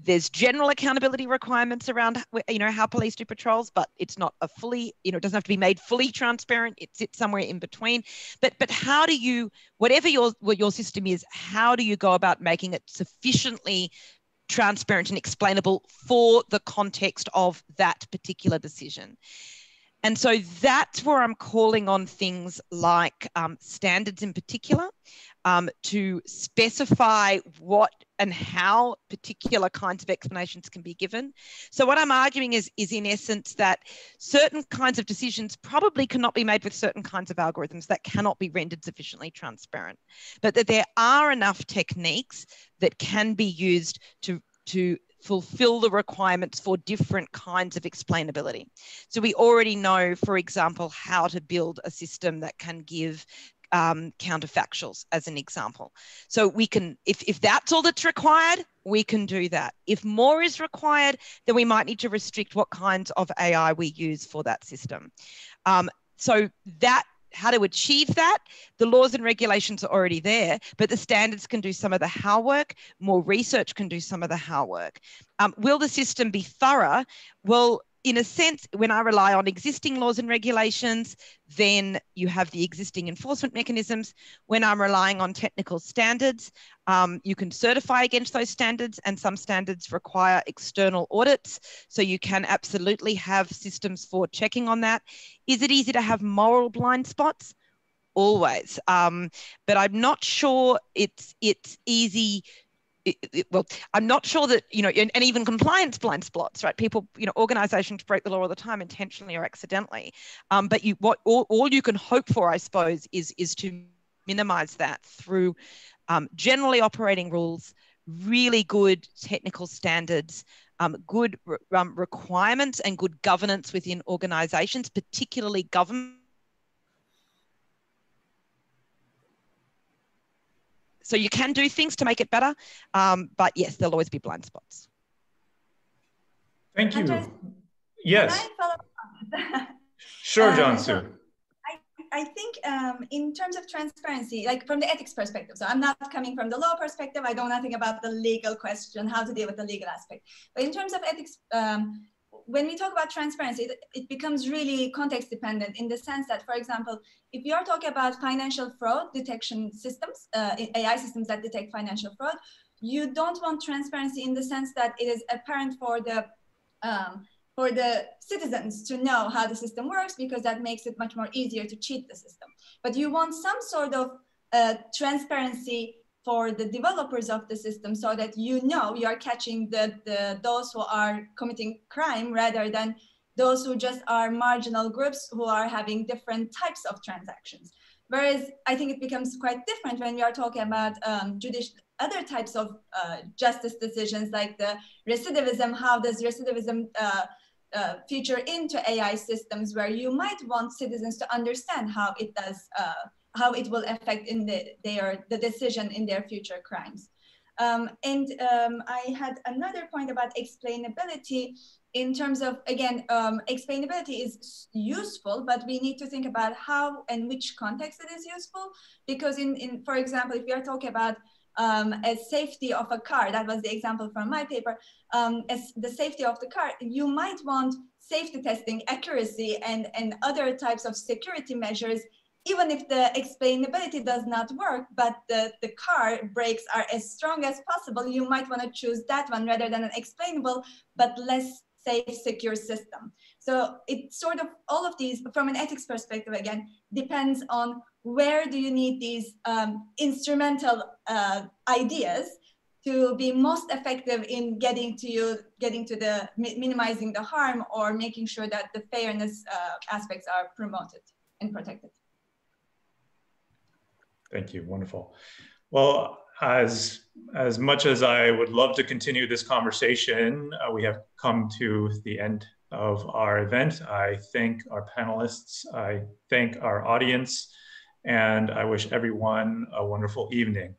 there's general accountability requirements around, you know, how police do patrols, but it's not a fully, you know, it doesn't have to be made fully transparent. It sits somewhere in between. But but how do you, whatever your what your system is, how do you go about making it sufficiently transparent and explainable for the context of that particular decision? And so that's where I'm calling on things like um, standards in particular um, to specify what and how particular kinds of explanations can be given. So what I'm arguing is, is in essence that certain kinds of decisions probably cannot be made with certain kinds of algorithms that cannot be rendered sufficiently transparent, but that there are enough techniques that can be used to to fulfill the requirements for different kinds of explainability. So we already know, for example, how to build a system that can give um, counterfactuals as an example. So we can, if, if that's all that's required, we can do that. If more is required, then we might need to restrict what kinds of AI we use for that system. Um, so that how to achieve that. The laws and regulations are already there, but the standards can do some of the how work. More research can do some of the how work. Um, will the system be thorough? Well, in a sense, when I rely on existing laws and regulations, then you have the existing enforcement mechanisms. When I'm relying on technical standards, um, you can certify against those standards, and some standards require external audits. So you can absolutely have systems for checking on that. Is it easy to have moral blind spots? Always, um, but I'm not sure it's it's easy it, it, well, I'm not sure that, you know, and, and, even compliance blind spots, right? People, you know, organizations break the law all the time, intentionally or accidentally. Um, but you, what all, all you can hope for, I suppose, is, is to minimize that through um, generally operating rules, really good technical standards, um, good um, requirements and good governance within organizations, particularly government So you can do things to make it better, um, but yes, there'll always be blind spots. Thank you. yes. sure, Cansu. I think um, in terms of transparency, like from the ethics perspective, so I'm not coming from the law perspective, I don't know nothing about the legal question, how to deal with the legal aspect. But in terms of ethics, um, when we talk about transparency, it, it, becomes really context dependent in the sense that, for example, if you are talking about financial fraud detection systems, uh, AI systems that detect financial fraud, you don't want transparency in the sense that it is apparent for the um, for the citizens to know how the system works because that makes it much more easier to cheat the system. But you want some sort of uh, transparency for the developers of the system so that you know you are catching the, the those who are committing crime rather than those who just are marginal groups who are having different types of transactions. Whereas I think it becomes quite different when we are talking about um, judicial other types of uh, justice decisions like the recidivism. How does recidivism uh, uh, feature into AI systems where you might want citizens to understand how it does uh, how it will affect in the, their, the decision in their future crimes. Um, and um, I had another point about explainability in terms of, again, um, explainability is useful, but we need to think about how and which context it is useful. Because in, in for example, if we are talking about um, as safety of a car, that was the example from my paper, um, as the safety of the car, you might want safety testing accuracy and, and other types of security measures even if the explainability does not work, but the, the car brakes are as strong as possible, you might want to choose that one rather than an explainable but less safe, secure system. So it sort of, all of these, from an ethics perspective again, depends on where do you need these um, instrumental uh, ideas to be most effective in getting to you, getting to the minimizing the harm or making sure that the fairness uh, aspects are promoted and protected. Thank you. Wonderful. Well, as as much as I would love to continue this conversation, uh, we have come to the end of our event. I thank our panelists. I thank our audience, and I wish everyone a wonderful evening.